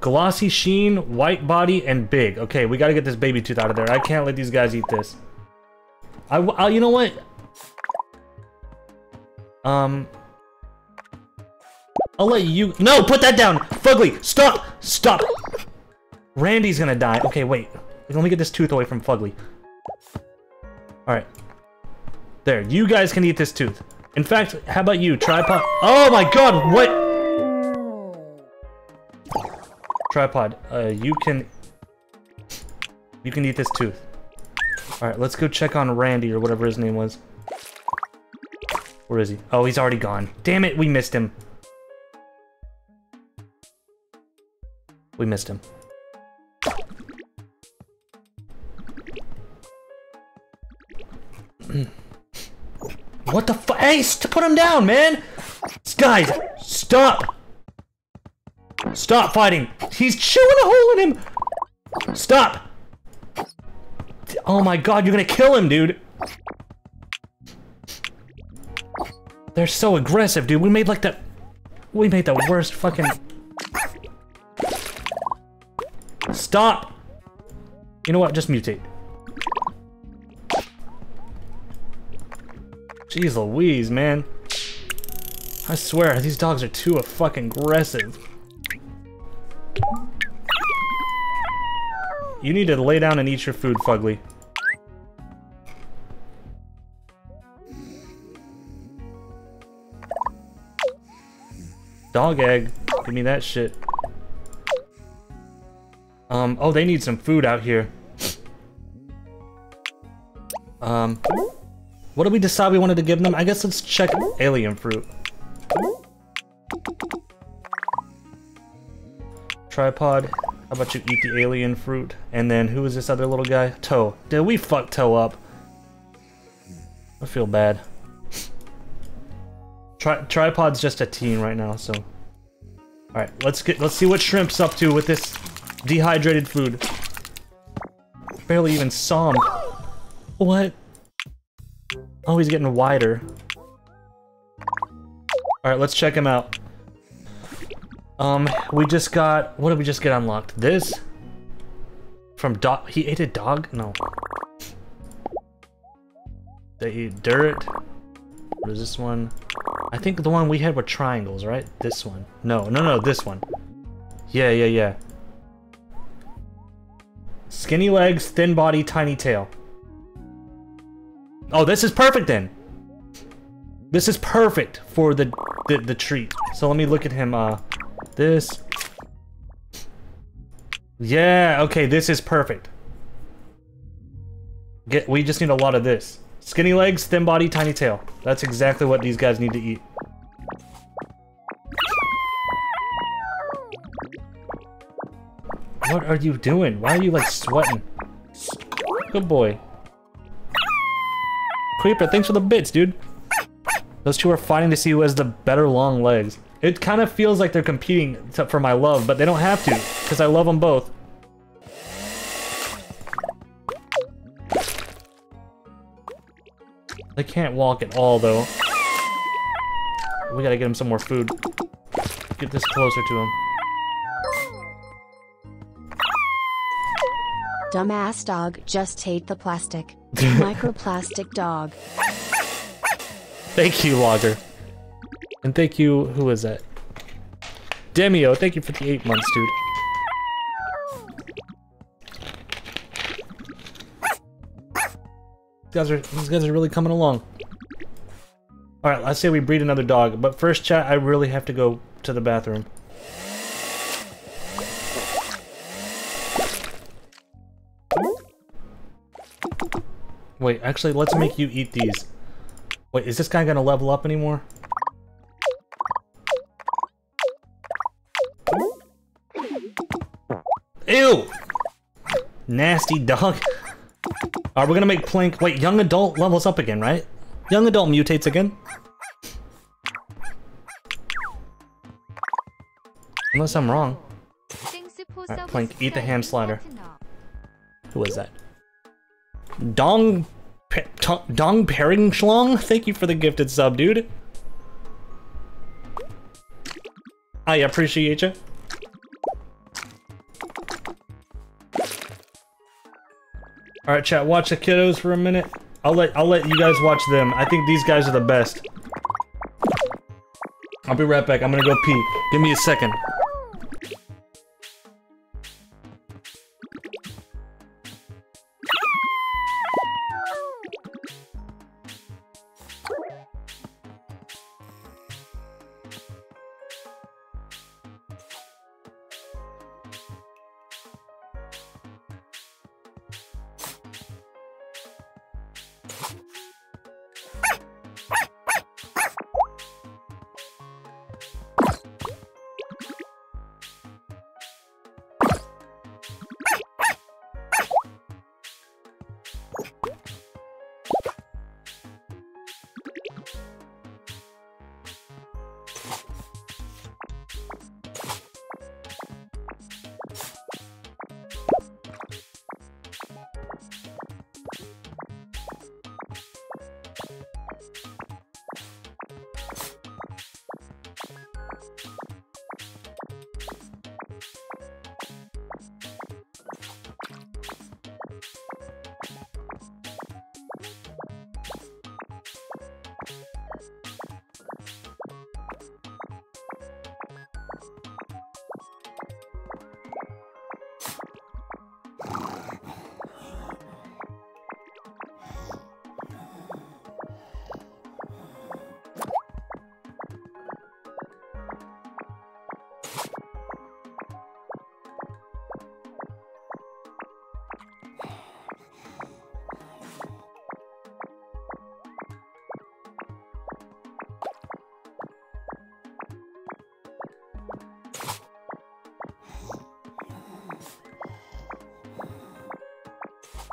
glossy sheen, white body, and big. Okay, we gotta get this baby tooth out of there. I can't let these guys eat this. I, uh, you know what? Um, I'll let you. No, put that down, Fugly. Stop, stop. Randy's gonna die. Okay, wait. Let me get this tooth away from Fugly. All right. There, you guys can eat this tooth. In fact, how about you, tripod? Oh my God, what? Tripod, uh, you can... You can eat this tooth. Alright, let's go check on Randy or whatever his name was. Where is he? Oh, he's already gone. Damn it, we missed him. We missed him. what the fu- Hey, put him down, man! Guys, stop! Stop fighting! He's chewing a hole in him! Stop! Oh my god, you're gonna kill him, dude! They're so aggressive, dude. We made like the... We made the worst fucking... Stop! You know what? Just mutate. Jeez Louise, man. I swear, these dogs are too fucking aggressive. You need to lay down and eat your food, Fugly. Dog egg. Give me that shit. Um, oh, they need some food out here. Um, what did we decide we wanted to give them? I guess let's check alien fruit. Tripod, how about you eat the alien fruit? And then who is this other little guy? Toe. Did we fuck Toe up? I feel bad. Tri tripod's just a teen right now, so. Alright, let's get let's see what Shrimp's up to with this dehydrated food. Barely even saw him. What? Oh, he's getting wider. Alright, let's check him out. Um, we just got... What did we just get unlocked? This? From dog... He ate a dog? No. They eat dirt. What is this one? I think the one we had were triangles, right? This one. No, no, no, this one. Yeah, yeah, yeah. Skinny legs, thin body, tiny tail. Oh, this is perfect then. This is perfect for the, the, the treat. So let me look at him, uh, this. Yeah, okay, this is perfect. Get, we just need a lot of this. Skinny legs, thin body, tiny tail. That's exactly what these guys need to eat. What are you doing? Why are you like sweating? Good boy. Creeper, thanks for the bits, dude. Those two are fighting to see who has the better long legs. It kind of feels like they're competing for my love, but they don't have to, because I love them both. They can't walk at all, though. We gotta get him some more food. Get this closer to him. Dumbass dog just ate the plastic. Microplastic dog. Thank you, Logger. And thank you, who is that? Demio, thank you for the eight months, dude. Guys are these guys are really coming along. Alright, let's say we breed another dog, but first chat, I really have to go to the bathroom. Wait, actually, let's make you eat these. Wait, is this guy gonna level up anymore? Ew! Nasty dog. Are we gonna make Plink... Wait, young adult levels up again, right? Young adult mutates again? Unless I'm wrong. Alright, Plink, eat the hand slider. Who is that? Dong... Pe Dong Pairing Schlong? Thank you for the gifted sub, dude. I appreciate you. All right, chat. Watch the kiddos for a minute. I'll let I'll let you guys watch them. I think these guys are the best. I'll be right back. I'm gonna go pee. Give me a second.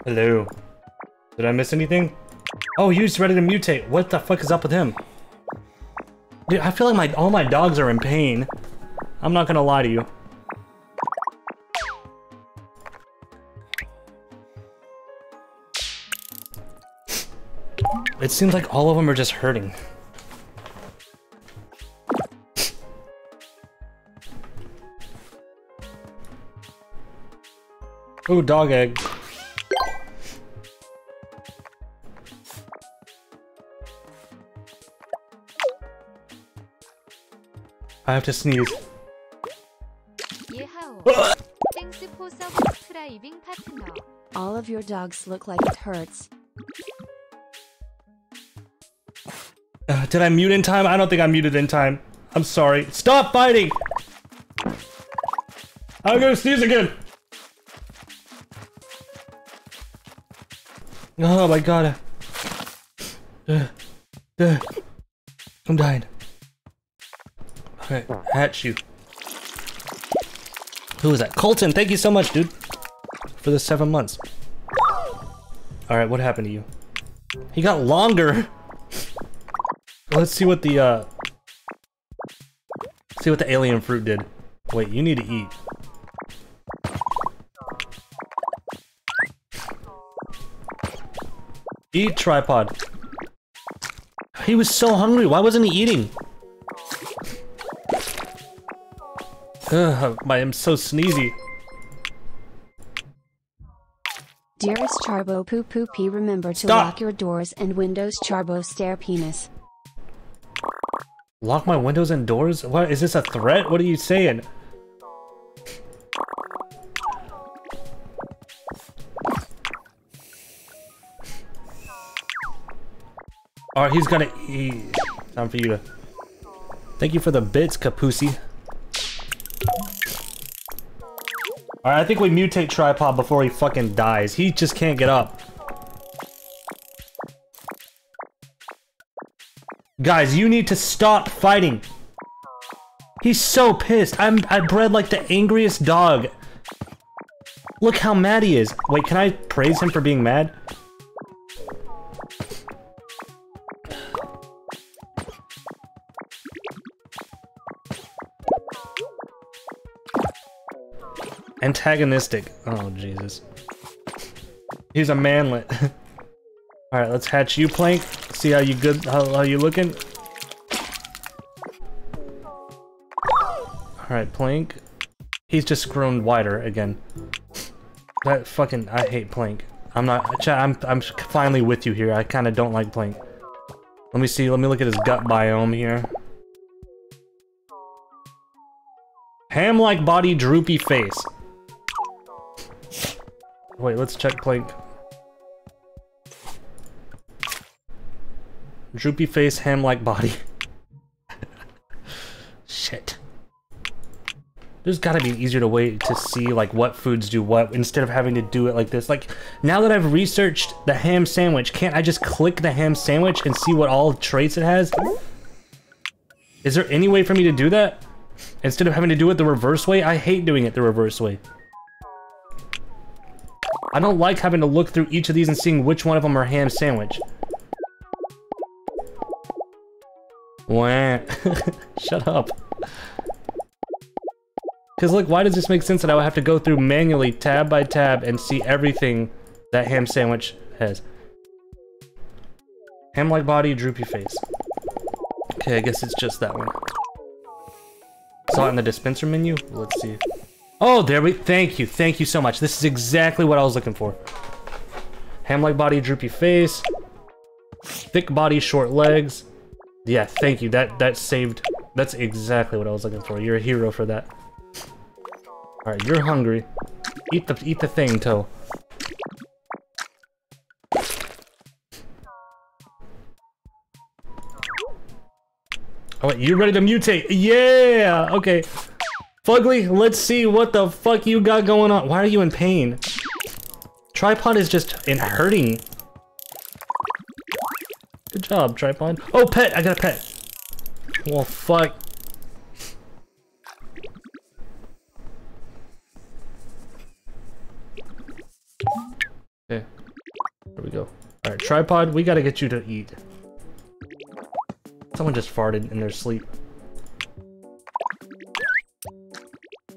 Hello. Did I miss anything? Oh, he's ready to mutate. What the fuck is up with him? Dude, I feel like my all my dogs are in pain. I'm not gonna lie to you. It seems like all of them are just hurting. Ooh, dog egg. I have to sneeze. All of your dogs look like it hurts. Uh, did I mute in time? I don't think I muted in time. I'm sorry. Stop fighting! I'm gonna sneeze again! Oh my god. Uh, uh, I'm dying. Okay, hatch you. Who is that? Colton, thank you so much, dude. For the seven months. Alright, what happened to you? He got longer! Let's see what the, uh... See what the alien fruit did. Wait, you need to eat. Eat, tripod. He was so hungry, why wasn't he eating? Ugh, I am so sneezy. Dearest Charbo Poo Poo Pee, remember to Stop. lock your doors and windows. Charbo Stare Penis. Lock my windows and doors? What, is this a threat? What are you saying? Alright, he's gonna eat. Time for you to... Thank you for the bits, Capusi. Alright, I think we mutate Tripod before he fucking dies. He just can't get up. Guys, you need to stop fighting. He's so pissed. I'm I bred like the angriest dog. Look how mad he is. Wait, can I praise him for being mad? Antagonistic. Oh, Jesus. He's a manlet. Alright, let's hatch you, Plank. See how you good, how, how you looking? Alright, Plank. He's just grown wider again. That fucking, I hate Plank. I'm not, I'm, I'm finally with you here. I kind of don't like Plank. Let me see, let me look at his gut biome here. Ham-like body, droopy face. Wait, let's check Plank. Droopy face, ham-like body. Shit. There's gotta be an easier way to see like what foods do what instead of having to do it like this. Like now that I've researched the ham sandwich, can't I just click the ham sandwich and see what all traits it has? Is there any way for me to do that? Instead of having to do it the reverse way? I hate doing it the reverse way. I don't like having to look through each of these and seeing which one of them are ham sandwich. Wah. Shut up. Because look, why does this make sense that I would have to go through manually, tab by tab, and see everything that ham sandwich has? Ham-like body, droopy face. Okay, I guess it's just that one. Saw it in the dispenser menu? Let's see. Oh, there we- thank you, thank you so much. This is exactly what I was looking for. Ham-like body, droopy face. Thick body, short legs. Yeah, thank you. That that saved. That's exactly what I was looking for. You're a hero for that. All right, you're hungry. Eat the eat the thing, Toe. Oh wait, you ready to mutate? Yeah. Okay. Fugly, let's see what the fuck you got going on. Why are you in pain? Tripod is just in hurting. Good job, tripod. Oh, pet! I got a pet. Well, fuck. Okay. There we go. All right, tripod, we gotta get you to eat. Someone just farted in their sleep.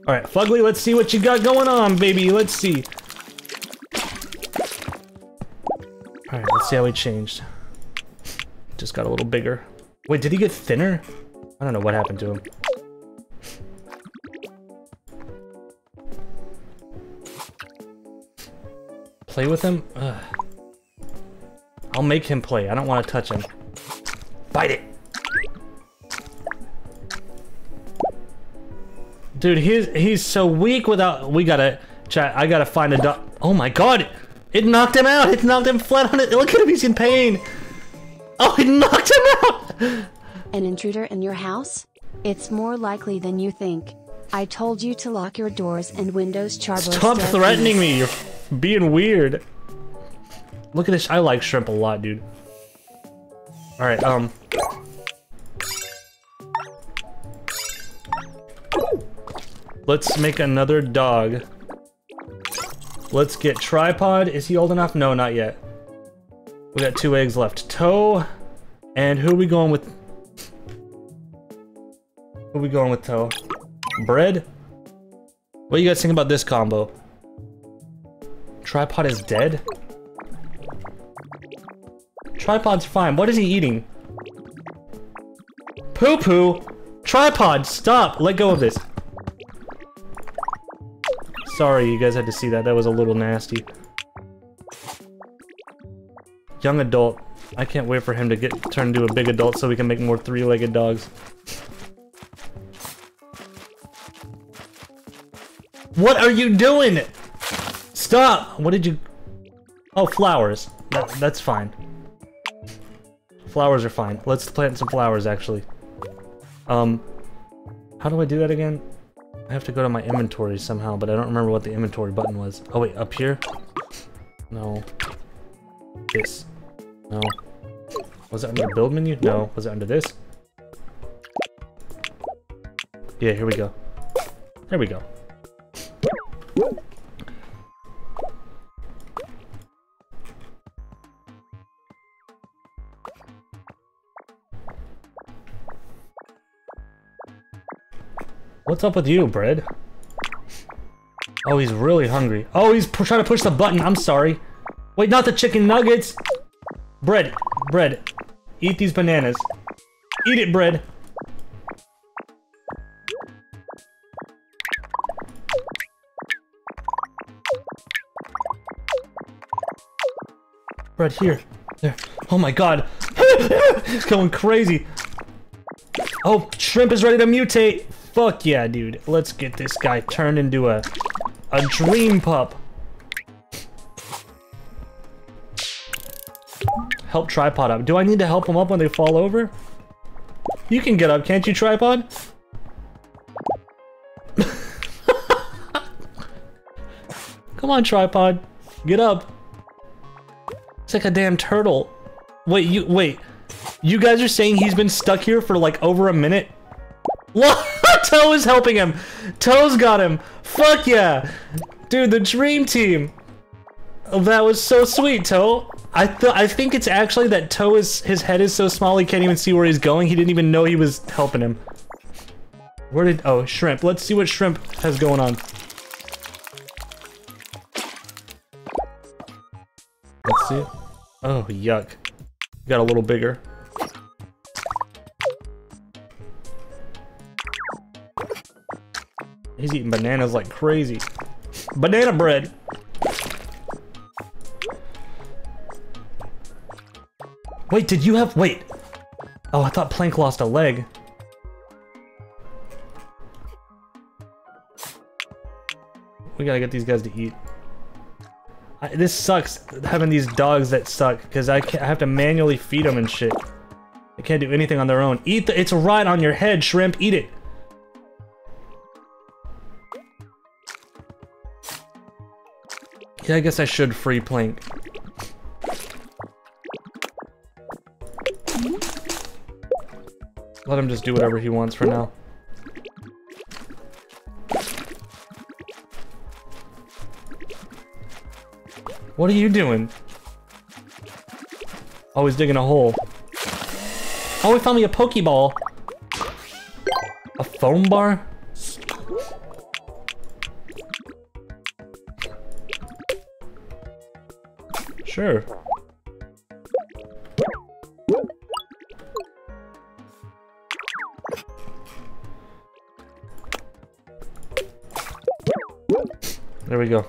All right, Fugly, let's see what you got going on, baby. Let's see. All right, let's see how he changed. Just got a little bigger. Wait, did he get thinner? I don't know what happened to him. Play with him? Ugh. I'll make him play. I don't want to touch him. Bite it! Dude, he's he's so weak without. We gotta chat. I gotta find a dog. Oh my god! It knocked him out. It knocked him flat on it. Look at him. He's in pain. Oh, it knocked him out. An intruder in your house? It's more likely than you think. I told you to lock your doors and windows, Charbo. Stop threatening me. You're being weird. Look at this. I like shrimp a lot, dude. All right. Um. Let's make another dog. Let's get tripod. Is he old enough? No, not yet. We got two eggs left. Toe. And who are we going with? Who are we going with, Toe? Bread? What do you guys think about this combo? Tripod is dead? Tripod's fine. What is he eating? Poo poo! Tripod, stop! Let go of this. Sorry you guys had to see that. That was a little nasty. Young adult. I can't wait for him to get turned into a big adult so we can make more three-legged dogs. What are you doing? Stop! What did you... Oh, flowers. That, that's fine. Flowers are fine. Let's plant some flowers, actually. Um, how do I do that again? I have to go to my inventory somehow, but I don't remember what the inventory button was. Oh wait, up here? No. This. No. Was it under the build menu? No. Was it under this? Yeah, here we go. There we go. What's up with you, Bread? Oh, he's really hungry. Oh, he's trying to push the button. I'm sorry. Wait, not the chicken nuggets. Bread, bread. Eat these bananas. Eat it, bread. Bread, here. There. Oh my god. He's going crazy. Oh, shrimp is ready to mutate. Fuck yeah, dude. Let's get this guy turned into a a dream pup. Help tripod up. Do I need to help them up when they fall over? You can get up, can't you, tripod? Come on, tripod. Get up. It's like a damn turtle. Wait, you- wait. You guys are saying he's been stuck here for like over a minute? What? Toe is helping him. Toe's got him. Fuck yeah. Dude, the dream team. Oh, that was so sweet, Toe. I th I think it's actually that Toe is his head is so small he can't even see where he's going. He didn't even know he was helping him. Where did oh shrimp? Let's see what shrimp has going on. Let's see. Oh yuck. Got a little bigger. He's eating bananas like crazy. Banana bread. Wait, did you have- wait. Oh, I thought Plank lost a leg. We gotta get these guys to eat. I, this sucks, having these dogs that suck, because I, I have to manually feed them and shit. They can't do anything on their own. Eat the- it's right on your head, shrimp, eat it. Yeah, I guess I should free Plank. Let him just do whatever he wants for now. What are you doing? Oh, he's digging a hole. Oh, he found me a Pokeball. A foam bar? Sure. There we go.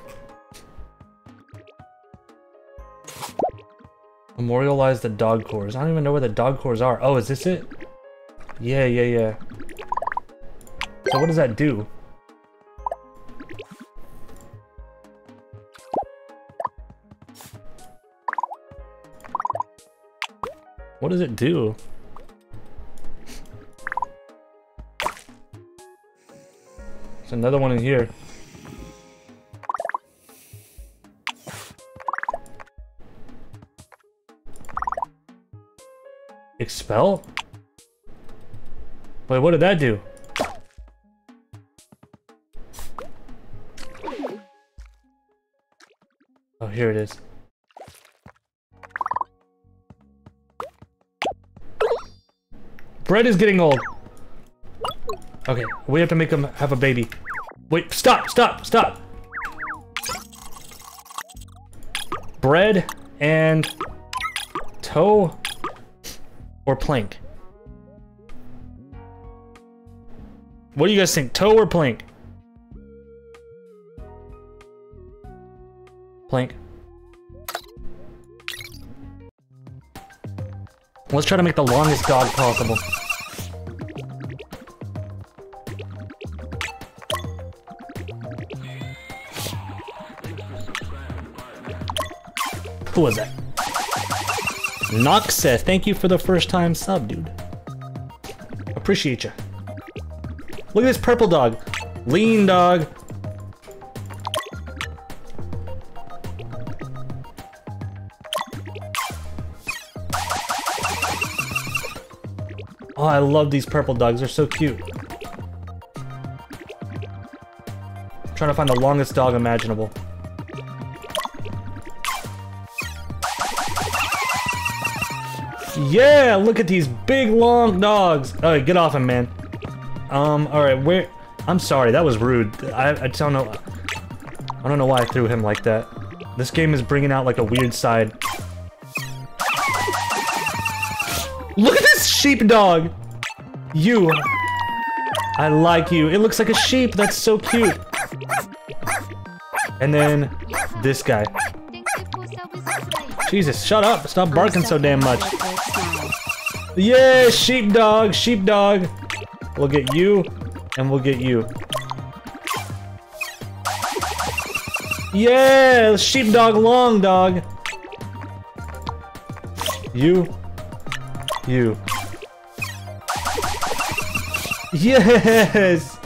Memorialize the dog cores. I don't even know where the dog cores are. Oh, is this it? Yeah, yeah, yeah. So what does that do? What does it do? There's another one in here. Expel? Wait, what did that do? Oh, here it is. Bread is getting old. Okay, we have to make him have a baby. Wait, stop, stop, stop! Bread and toe or plank? What do you guys think? Toe or plank? Plank. Let's try to make the longest dog possible. Who was that? Noxa, thank you for the first time sub, dude. Appreciate you. Look at this purple dog. Lean dog. Oh, I love these purple dogs. They're so cute. I'm trying to find the longest dog imaginable. Yeah, look at these big long dogs. All right, get off him, man. Um, all right, where? I'm sorry, that was rude. I, I don't know. I don't know why I threw him like that. This game is bringing out like a weird side. Look at this sheep dog. You. I like you. It looks like a sheep. That's so cute. And then this guy. Jesus, shut up. Stop barking so damn much. Yeah, sheepdog, sheepdog. We'll get you, and we'll get you. Yeah, sheepdog, long dog. You. You. Yes!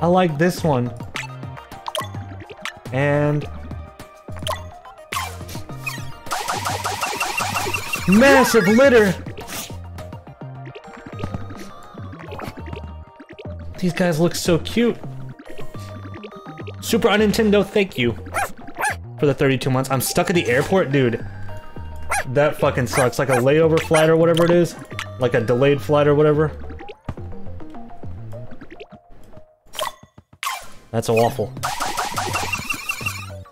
I like this one. And Massive litter! These guys look so cute. Super Nintendo, thank you for the 32 months. I'm stuck at the airport, dude. That fucking sucks. Like a layover flight or whatever it is. Like a delayed flight or whatever. That's awful.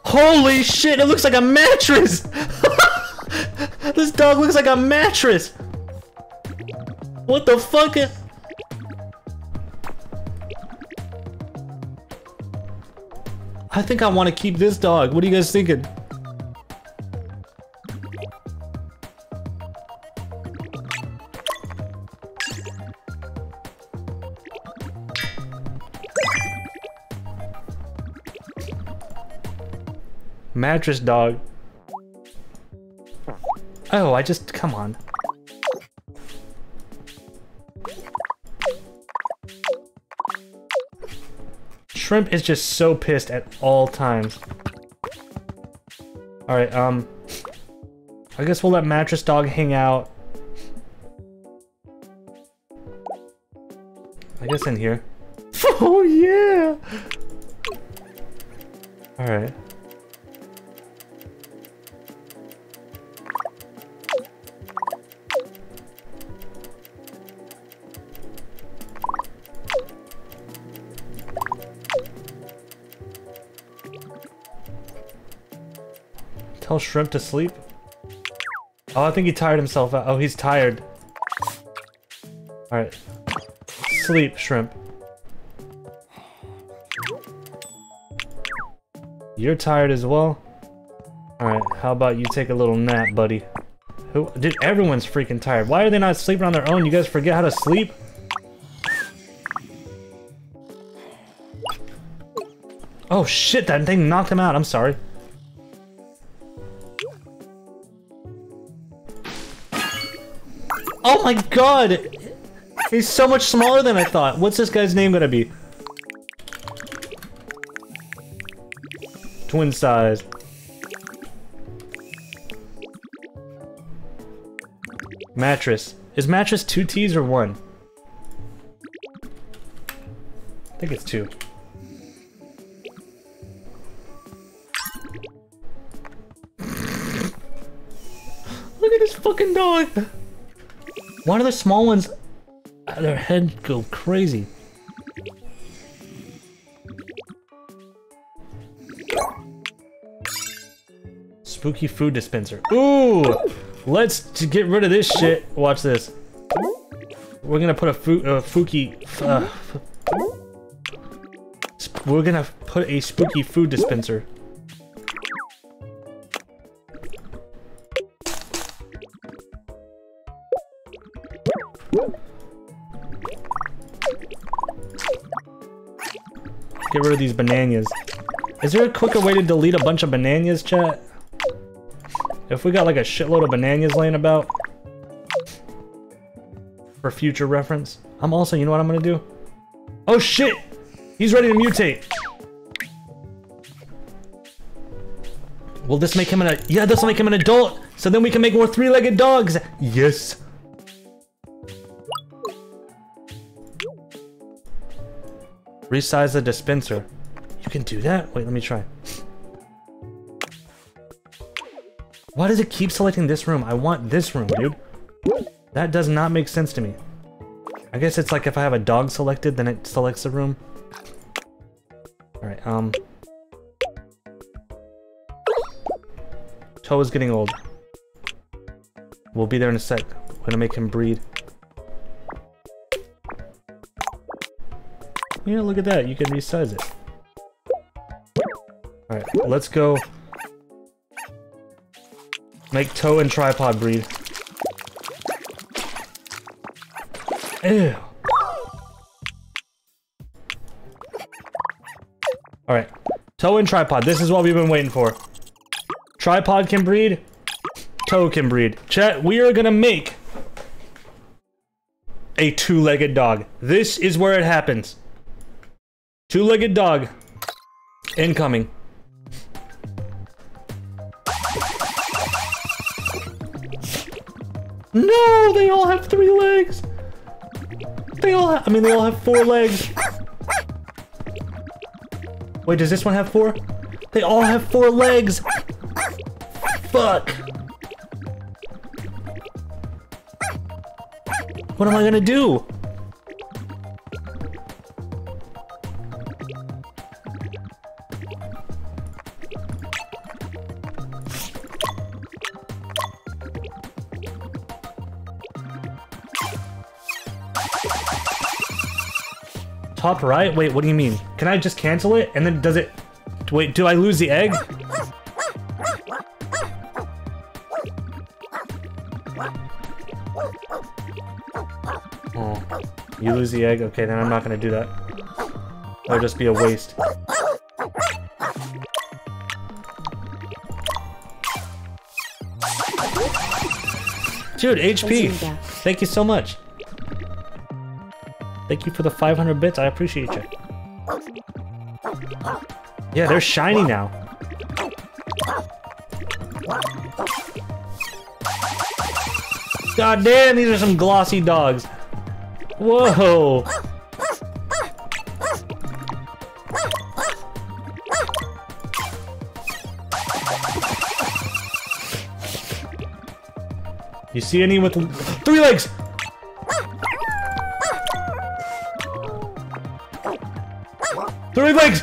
Holy shit, it looks like a mattress! This dog looks like a mattress! What the fuck? I think I want to keep this dog. What are you guys thinking? Mattress dog. Oh, I just, come on. Shrimp is just so pissed at all times. Alright, um... I guess we'll let Mattress Dog hang out. I guess in here. Oh, yeah! Alright. Tell Shrimp to sleep? Oh, I think he tired himself out. Oh, he's tired. Alright. Sleep, Shrimp. You're tired as well? Alright, how about you take a little nap, buddy? Who- Dude, everyone's freaking tired. Why are they not sleeping on their own? You guys forget how to sleep? Oh shit, that thing knocked him out. I'm sorry. Oh my god! He's so much smaller than I thought. What's this guy's name gonna be? Twin size. Mattress. Is mattress two T's or one? I think it's two. Why do the small ones, uh, their head go crazy? Spooky food dispenser. Ooh! Let's get rid of this shit. Watch this. We're gonna put a fu uh. Uh, we're gonna put a spooky food dispenser. These bananas. Is there a quicker way to delete a bunch of bananas, chat? If we got like a shitload of bananas laying about for future reference. I'm also, you know what I'm gonna do? Oh shit! He's ready to mutate. Will this make him an yeah? This will make him an adult. So then we can make more three-legged dogs. Yes. Resize the dispenser. You can do that? Wait, let me try. Why does it keep selecting this room? I want this room, dude. That does not make sense to me. I guess it's like if I have a dog selected, then it selects the room. Alright, um... Toe is getting old. We'll be there in a sec. We're gonna make him breed. Yeah, look at that. You can resize it. Alright, let's go make toe and tripod breed. Ew. Alright. Toe and tripod. This is what we've been waiting for. Tripod can breed. Toe can breed. Chat, we are gonna make a two-legged dog. This is where it happens. Two-legged dog. Incoming. No, they all have three legs. They all I mean, they all have four legs. Wait, does this one have four? They all have four legs. Fuck. What am I gonna do? Top right? Wait, what do you mean? Can I just cancel it? And then does it... Wait, do I lose the egg? Oh, you lose the egg? Okay, then I'm not gonna do that. That'll just be a waste. Dude, HP! Thank you so much. Thank you for the 500 bits. I appreciate you. Yeah, they're shiny now. God damn, these are some glossy dogs. Whoa. You see any with three legs? Three legs!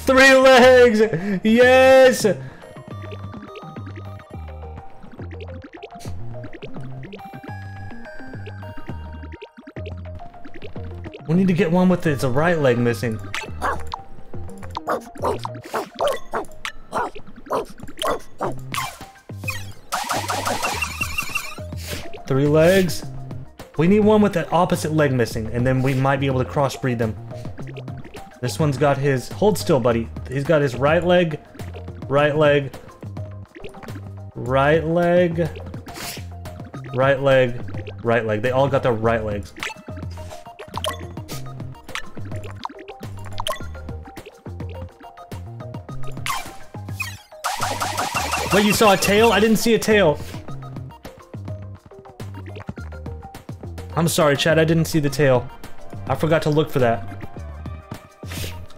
Three legs! Yes! We need to get one with its right leg missing. Three legs. We need one with the opposite leg missing, and then we might be able to crossbreed them. This one's got his... Hold still, buddy. He's got his right leg, right leg, right leg, right leg, right leg. They all got their right legs. Wait, you saw a tail? I didn't see a tail. I'm sorry, Chad. I didn't see the tail. I forgot to look for that.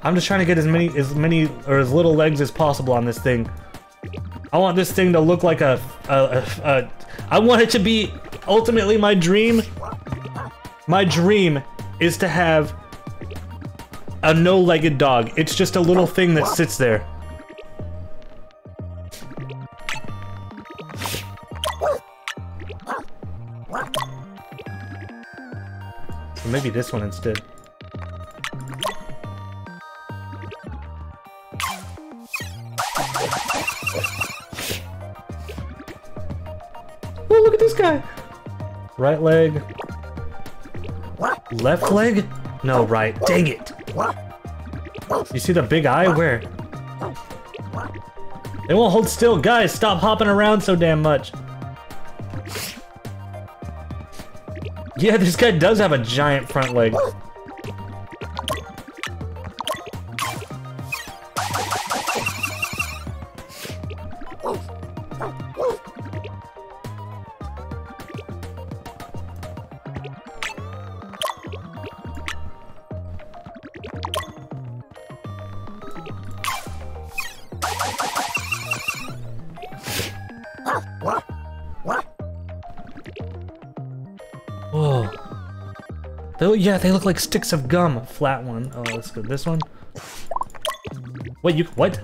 I'm just trying to get as many, as many, or as little legs as possible on this thing. I want this thing to look like a, a, a, a I want it to be ultimately my dream. My dream is to have a no-legged dog. It's just a little thing that sits there. Maybe this one instead. Oh, look at this guy! Right leg. Left leg? No, right. Dang it! You see the big eye? Where? They won't hold still. Guys, stop hopping around so damn much. Yeah, this guy does have a giant front leg. They, yeah, they look like sticks of gum. Flat one. Oh, let's go. This one. Wait, you what?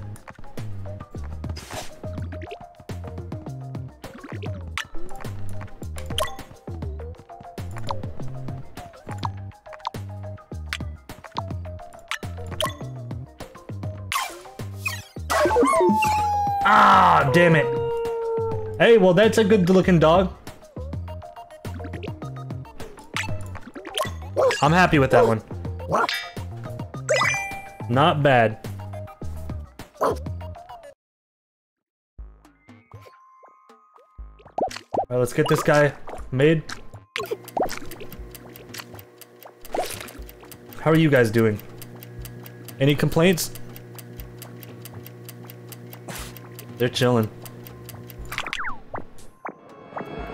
Ah, damn it. Hey, well, that's a good looking dog. I'm happy with that one. Not bad. Alright, let's get this guy made. How are you guys doing? Any complaints? They're chilling.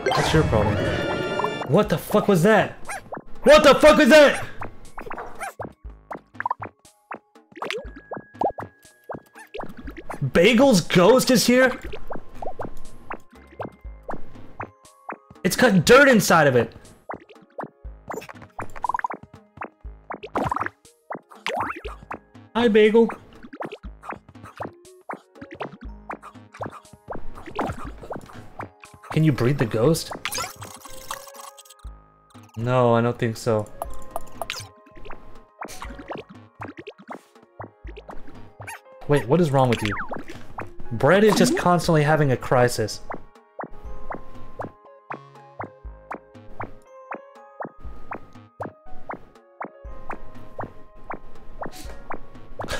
What's your problem? What the fuck was that? What the fuck is that? Bagel's ghost is here? It's got dirt inside of it. Hi, Bagel. Can you breed the ghost? No, I don't think so. Wait, what is wrong with you? Bread is just constantly having a crisis.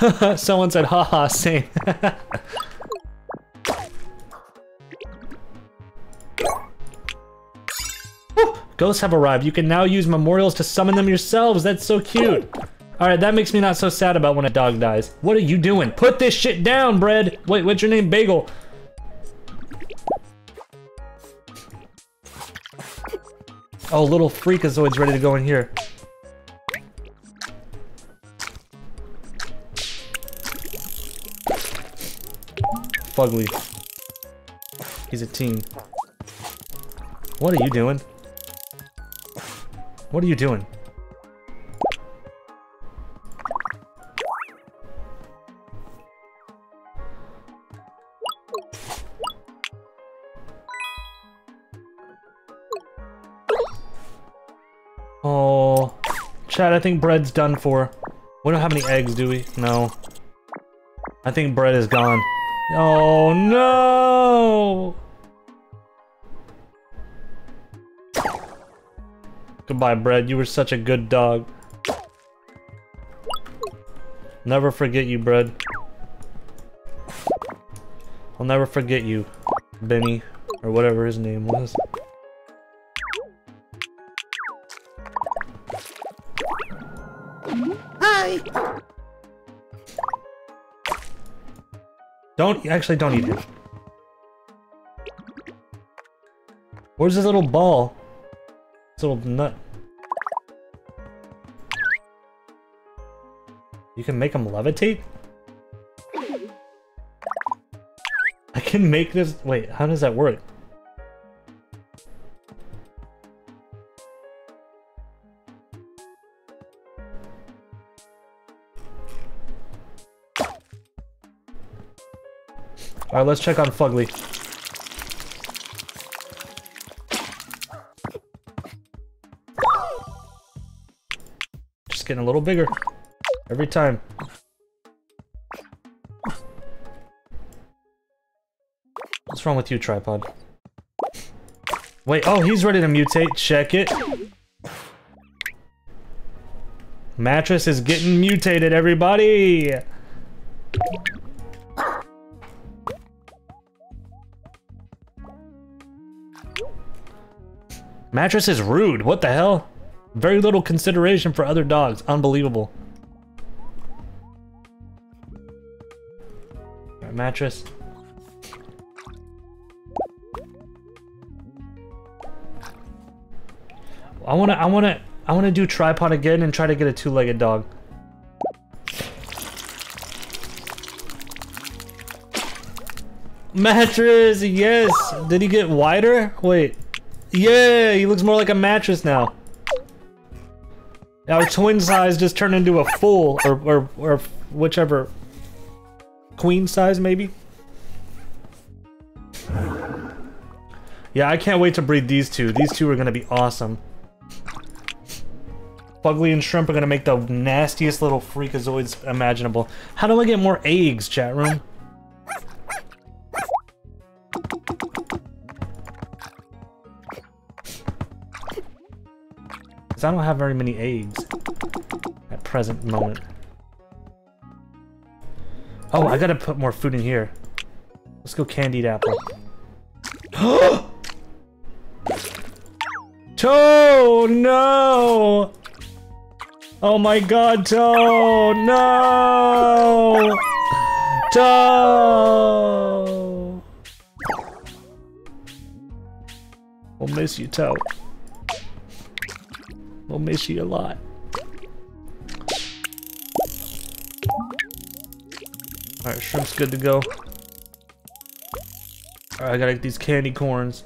Someone said, haha, same. Ghosts have arrived. You can now use memorials to summon them yourselves. That's so cute. All right, that makes me not so sad about when a dog dies. What are you doing? Put this shit down, Bread. Wait, what's your name? Bagel. Oh, little Freakazoid's ready to go in here. Fugly. He's a teen. What are you doing? What are you doing? Oh, Chad, I think bread's done for. We don't have any eggs, do we? No. I think bread is gone. Oh no! Goodbye, bread. You were such a good dog. Never forget you, bread. I'll never forget you, Benny, or whatever his name was. Hi! Don't actually don't eat him. Where's this little ball? Little nut. You can make him levitate? I can make this- wait, how does that work? Alright, let's check on Fugly. Getting a little bigger. Every time. What's wrong with you, tripod? Wait, oh, he's ready to mutate. Check it. Mattress is getting mutated, everybody! Mattress is rude. What the hell? Very little consideration for other dogs. Unbelievable. Alright, mattress. I wanna, I wanna, I wanna do tripod again and try to get a two-legged dog. Mattress, yes! Did he get wider? Wait. Yeah, he looks more like a mattress now. Our twin size just turned into a full, or, or, or whichever. Queen size, maybe? Yeah, I can't wait to breed these two. These two are gonna be awesome. Fugly and Shrimp are gonna make the nastiest little freakazoids imaginable. How do I get more eggs, chat room? Because I don't have very many eggs at present moment. Oh, I gotta put more food in here. Let's go candied apple. Toe! No! Oh my god, Toe! No! Toe! We'll miss you, Toe. We'll miss you a lot. Alright, shrimp's good to go. Alright, I gotta get these candy corns.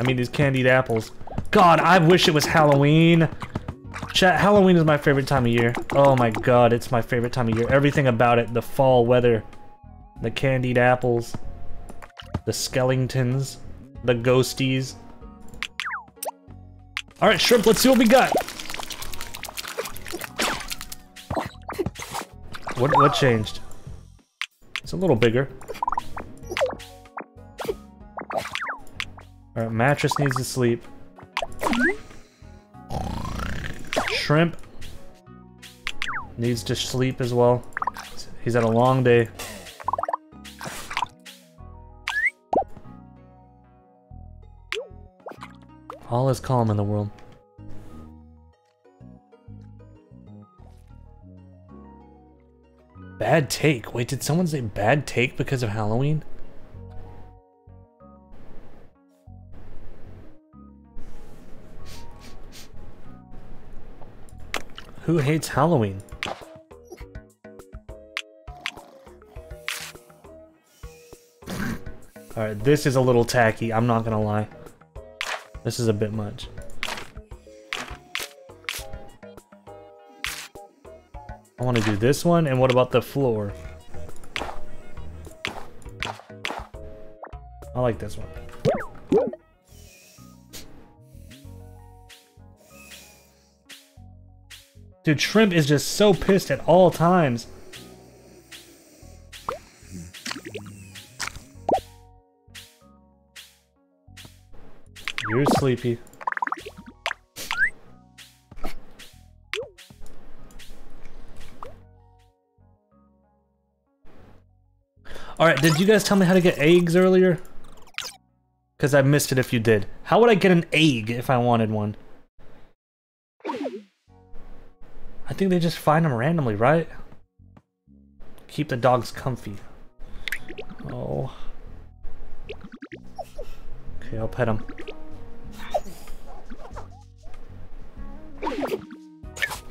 I mean, these candied apples. God, I wish it was Halloween. Chat, Halloween is my favorite time of year. Oh my god, it's my favorite time of year. Everything about it, the fall weather, the candied apples, the skeletons, the ghosties. Alright, Shrimp, let's see what we got. What, what changed? It's a little bigger. Alright, mattress needs to sleep. Shrimp needs to sleep as well. He's had a long day. All is calm in the world. Bad take. Wait, did someone say bad take because of Halloween? Who hates Halloween? Alright, this is a little tacky, I'm not gonna lie. This is a bit much. I want to do this one, and what about the floor? I like this one. Dude, Shrimp is just so pissed at all times. Sleepy. Alright, did you guys tell me how to get eggs earlier? Because I missed it if you did. How would I get an egg if I wanted one? I think they just find them randomly, right? Keep the dogs comfy. Oh. Okay, I'll pet him.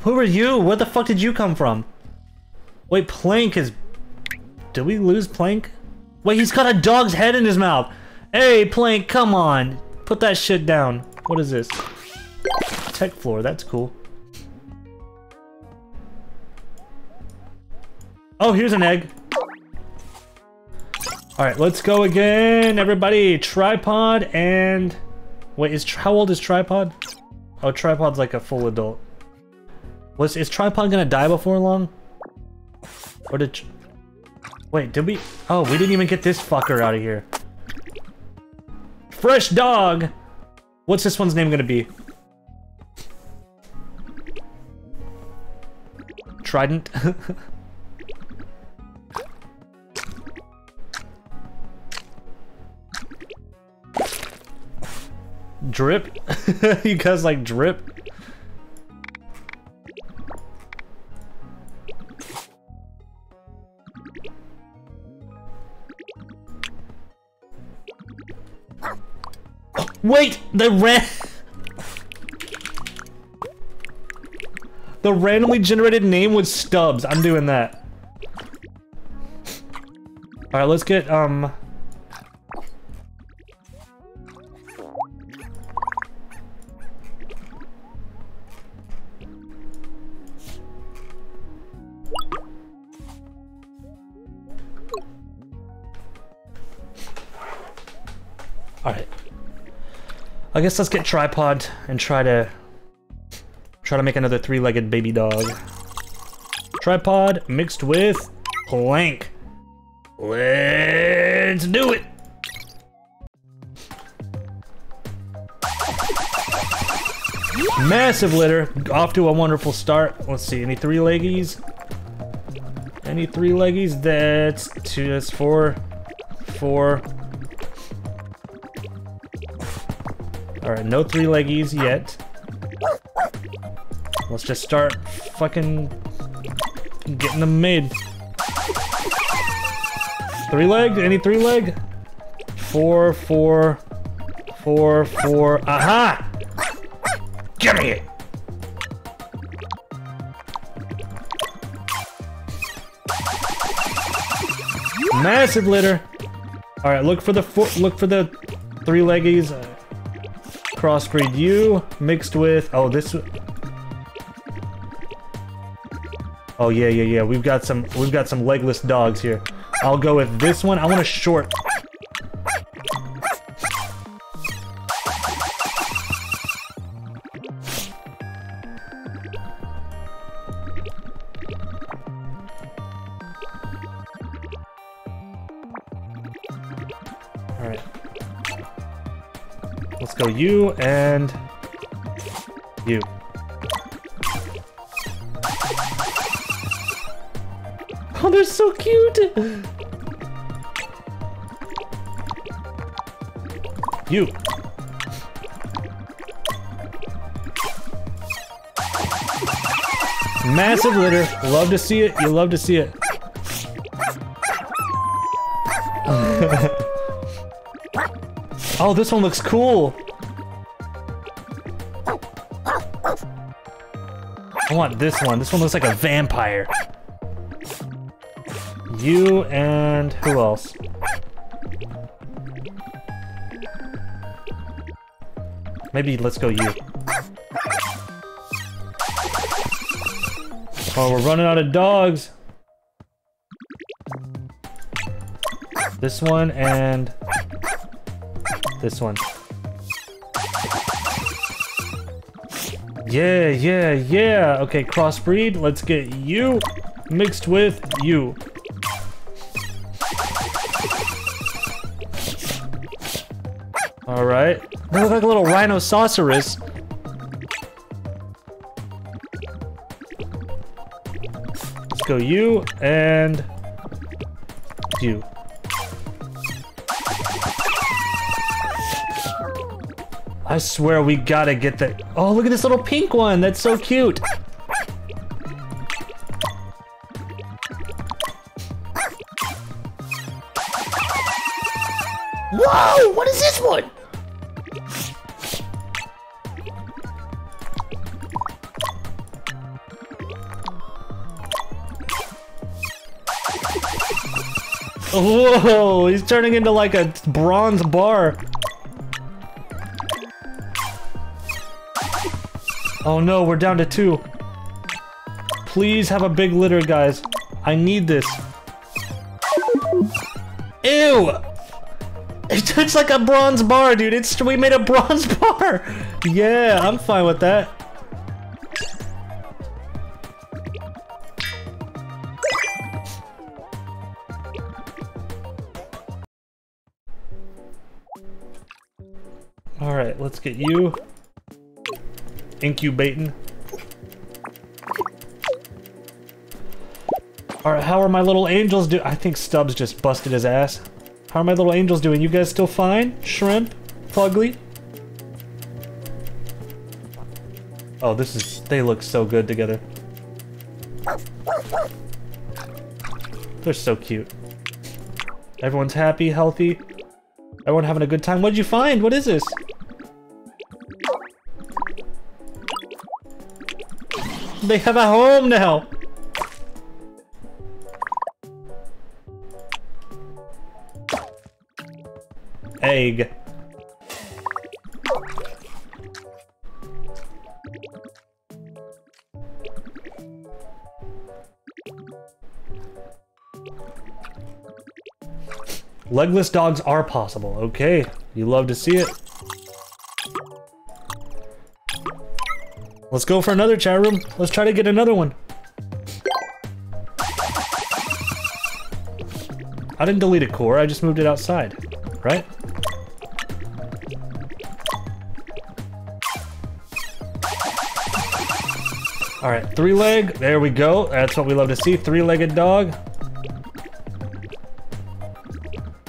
Who are you? Where the fuck did you come from? Wait, Plank is... Did we lose Plank? Wait, he's got a dog's head in his mouth! Hey, Plank, come on! Put that shit down. What is this? Tech floor, that's cool. Oh, here's an egg. Alright, let's go again, everybody. Tripod and... Wait, is how old is Tripod? Oh, Tripod's like a full adult. Was Is Tripod gonna die before long? Or did... Wait, did we... Oh, we didn't even get this fucker out of here. Fresh dog! What's this one's name gonna be? Trident? drip? you guys like drip? Wait, the ran- The randomly generated name was Stubbs. I'm doing that. Alright, let's get, um... I guess let's get tripod and try to try to make another three-legged baby dog. Tripod mixed with plank. Let's do it. Massive litter, off to a wonderful start. Let's see, any three leggies? Any three leggies? That's two, that's four, four, Alright, no three leggies yet. Let's just start fucking getting them made. Three leg? Any three leg? Four, four, four, four. Aha! Give me it! Massive litter. All right, look for the four, look for the three leggies crossbreed you mixed with oh this oh yeah yeah yeah we've got some we've got some legless dogs here. I'll go with this one. I want a short go you and you. Oh, they're so cute! You. Massive litter. Love to see it. You love to see it. oh, this one looks cool. want this one. This one looks like a vampire. You and who else? Maybe let's go you. Oh, we're running out of dogs. This one and this one. Yeah, yeah, yeah. Okay, crossbreed. Let's get you mixed with you. All right. They look like a little rhinoceros. Let's go you and you. I swear we gotta get the- Oh, look at this little pink one. That's so cute. Whoa! What is this one? Whoa! He's turning into like a bronze bar. Oh no, we're down to two. Please have a big litter, guys. I need this. Ew! It's, like a bronze bar, dude. It's we made a bronze bar. Yeah, I'm fine with that. All right, let's get you incubating. Alright, how are my little angels do- I think Stubbs just busted his ass. How are my little angels doing? You guys still fine? Shrimp? Fugly? Oh, this is- they look so good together. They're so cute. Everyone's happy, healthy. Everyone having a good time. What did you find? What is this? They have a home now! Egg. Legless dogs are possible. Okay, you love to see it. Let's go for another chat room. Let's try to get another one. I didn't delete a core, I just moved it outside, right? All right, three leg, there we go. That's what we love to see, three-legged dog.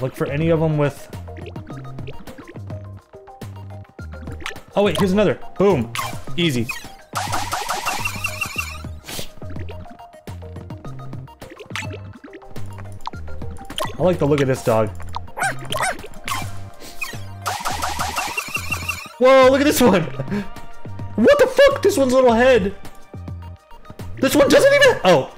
Look for any of them with... Oh wait, here's another. Boom, easy. I like the look of this dog. Whoa, look at this one! What the fuck? This one's little head! This one doesn't even- Oh.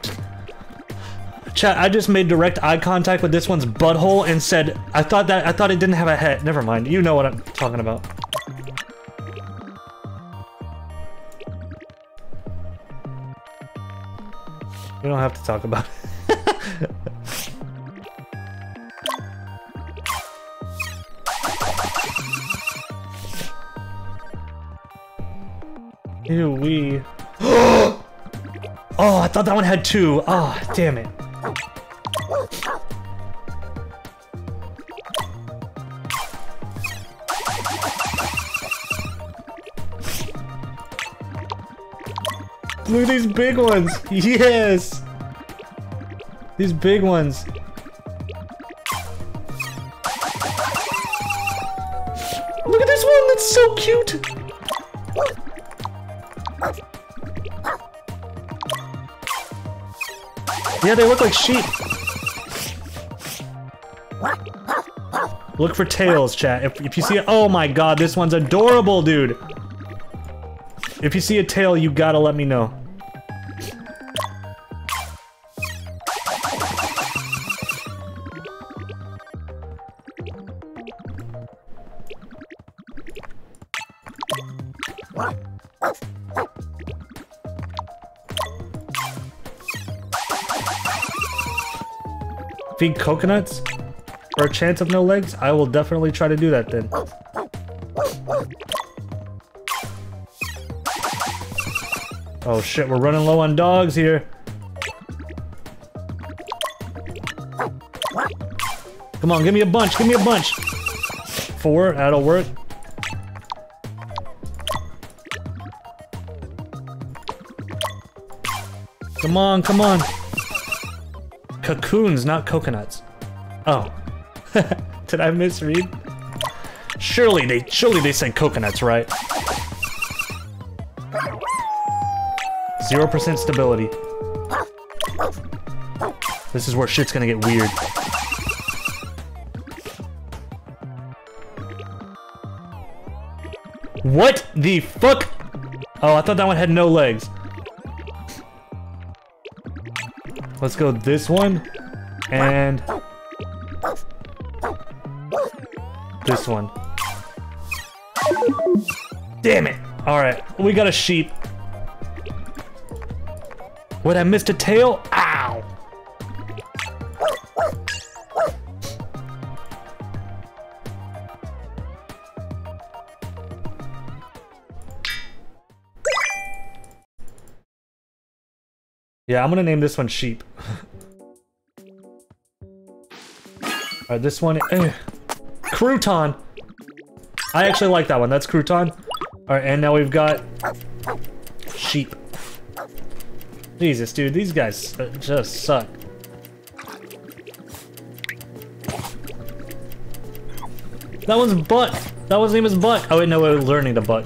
Chat, I just made direct eye contact with this one's butthole and said, I thought that- I thought it didn't have a head. Never mind, you know what I'm talking about. We don't have to talk about it. Ew, we. oh, I thought that one had two. Oh, damn it. Look at these big ones. Yes. These big ones. Yeah, they look like sheep. Look for tails, chat. If, if you see it, oh my god, this one's adorable, dude. If you see a tail, you gotta let me know. Feed coconuts? For a chance of no legs? I will definitely try to do that then. Oh shit, we're running low on dogs here. Come on, give me a bunch, give me a bunch. Four, that'll work. Come on, come on. Cocoons, not coconuts. Oh. Did I misread? Surely they surely they said coconuts, right? 0% stability. This is where shit's gonna get weird. What the fuck? Oh, I thought that one had no legs. Let's go this one. And... This one. Damn it! Alright, we got a sheep. What, I missed a tail? Ow! Yeah, I'm gonna name this one sheep. Alright, this one... eh. Crouton! I actually like that one, that's Crouton. Alright, and now we've got... Sheep. Jesus, dude, these guys uh, just suck. That one's butt. That one's name is butt. Oh wait, no, we're learning to buck.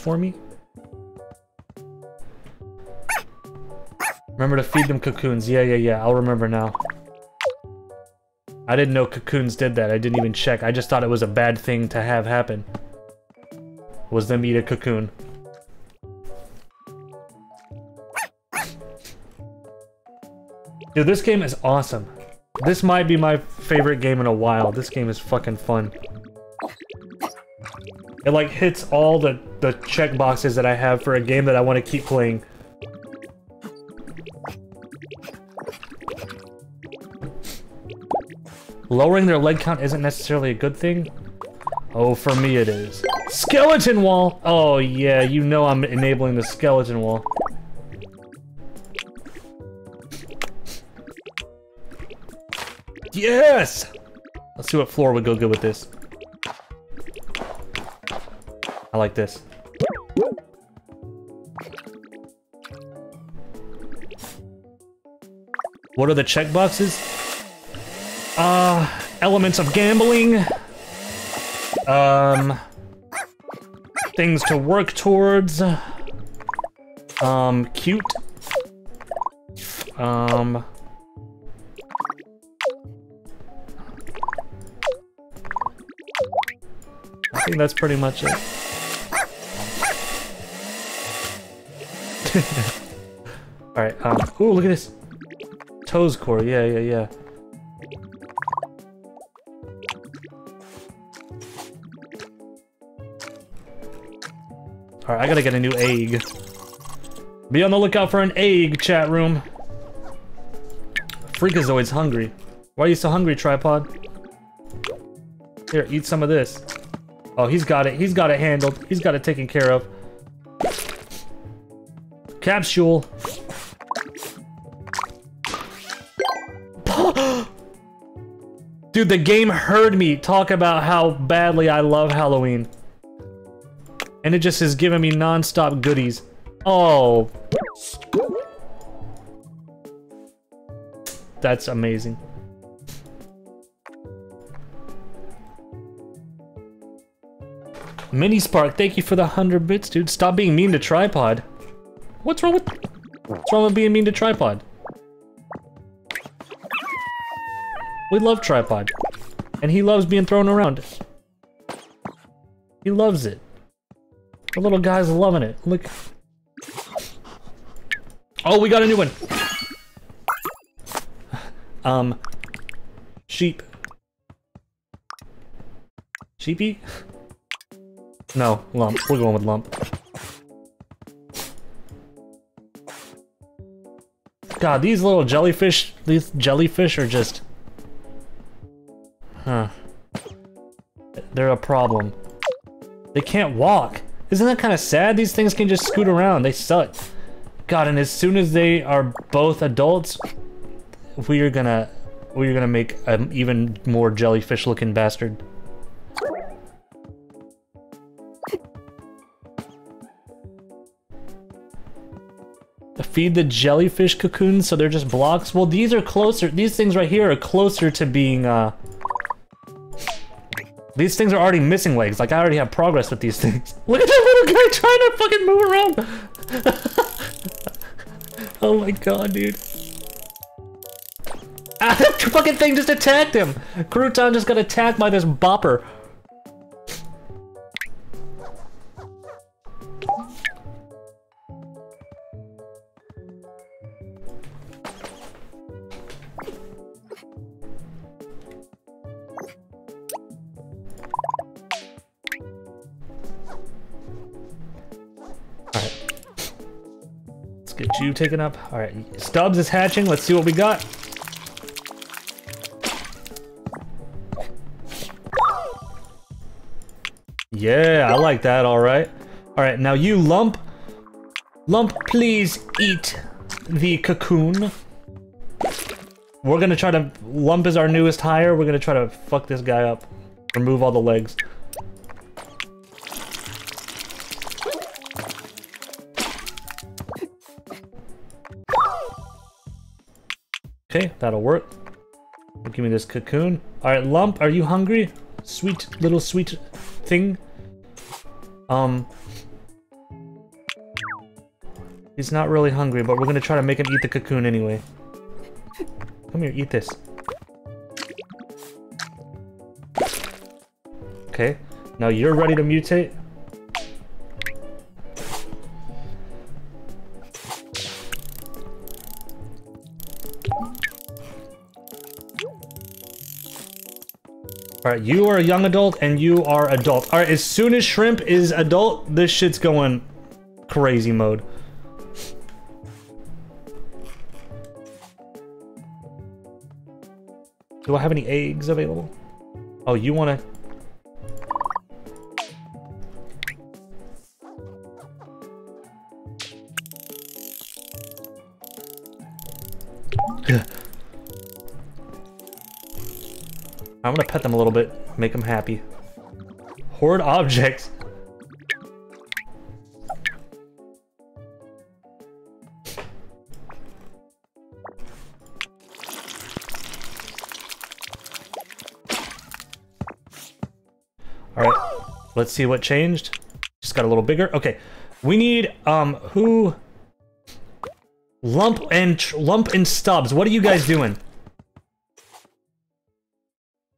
For me? Remember to feed them cocoons. Yeah, yeah, yeah. I'll remember now. I didn't know cocoons did that. I didn't even check. I just thought it was a bad thing to have happen. Was them eat a cocoon. Dude, this game is awesome. This might be my favorite game in a while. This game is fucking fun. It like hits all the, the check boxes that I have for a game that I want to keep playing. Lowering their leg count isn't necessarily a good thing. Oh, for me it is. Skeleton wall! Oh yeah, you know I'm enabling the skeleton wall. Yes! Let's see what floor would go good with this. I like this. What are the checkboxes? Uh, elements of gambling. Um, things to work towards. Um, cute. Um, I think that's pretty much it. Alright, um, ooh, look at this. Toes core, yeah, yeah, yeah. Alright, I gotta get a new egg. Be on the lookout for an egg, chat room. Freakazoid's hungry. Why are you so hungry, tripod? Here, eat some of this. Oh, he's got it. He's got it handled. He's got it taken care of. Capsule. Dude, the game heard me talk about how badly I love Halloween. And it just is giving me non-stop goodies. Oh. That's amazing. Mini Spark, thank you for the 100 bits, dude. Stop being mean to Tripod. What's wrong with... What's wrong with being mean to Tripod? We love Tripod. And he loves being thrown around. He loves it. The little guy's loving it. Look. Oh, we got a new one. Um, sheep. Sheepy? No, lump. We're going with lump. God, these little jellyfish, these jellyfish are just... Huh. They're a problem. They can't walk. Isn't that kind of sad? These things can just scoot around. They suck. God, and as soon as they are both adults, we are gonna... We are gonna make an even more jellyfish-looking bastard. feed the jellyfish cocoons so they're just blocks? Well, these are closer. These things right here are closer to being, uh... These things are already missing legs. Like, I already have progress with these things. Look at that little guy trying to fucking move around! oh my god, dude. Ah, that fucking thing just attacked him! Crouton just got attacked by this bopper. You taken up. All right, Stubbs is hatching. Let's see what we got. Yeah, I like that, all right. All right, now you, Lump. Lump, please eat the cocoon. We're gonna try to... Lump is our newest hire. We're gonna try to fuck this guy up. Remove all the legs. Okay, that'll work. Give me this cocoon. Alright, Lump, are you hungry? Sweet, little sweet thing. Um... He's not really hungry, but we're gonna try to make him eat the cocoon anyway. Come here, eat this. Okay, now you're ready to mutate. Alright, you are a young adult and you are adult. Alright, as soon as Shrimp is adult, this shit's going crazy mode. Do I have any eggs available? Oh, you wanna... I'm gonna pet them a little bit, make them happy. Hoard objects. Alright, let's see what changed. Just got a little bigger. Okay, we need, um, who... Lump and Lump and stubs. what are you guys doing?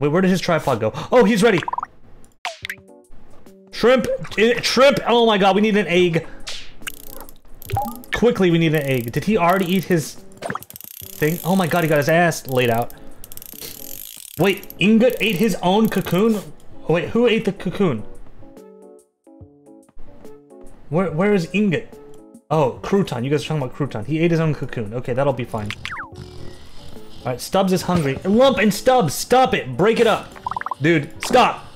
Wait, where did his tripod go? Oh, he's ready! Shrimp! Eh, shrimp! Oh my god, we need an egg. Quickly, we need an egg. Did he already eat his thing? Oh my god, he got his ass laid out. Wait, Ingot ate his own cocoon? Wait, who ate the cocoon? Where, where is Ingot? Oh, Crouton. You guys are talking about Crouton. He ate his own cocoon. Okay, that'll be fine. Alright, Stubbs is hungry. Lump and Stubbs, stop it! Break it up! Dude, stop!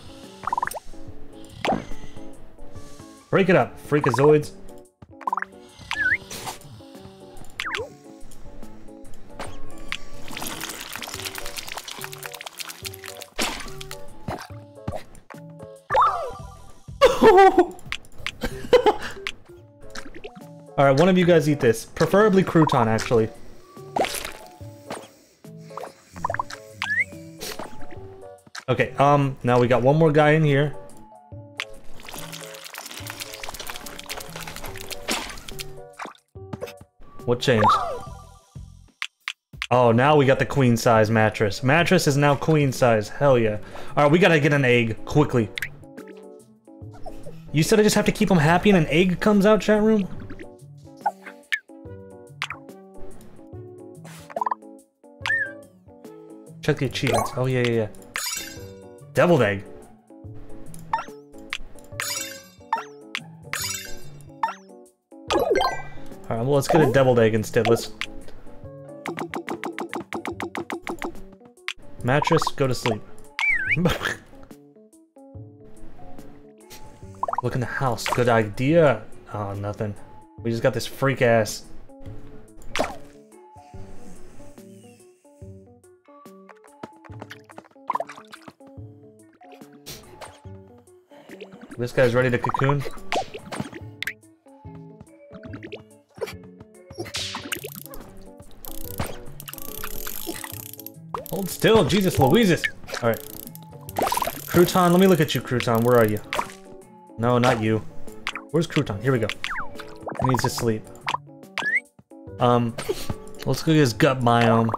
Break it up, freakazoids. Alright, one of you guys eat this. Preferably crouton, actually. Okay, um, now we got one more guy in here. What changed? Oh, now we got the queen size mattress. Mattress is now queen size. Hell yeah. Alright, we gotta get an egg quickly. You said I just have to keep them happy and an egg comes out, chat room? Check the achievements. Oh, yeah, yeah, yeah. Deviled egg. Alright, well, let's get a deviled egg instead. Let's... Mattress, go to sleep. Look in the house. Good idea. Oh, nothing. We just got this freak ass. This guy's ready to cocoon. Hold still, Jesus Louises. Alright. Crouton, let me look at you, Crouton. Where are you? No, not you. Where's Crouton? Here we go. He needs to sleep. Um, let's go get his gut biome.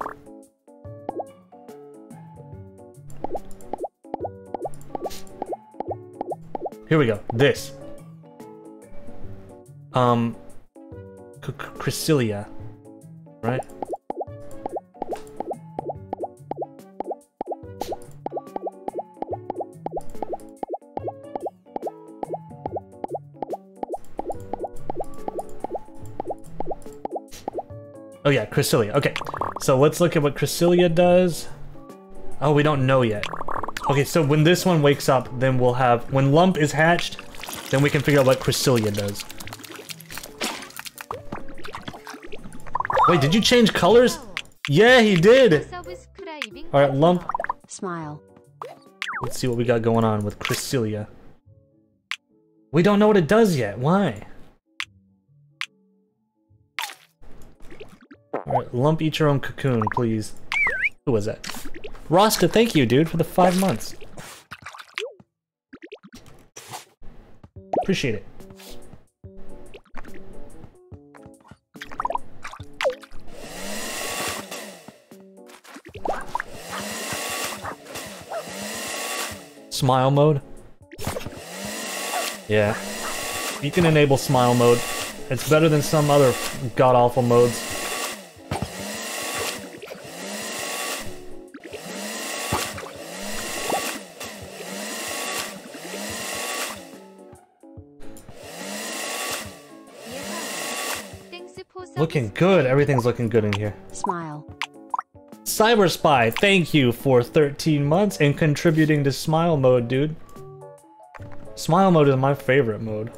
Here we go. This. Um, C Cresselia, right? Oh yeah, Cresselia. Okay, so let's look at what Cresselia does. Oh, we don't know yet. Okay, so when this one wakes up, then we'll have... When Lump is hatched, then we can figure out what Cresselia does. Wait, did you change colors? Yeah, he did! Alright, Lump. Smile. Let's see what we got going on with Cresselia. We don't know what it does yet. Why? Alright, lump eat your own cocoon, please. Who was that? Rasta, thank you, dude, for the five months. Appreciate it. Smile mode? Yeah. You can enable smile mode. It's better than some other god-awful modes. Looking good. Everything's looking good in here. Smile. Cyber Spy, thank you for 13 months and contributing to Smile Mode, dude. Smile Mode is my favorite mode.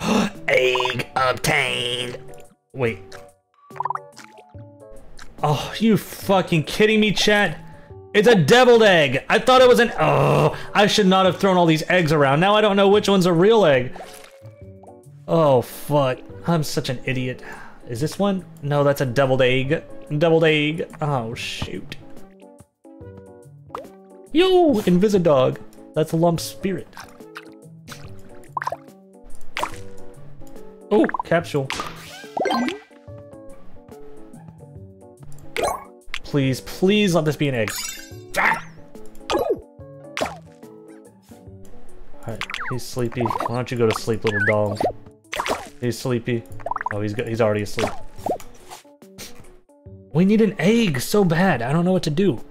Egg obtained. Wait. Oh, you fucking kidding me, chat? It's a deviled egg. I thought it was an. Oh, I should not have thrown all these eggs around. Now I don't know which one's a real egg. Oh, fuck. I'm such an idiot. Is this one? No, that's a deviled egg. Deviled egg. Oh, shoot. Yo, Invisidog. That's a Lump Spirit. Oh, capsule. Please, please let this be an egg. Alright, he's sleepy. Why don't you go to sleep, little dog? He's sleepy. Oh, he's he's already asleep. We need an egg so bad. I don't know what to do.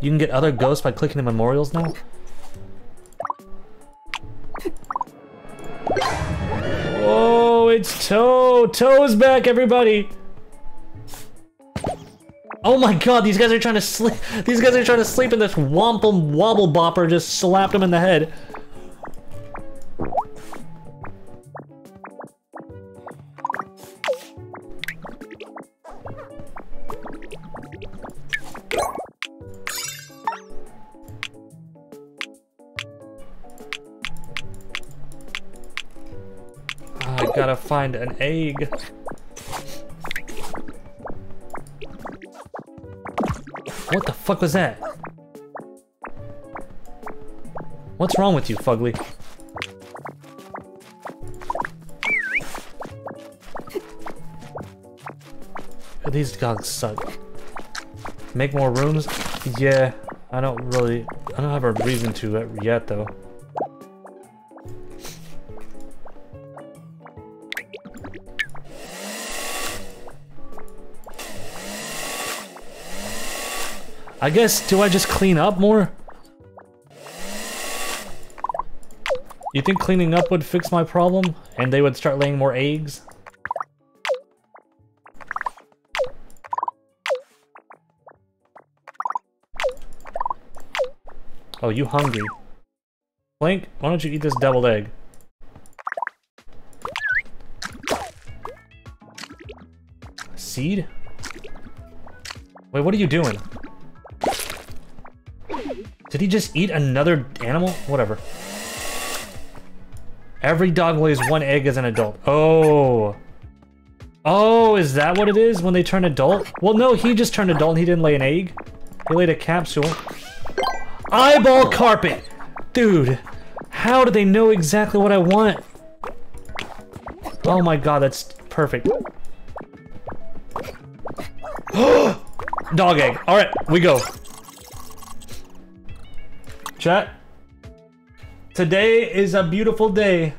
You can get other ghosts by clicking the memorials now? Oh, it's Toe! Toe's back, everybody! Oh my god, these guys are trying to sleep. These guys are trying to sleep and this womple wobble bopper just slapped him in the head. I gotta find an egg. What the fuck was that? What's wrong with you, Fugly? These dogs suck. Make more rooms? Yeah, I don't really... I don't have a reason to yet, though. I guess, do I just clean up more? You think cleaning up would fix my problem? And they would start laying more eggs? Oh, you hungry. Link, why don't you eat this deviled egg? Seed? Wait, what are you doing? Did he just eat another animal? Whatever. Every dog lays one egg as an adult. Oh. Oh, is that what it is when they turn adult? Well, no, he just turned adult and he didn't lay an egg. He laid a capsule. Eyeball carpet! Dude, how do they know exactly what I want? Oh my god, that's perfect. Dog egg. Alright, we go. Chat. Today is a beautiful day.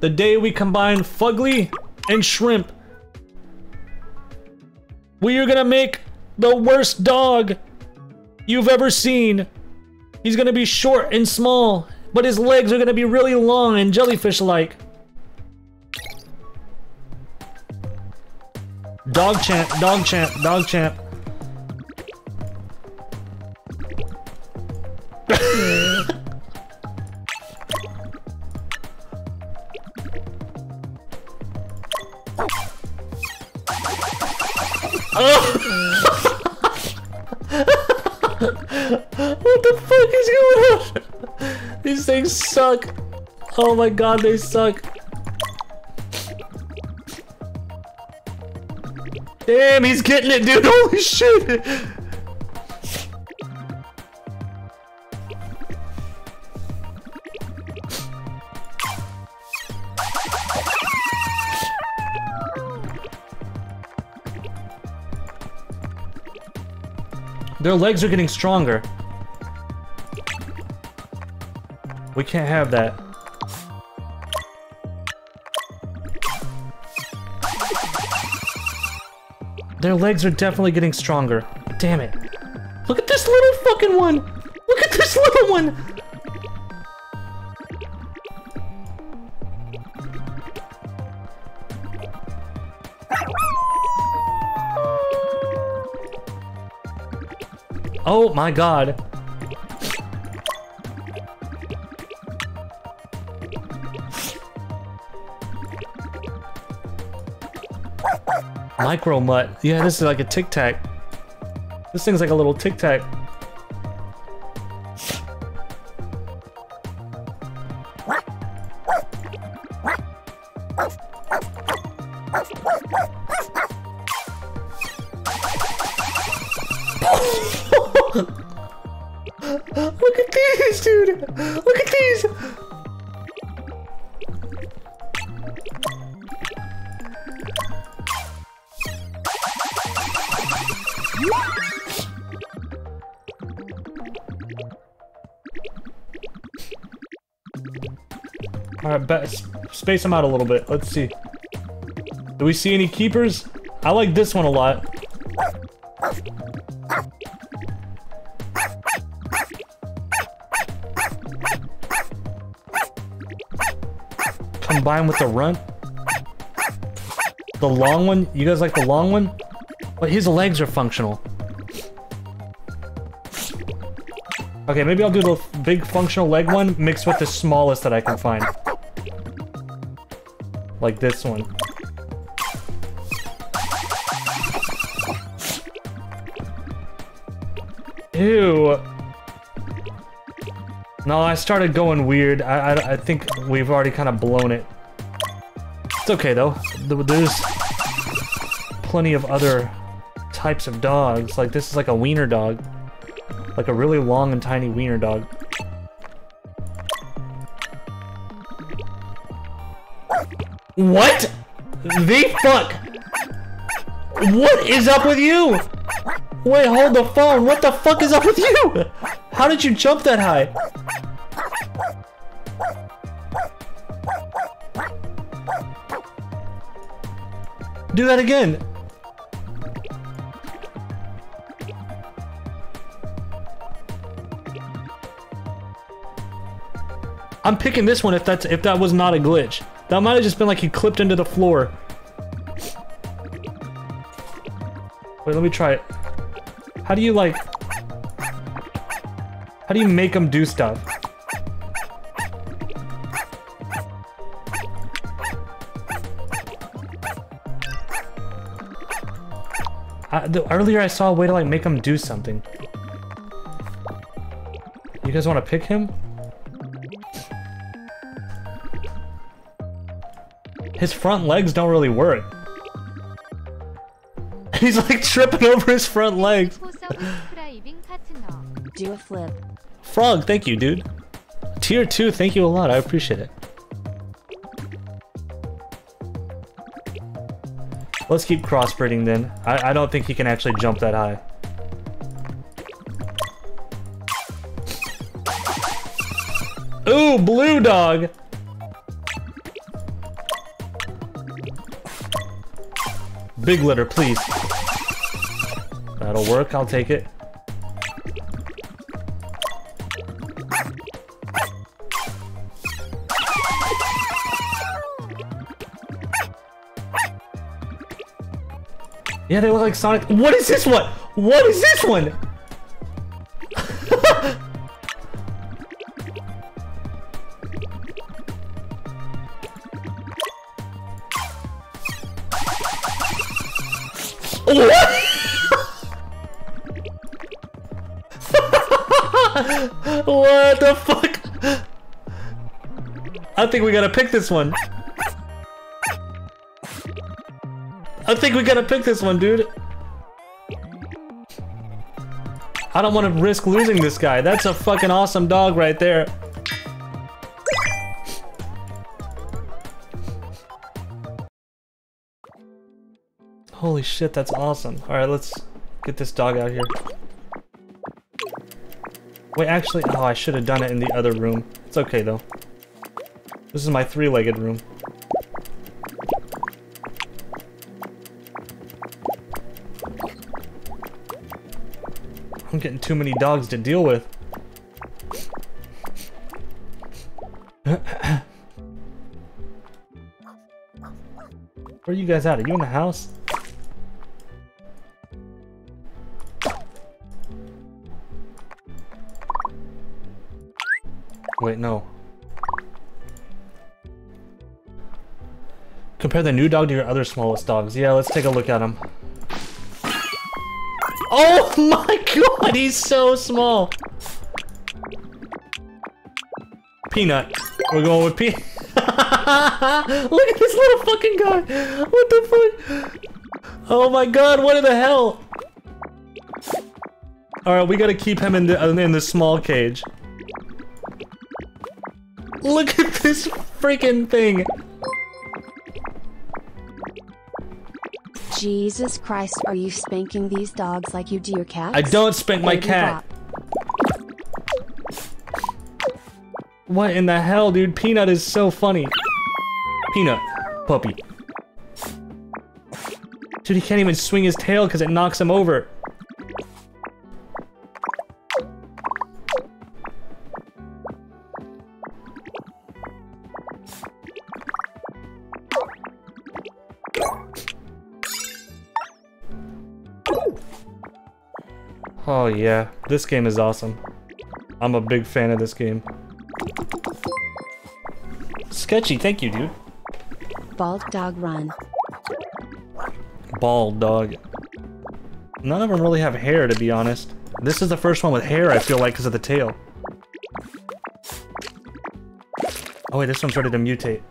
The day we combine fugly and shrimp. We are gonna make the worst dog you've ever seen. He's gonna be short and small, but his legs are gonna be really long and jellyfish-like. Dog champ, dog champ, dog champ. Oh. what the fuck is going on? These things suck. Oh my god, they suck. Damn, he's getting it, dude. Holy shit. Their legs are getting stronger. We can't have that. Their legs are definitely getting stronger. Damn it. Look at this little fucking one! Look at this little one! Oh my god. Micro mutt. Yeah, this is like a tic tac. This thing's like a little tic tac. Space them out a little bit. Let's see. Do we see any keepers? I like this one a lot. Combine with the runt. The long one? You guys like the long one? But his legs are functional. Okay, maybe I'll do the big functional leg one mixed with the smallest that I can find. Like this one. Ew. No, I started going weird. I, I, I think we've already kind of blown it. It's okay, though. There's plenty of other types of dogs. Like, this is like a wiener dog. Like a really long and tiny wiener dog. What? The fuck? What is up with you? Wait, hold the phone. What the fuck is up with you? How did you jump that high? Do that again. I'm picking this one if that's if that was not a glitch. That might have just been like he clipped into the floor. Wait, let me try it. How do you like... How do you make him do stuff? I, the, earlier I saw a way to like make him do something. You guys want to pick him? His front legs don't really work. He's like tripping over his front legs. Do a flip. Frog, thank you, dude. Tier 2, thank you a lot. I appreciate it. Let's keep crossbreeding then. I, I don't think he can actually jump that high. Ooh, blue dog! Big litter, please. That'll work, I'll take it. Yeah, they look like Sonic. What is this one? What is this one? What? what the fuck? I think we gotta pick this one. I think we gotta pick this one, dude. I don't want to risk losing this guy. That's a fucking awesome dog right there. Holy shit, that's awesome. Alright, let's get this dog out here. Wait, actually, oh, I should have done it in the other room. It's okay, though. This is my three-legged room. I'm getting too many dogs to deal with. Where are you guys at? Are you in the house? Wait, no. Compare the new dog to your other smallest dogs. Yeah, let's take a look at him. Oh my god, he's so small. Peanut. We're going with Peanut. Look at this little fucking guy. What the fuck? Oh my god, what in the hell? Alright, we gotta keep him in the, in the small cage. Look at this freaking thing. Jesus Christ, are you spanking these dogs like you do your cats? I don't spank my cat. What in the hell, dude? Peanut is so funny. Peanut. Puppy. Dude, he can't even swing his tail because it knocks him over. Oh yeah, this game is awesome. I'm a big fan of this game. Sketchy, thank you, dude. Bald dog run. Bald dog. None of them really have hair, to be honest. This is the first one with hair, I feel like, because of the tail. Oh wait, this one's ready to mutate.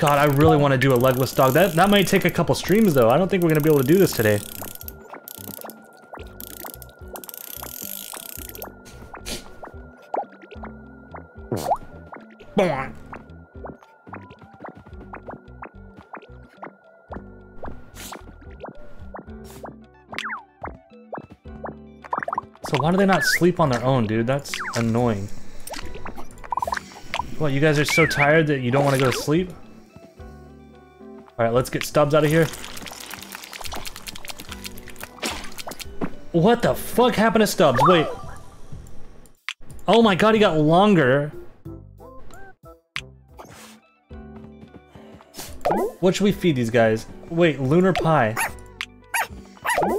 God, I really want to do a legless dog. That, that might take a couple streams, though. I don't think we're going to be able to do this today. So why do they not sleep on their own, dude? That's annoying. What, you guys are so tired that you don't want to go to sleep? Alright, let's get Stubbs out of here. What the fuck happened to Stubbs? Wait. Oh my god, he got longer. What should we feed these guys? Wait, lunar pie.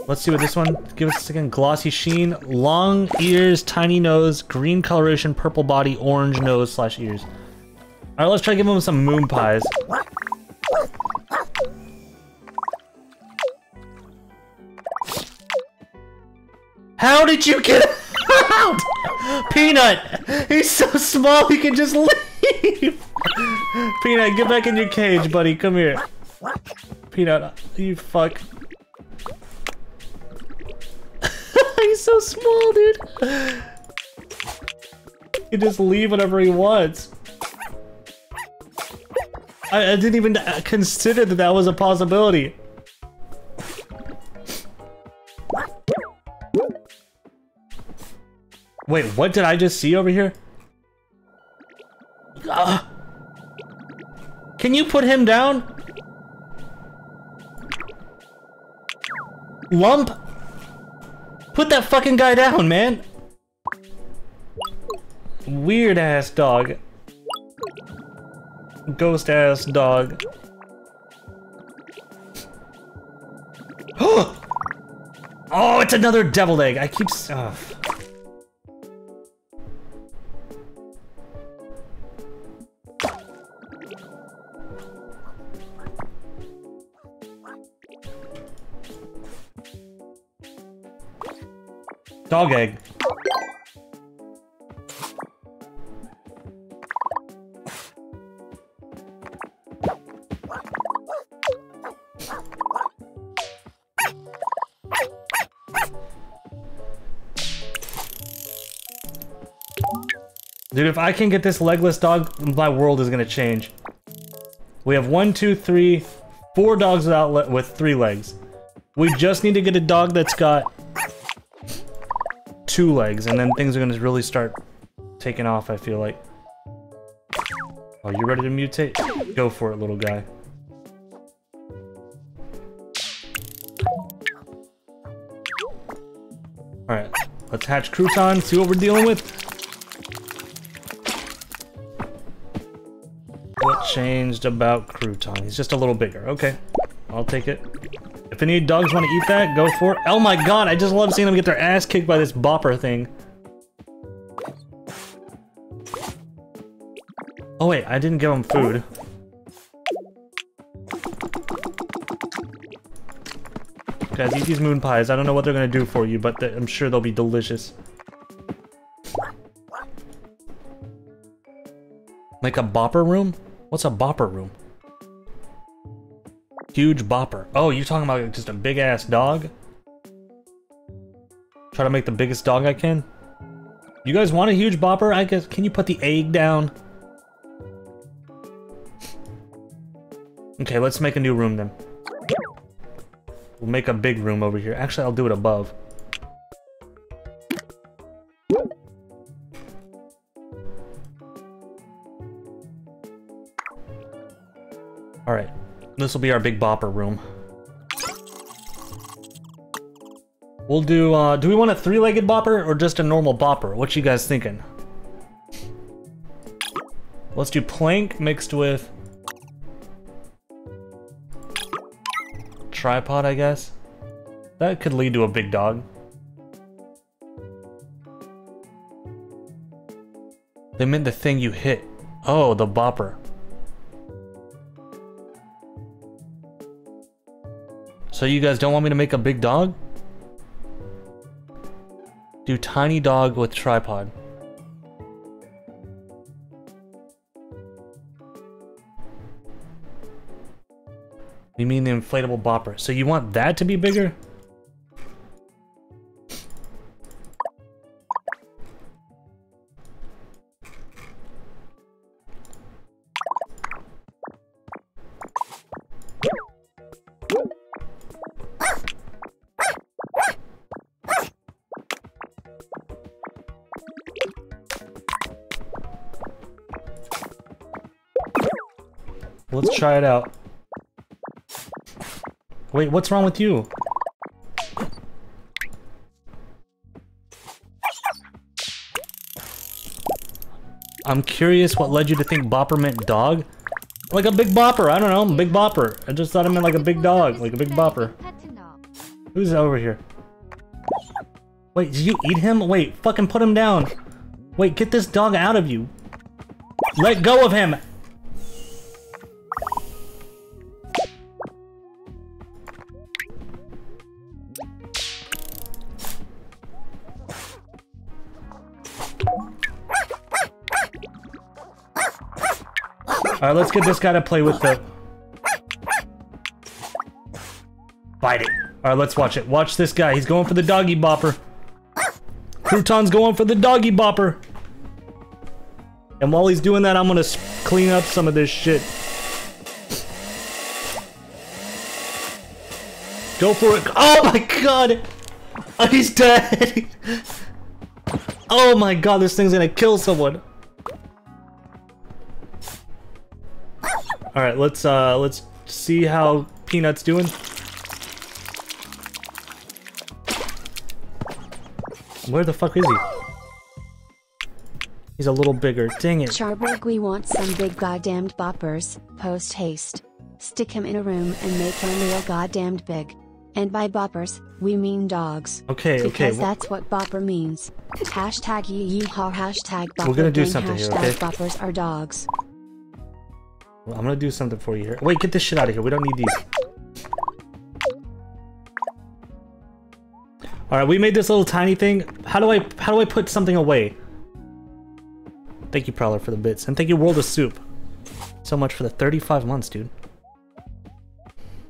Let's see what this one, give us a second. Glossy sheen, long ears, tiny nose, green coloration, purple body, orange nose slash ears. All right, let's try giving him some moon pies. How did you get out? Peanut! He's so small he can just leave! Peanut, get back in your cage, buddy. Come here. Peanut, you fuck. He's so small, dude. He can just leave whenever he wants. I, I didn't even consider that that was a possibility. Wait, what did I just see over here? Ah. Can you put him down? Lump? Put that fucking guy down, man! Weird ass dog. Ghost ass dog. oh, it's another deviled egg. I keep. Oh. Dog egg. Dude, if I can get this legless dog, my world is gonna change. We have one, two, three, four dogs without with three legs. We just need to get a dog that's got two legs, and then things are gonna really start taking off, I feel like. Are you ready to mutate? Go for it, little guy. Alright, let's hatch Crouton, see what we're dealing with. What changed about Crouton? He's just a little bigger. Okay, I'll take it. If any dogs want to eat that, go for it. Oh my god, I just love seeing them get their ass kicked by this bopper thing. Oh wait, I didn't give them food. Guys, eat these moon pies. I don't know what they're gonna do for you, but I'm sure they'll be delicious. Like a bopper room? What's a bopper room? Huge bopper. Oh, you're talking about just a big ass dog? Try to make the biggest dog I can? You guys want a huge bopper? I guess, can you put the egg down? Okay, let's make a new room then. We'll make a big room over here. Actually, I'll do it above. This will be our big bopper room. We'll do, uh, do we want a three-legged bopper or just a normal bopper? What you guys thinking? Let's do plank mixed with tripod, I guess. That could lead to a big dog. They meant the thing you hit. Oh, the bopper. So you guys don't want me to make a big dog? Do tiny dog with tripod. You mean the inflatable bopper. So you want that to be bigger? try it out. Wait, what's wrong with you? I'm curious what led you to think bopper meant dog? Like a big bopper, I don't know, big bopper. I just thought it meant like a big dog, like a big bopper. Who's over here? Wait, did you eat him? Wait, fucking put him down. Wait, get this dog out of you. Let go of him! Alright, let's get this guy to play with the... Bite it. Alright, let's watch it. Watch this guy. He's going for the doggy bopper. Crouton's going for the doggy bopper. And while he's doing that, I'm gonna clean up some of this shit. Go for it. Oh my god! He's dead! oh my god, this thing's gonna kill someone. Alright, let's uh let's see how Peanut's doing. Where the fuck is he? He's a little bigger. Dang it. Charborg, we want some big goddamned boppers, post haste. Stick him in a room and make him real goddamned big. And by boppers, we mean dogs. Okay, okay. Because that's what bopper means. Hashtag yee yeehaw, hashtag bopper We're gonna do gang, something here, okay? boppers are dogs. I'm gonna do something for you here. Wait, get this shit out of here. We don't need these. Alright, we made this little tiny thing. How do I how do I put something away? Thank you, Prowler, for the bits. And thank you, World of Soup. So much for the 35 months, dude.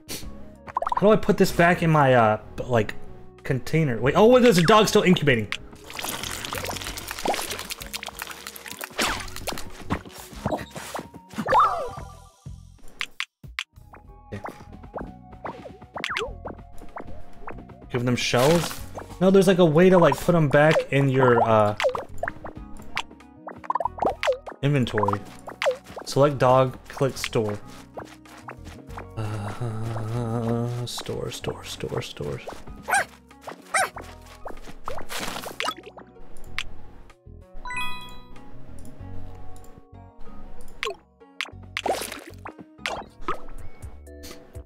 How do I put this back in my, uh, like, container? Wait, oh, there's a dog still incubating. Give them shells? No, there's like a way to like put them back in your uh inventory. Select dog, click store. Uh, store, store, store, stores.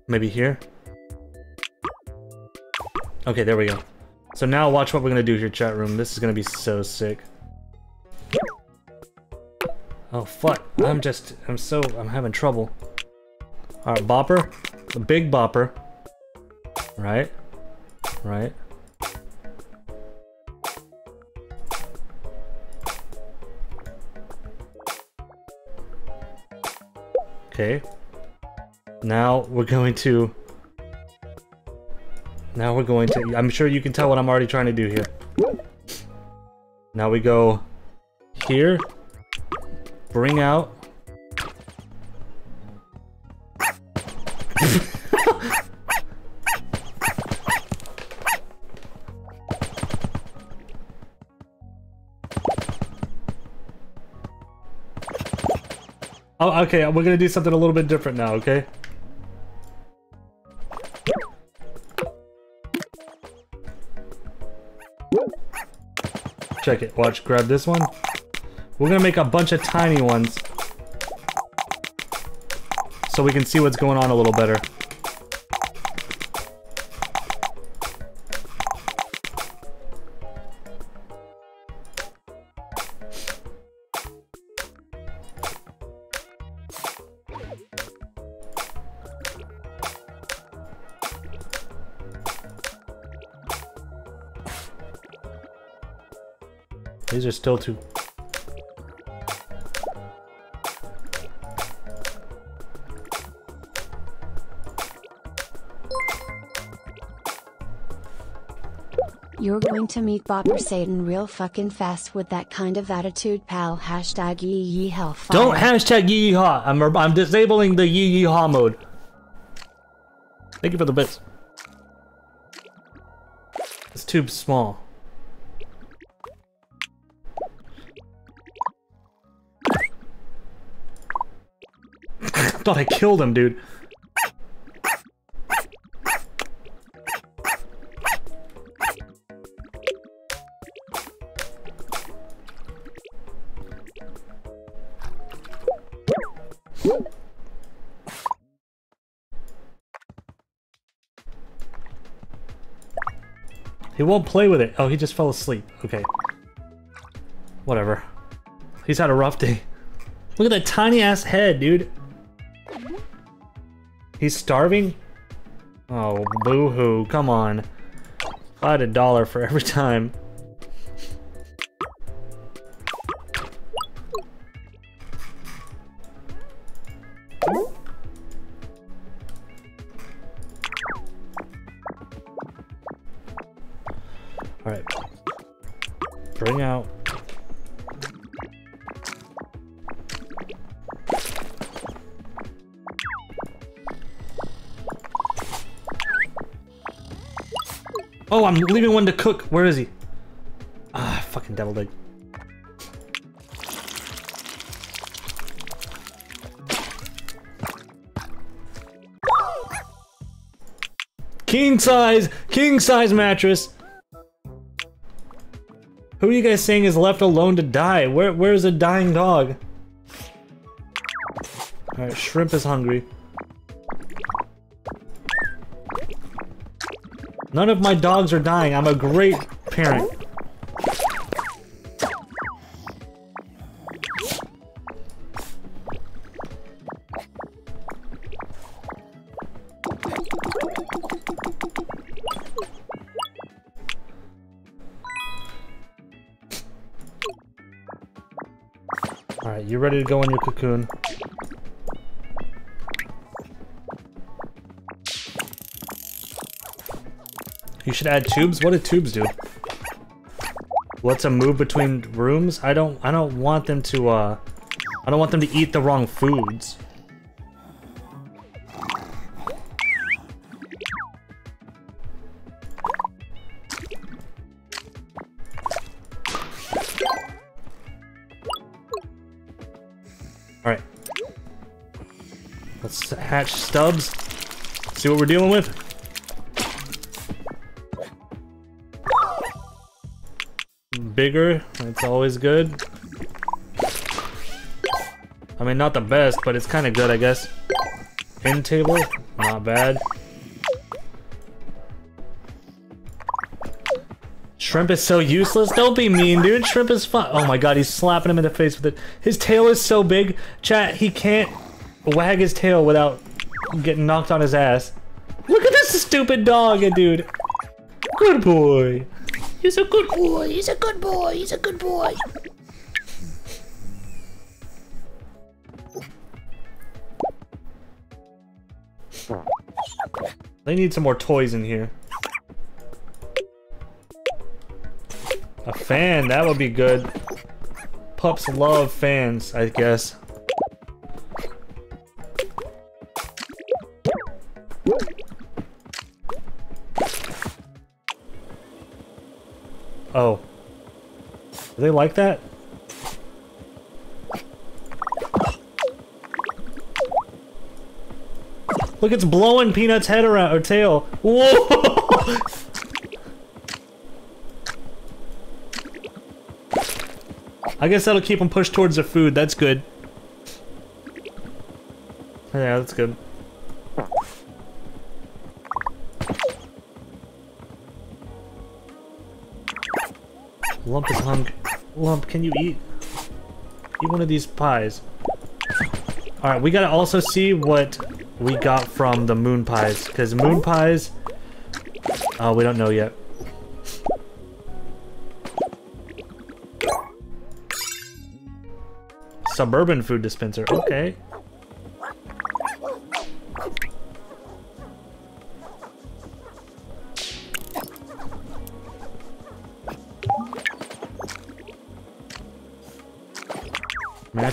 Maybe here? Okay, there we go. So now watch what we're gonna do here, chat room. This is gonna be so sick. Oh fuck! I'm just, I'm so, I'm having trouble. All right, bopper, the big bopper. Right, right. Okay. Now we're going to now we're going to... I'm sure you can tell what I'm already trying to do here. Now we go here. Bring out. oh, okay, we're gonna do something a little bit different now, okay? Check it. Watch, grab this one. We're gonna make a bunch of tiny ones. So we can see what's going on a little better. These are still too... You're going to meet Bopper Satan real fucking fast with that kind of attitude, pal. Hashtag yee yee hellfire. Don't hashtag yee haw. I'm, I'm disabling the yee haw mode. Thank you for the bits. This tube's small. Thought I killed him, dude. He won't play with it. Oh, he just fell asleep. Okay. Whatever. He's had a rough day. Look at that tiny ass head, dude. He's starving? Oh, boo-hoo. Come on. I had a dollar for every time. I'm leaving one to cook. Where is he? Ah, fucking deviled egg. King size, king size mattress. Who are you guys saying is left alone to die? Where, where's a dying dog? Alright, shrimp is hungry. None of my dogs are dying. I'm a great parent. Alright, you ready to go in your cocoon? Should add tubes? What do tubes do? What's a move between rooms? I don't I don't want them to uh I don't want them to eat the wrong foods. Alright. Let's hatch Stubbs. See what we're dealing with. Bigger, that's always good. I mean, not the best, but it's kind of good, I guess. End table, not bad. Shrimp is so useless. Don't be mean, dude. Shrimp is fun. Oh my god, he's slapping him in the face with it. His tail is so big. Chat, he can't wag his tail without getting knocked on his ass. Look at this stupid dog, dude. Good boy. He's a good boy. He's a good boy. He's a good boy. They need some more toys in here. A fan, that would be good. Pups love fans, I guess. Like that? Look, it's blowing Peanut's head around, or tail. Whoa! I guess that'll keep him pushed towards the food. That's good. Yeah, that's good. Lump is hungry. Can you eat? Eat one of these pies. Alright, we gotta also see what we got from the moon pies. Because moon pies... Oh, we don't know yet. Suburban food dispenser. Okay.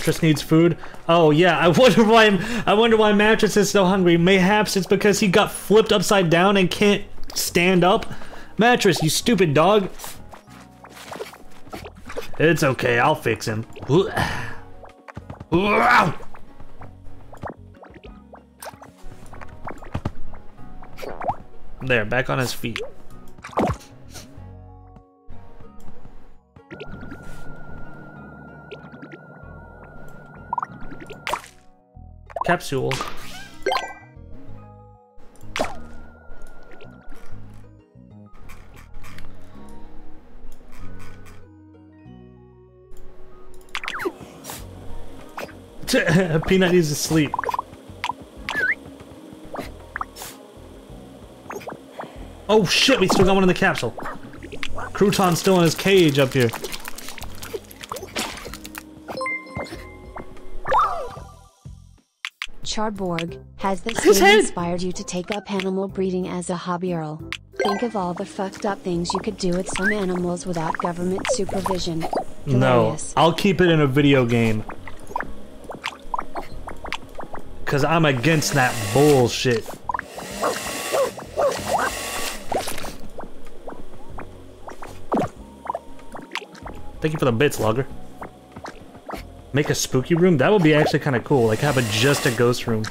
mattress needs food. Oh yeah, I wonder why I wonder why mattress is so hungry. Mayhaps it's because he got flipped upside down and can't stand up. Mattress, you stupid dog. It's okay, I'll fix him. There, back on his feet. Capsule. Peanut needs to sleep. Oh shit, we still got one in the capsule. Crouton's still in his cage up here. Charborg, has this game inspired you to take up animal breeding as a hobby, Earl? Think of all the fucked up things you could do with some animals without government supervision. No, I'll keep it in a video game. Cause I'm against that bullshit. Thank you for the bits, Logger. Make a spooky room? That would be actually kind of cool. Like have a just a ghost room.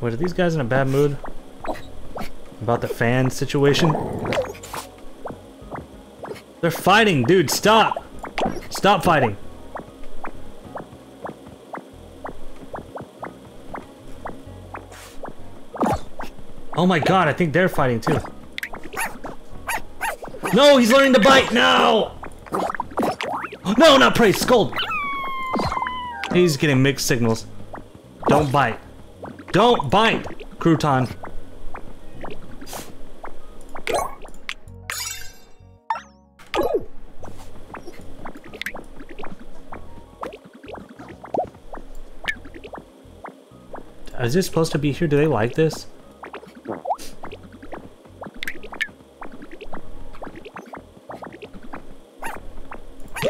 Wait, are these guys in a bad mood? About the fan situation? They're fighting, dude, stop! Stop fighting. Oh my god, I think they're fighting too. No, he's learning to bite, no! No, not prey, scold! He's getting mixed signals. Don't bite. Don't bite, Crouton. Is this supposed to be here? Do they like this?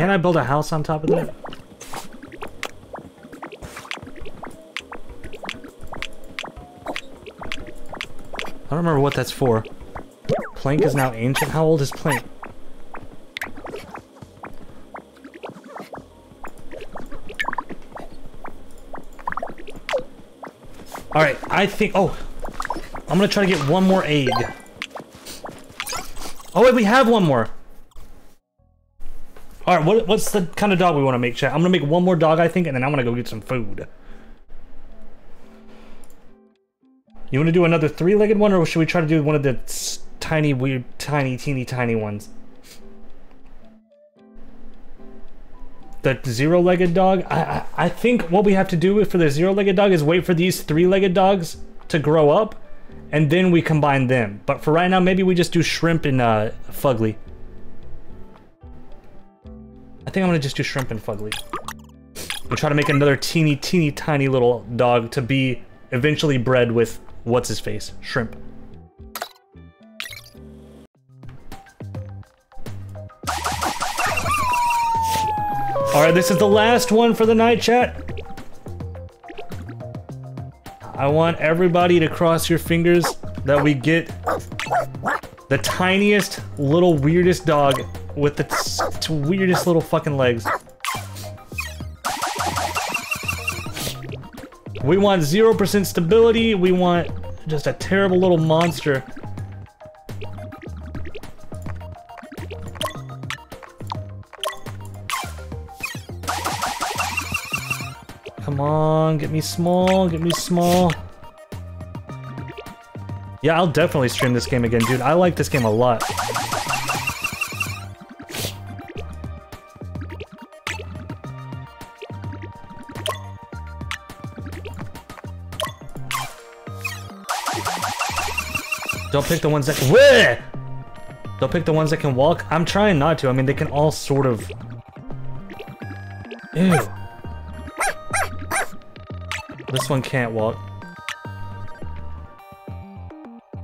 Can I build a house on top of that? I don't remember what that's for. Plank is now ancient. How old is Plank? Alright, I think... Oh! I'm gonna try to get one more egg. Oh wait, we have one more! Alright, what, what's the kind of dog we want to make, chat? I'm gonna make one more dog, I think, and then I'm gonna go get some food. You want to do another three-legged one, or should we try to do one of the tiny, weird, tiny, teeny, tiny ones? The zero-legged dog? I, I I think what we have to do for the zero-legged dog is wait for these three-legged dogs to grow up, and then we combine them. But for right now, maybe we just do shrimp and uh, fugly. I think I'm gonna just do shrimp and fugly. And try to make another teeny, teeny, tiny little dog to be eventually bred with what's his face? Shrimp. Alright, this is the last one for the night chat. I want everybody to cross your fingers that we get the tiniest, little, weirdest dog with the s- t- weirdest little fucking legs. We want 0% stability, we want just a terrible little monster. Come on, get me small, get me small. Yeah, I'll definitely stream this game again, dude. I like this game a lot. Don't pick the ones that can. Don't pick the ones that can walk. I'm trying not to. I mean, they can all sort of. Ew. This one can't walk.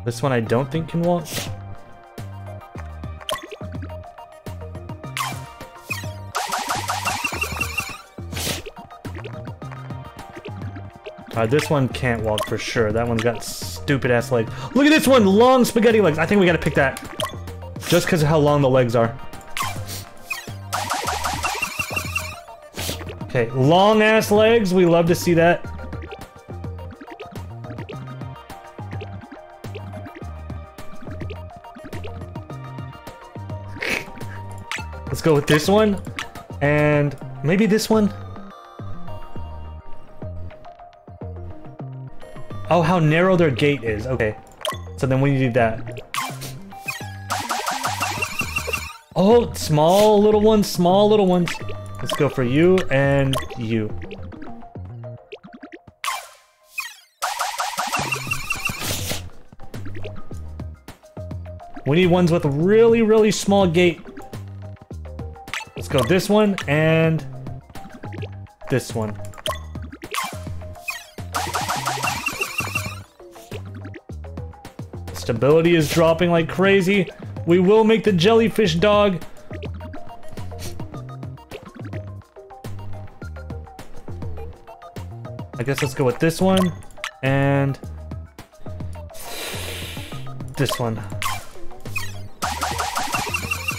This one I don't think can walk. Alright, this one can't walk for sure. That one's got stupid ass legs. Look at this one, long spaghetti legs. I think we gotta pick that. Just because of how long the legs are. Okay, long ass legs, we love to see that. Let's go with this one. And maybe this one. Oh, how narrow their gait is. Okay. So then we need that. Oh, small little ones, small little ones. Let's go for you and you. We need ones with a really, really small gait. Let's go this one and this one. Stability is dropping like crazy. We will make the jellyfish dog. I guess let's go with this one and this one.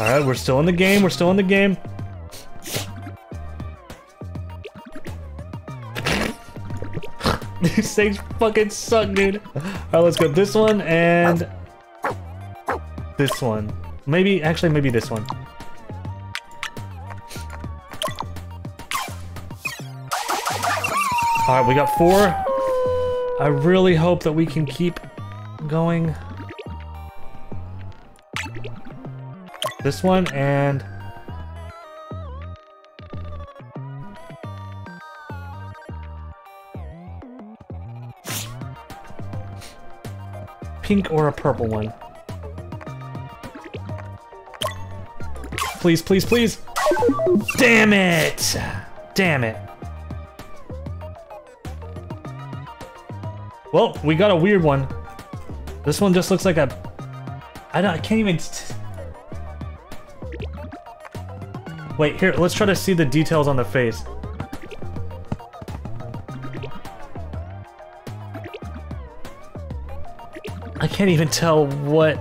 Alright, we're still in the game, we're still in the game. Things fucking suck, dude. Alright, let's go this one and this one. Maybe, actually, maybe this one. Alright, we got four. I really hope that we can keep going. This one and... Pink or a purple one. Please, please, please! Damn it! Damn it. Well, we got a weird one. This one just looks like a... I don't, I can't even... Wait, here, let's try to see the details on the face. Can't even tell what...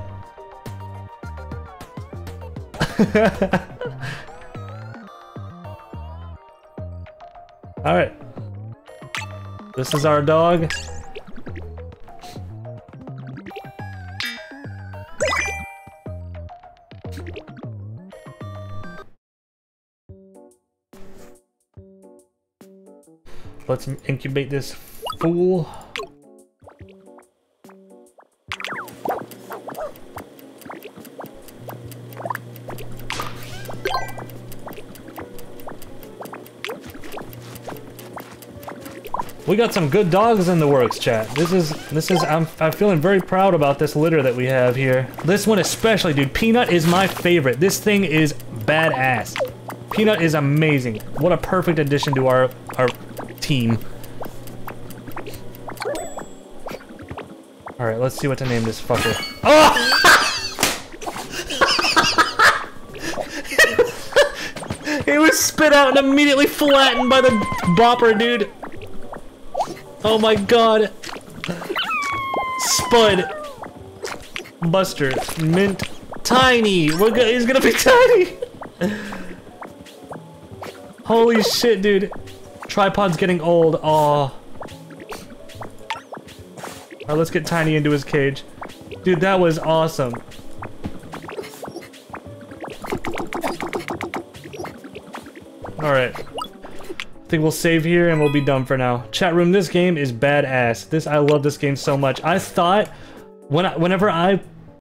Alright. This is our dog. Let's incubate this fool. We got some good dogs in the works, chat. This is, this is, I'm, I'm feeling very proud about this litter that we have here. This one especially, dude. Peanut is my favorite. This thing is badass. Peanut is amazing. What a perfect addition to our, our team. Alright, let's see what to name this fucker. Oh! he was spit out and immediately flattened by the bopper, dude. Oh my god. Spud. Buster. Mint. Tiny. We're go he's gonna be tiny. Holy shit, dude. Tripod's getting old. Aw. Alright, let's get Tiny into his cage. Dude, that was awesome. Alright. I think we'll save here and we'll be done for now. Chat room, this game is badass. This I love this game so much. I thought when I, whenever I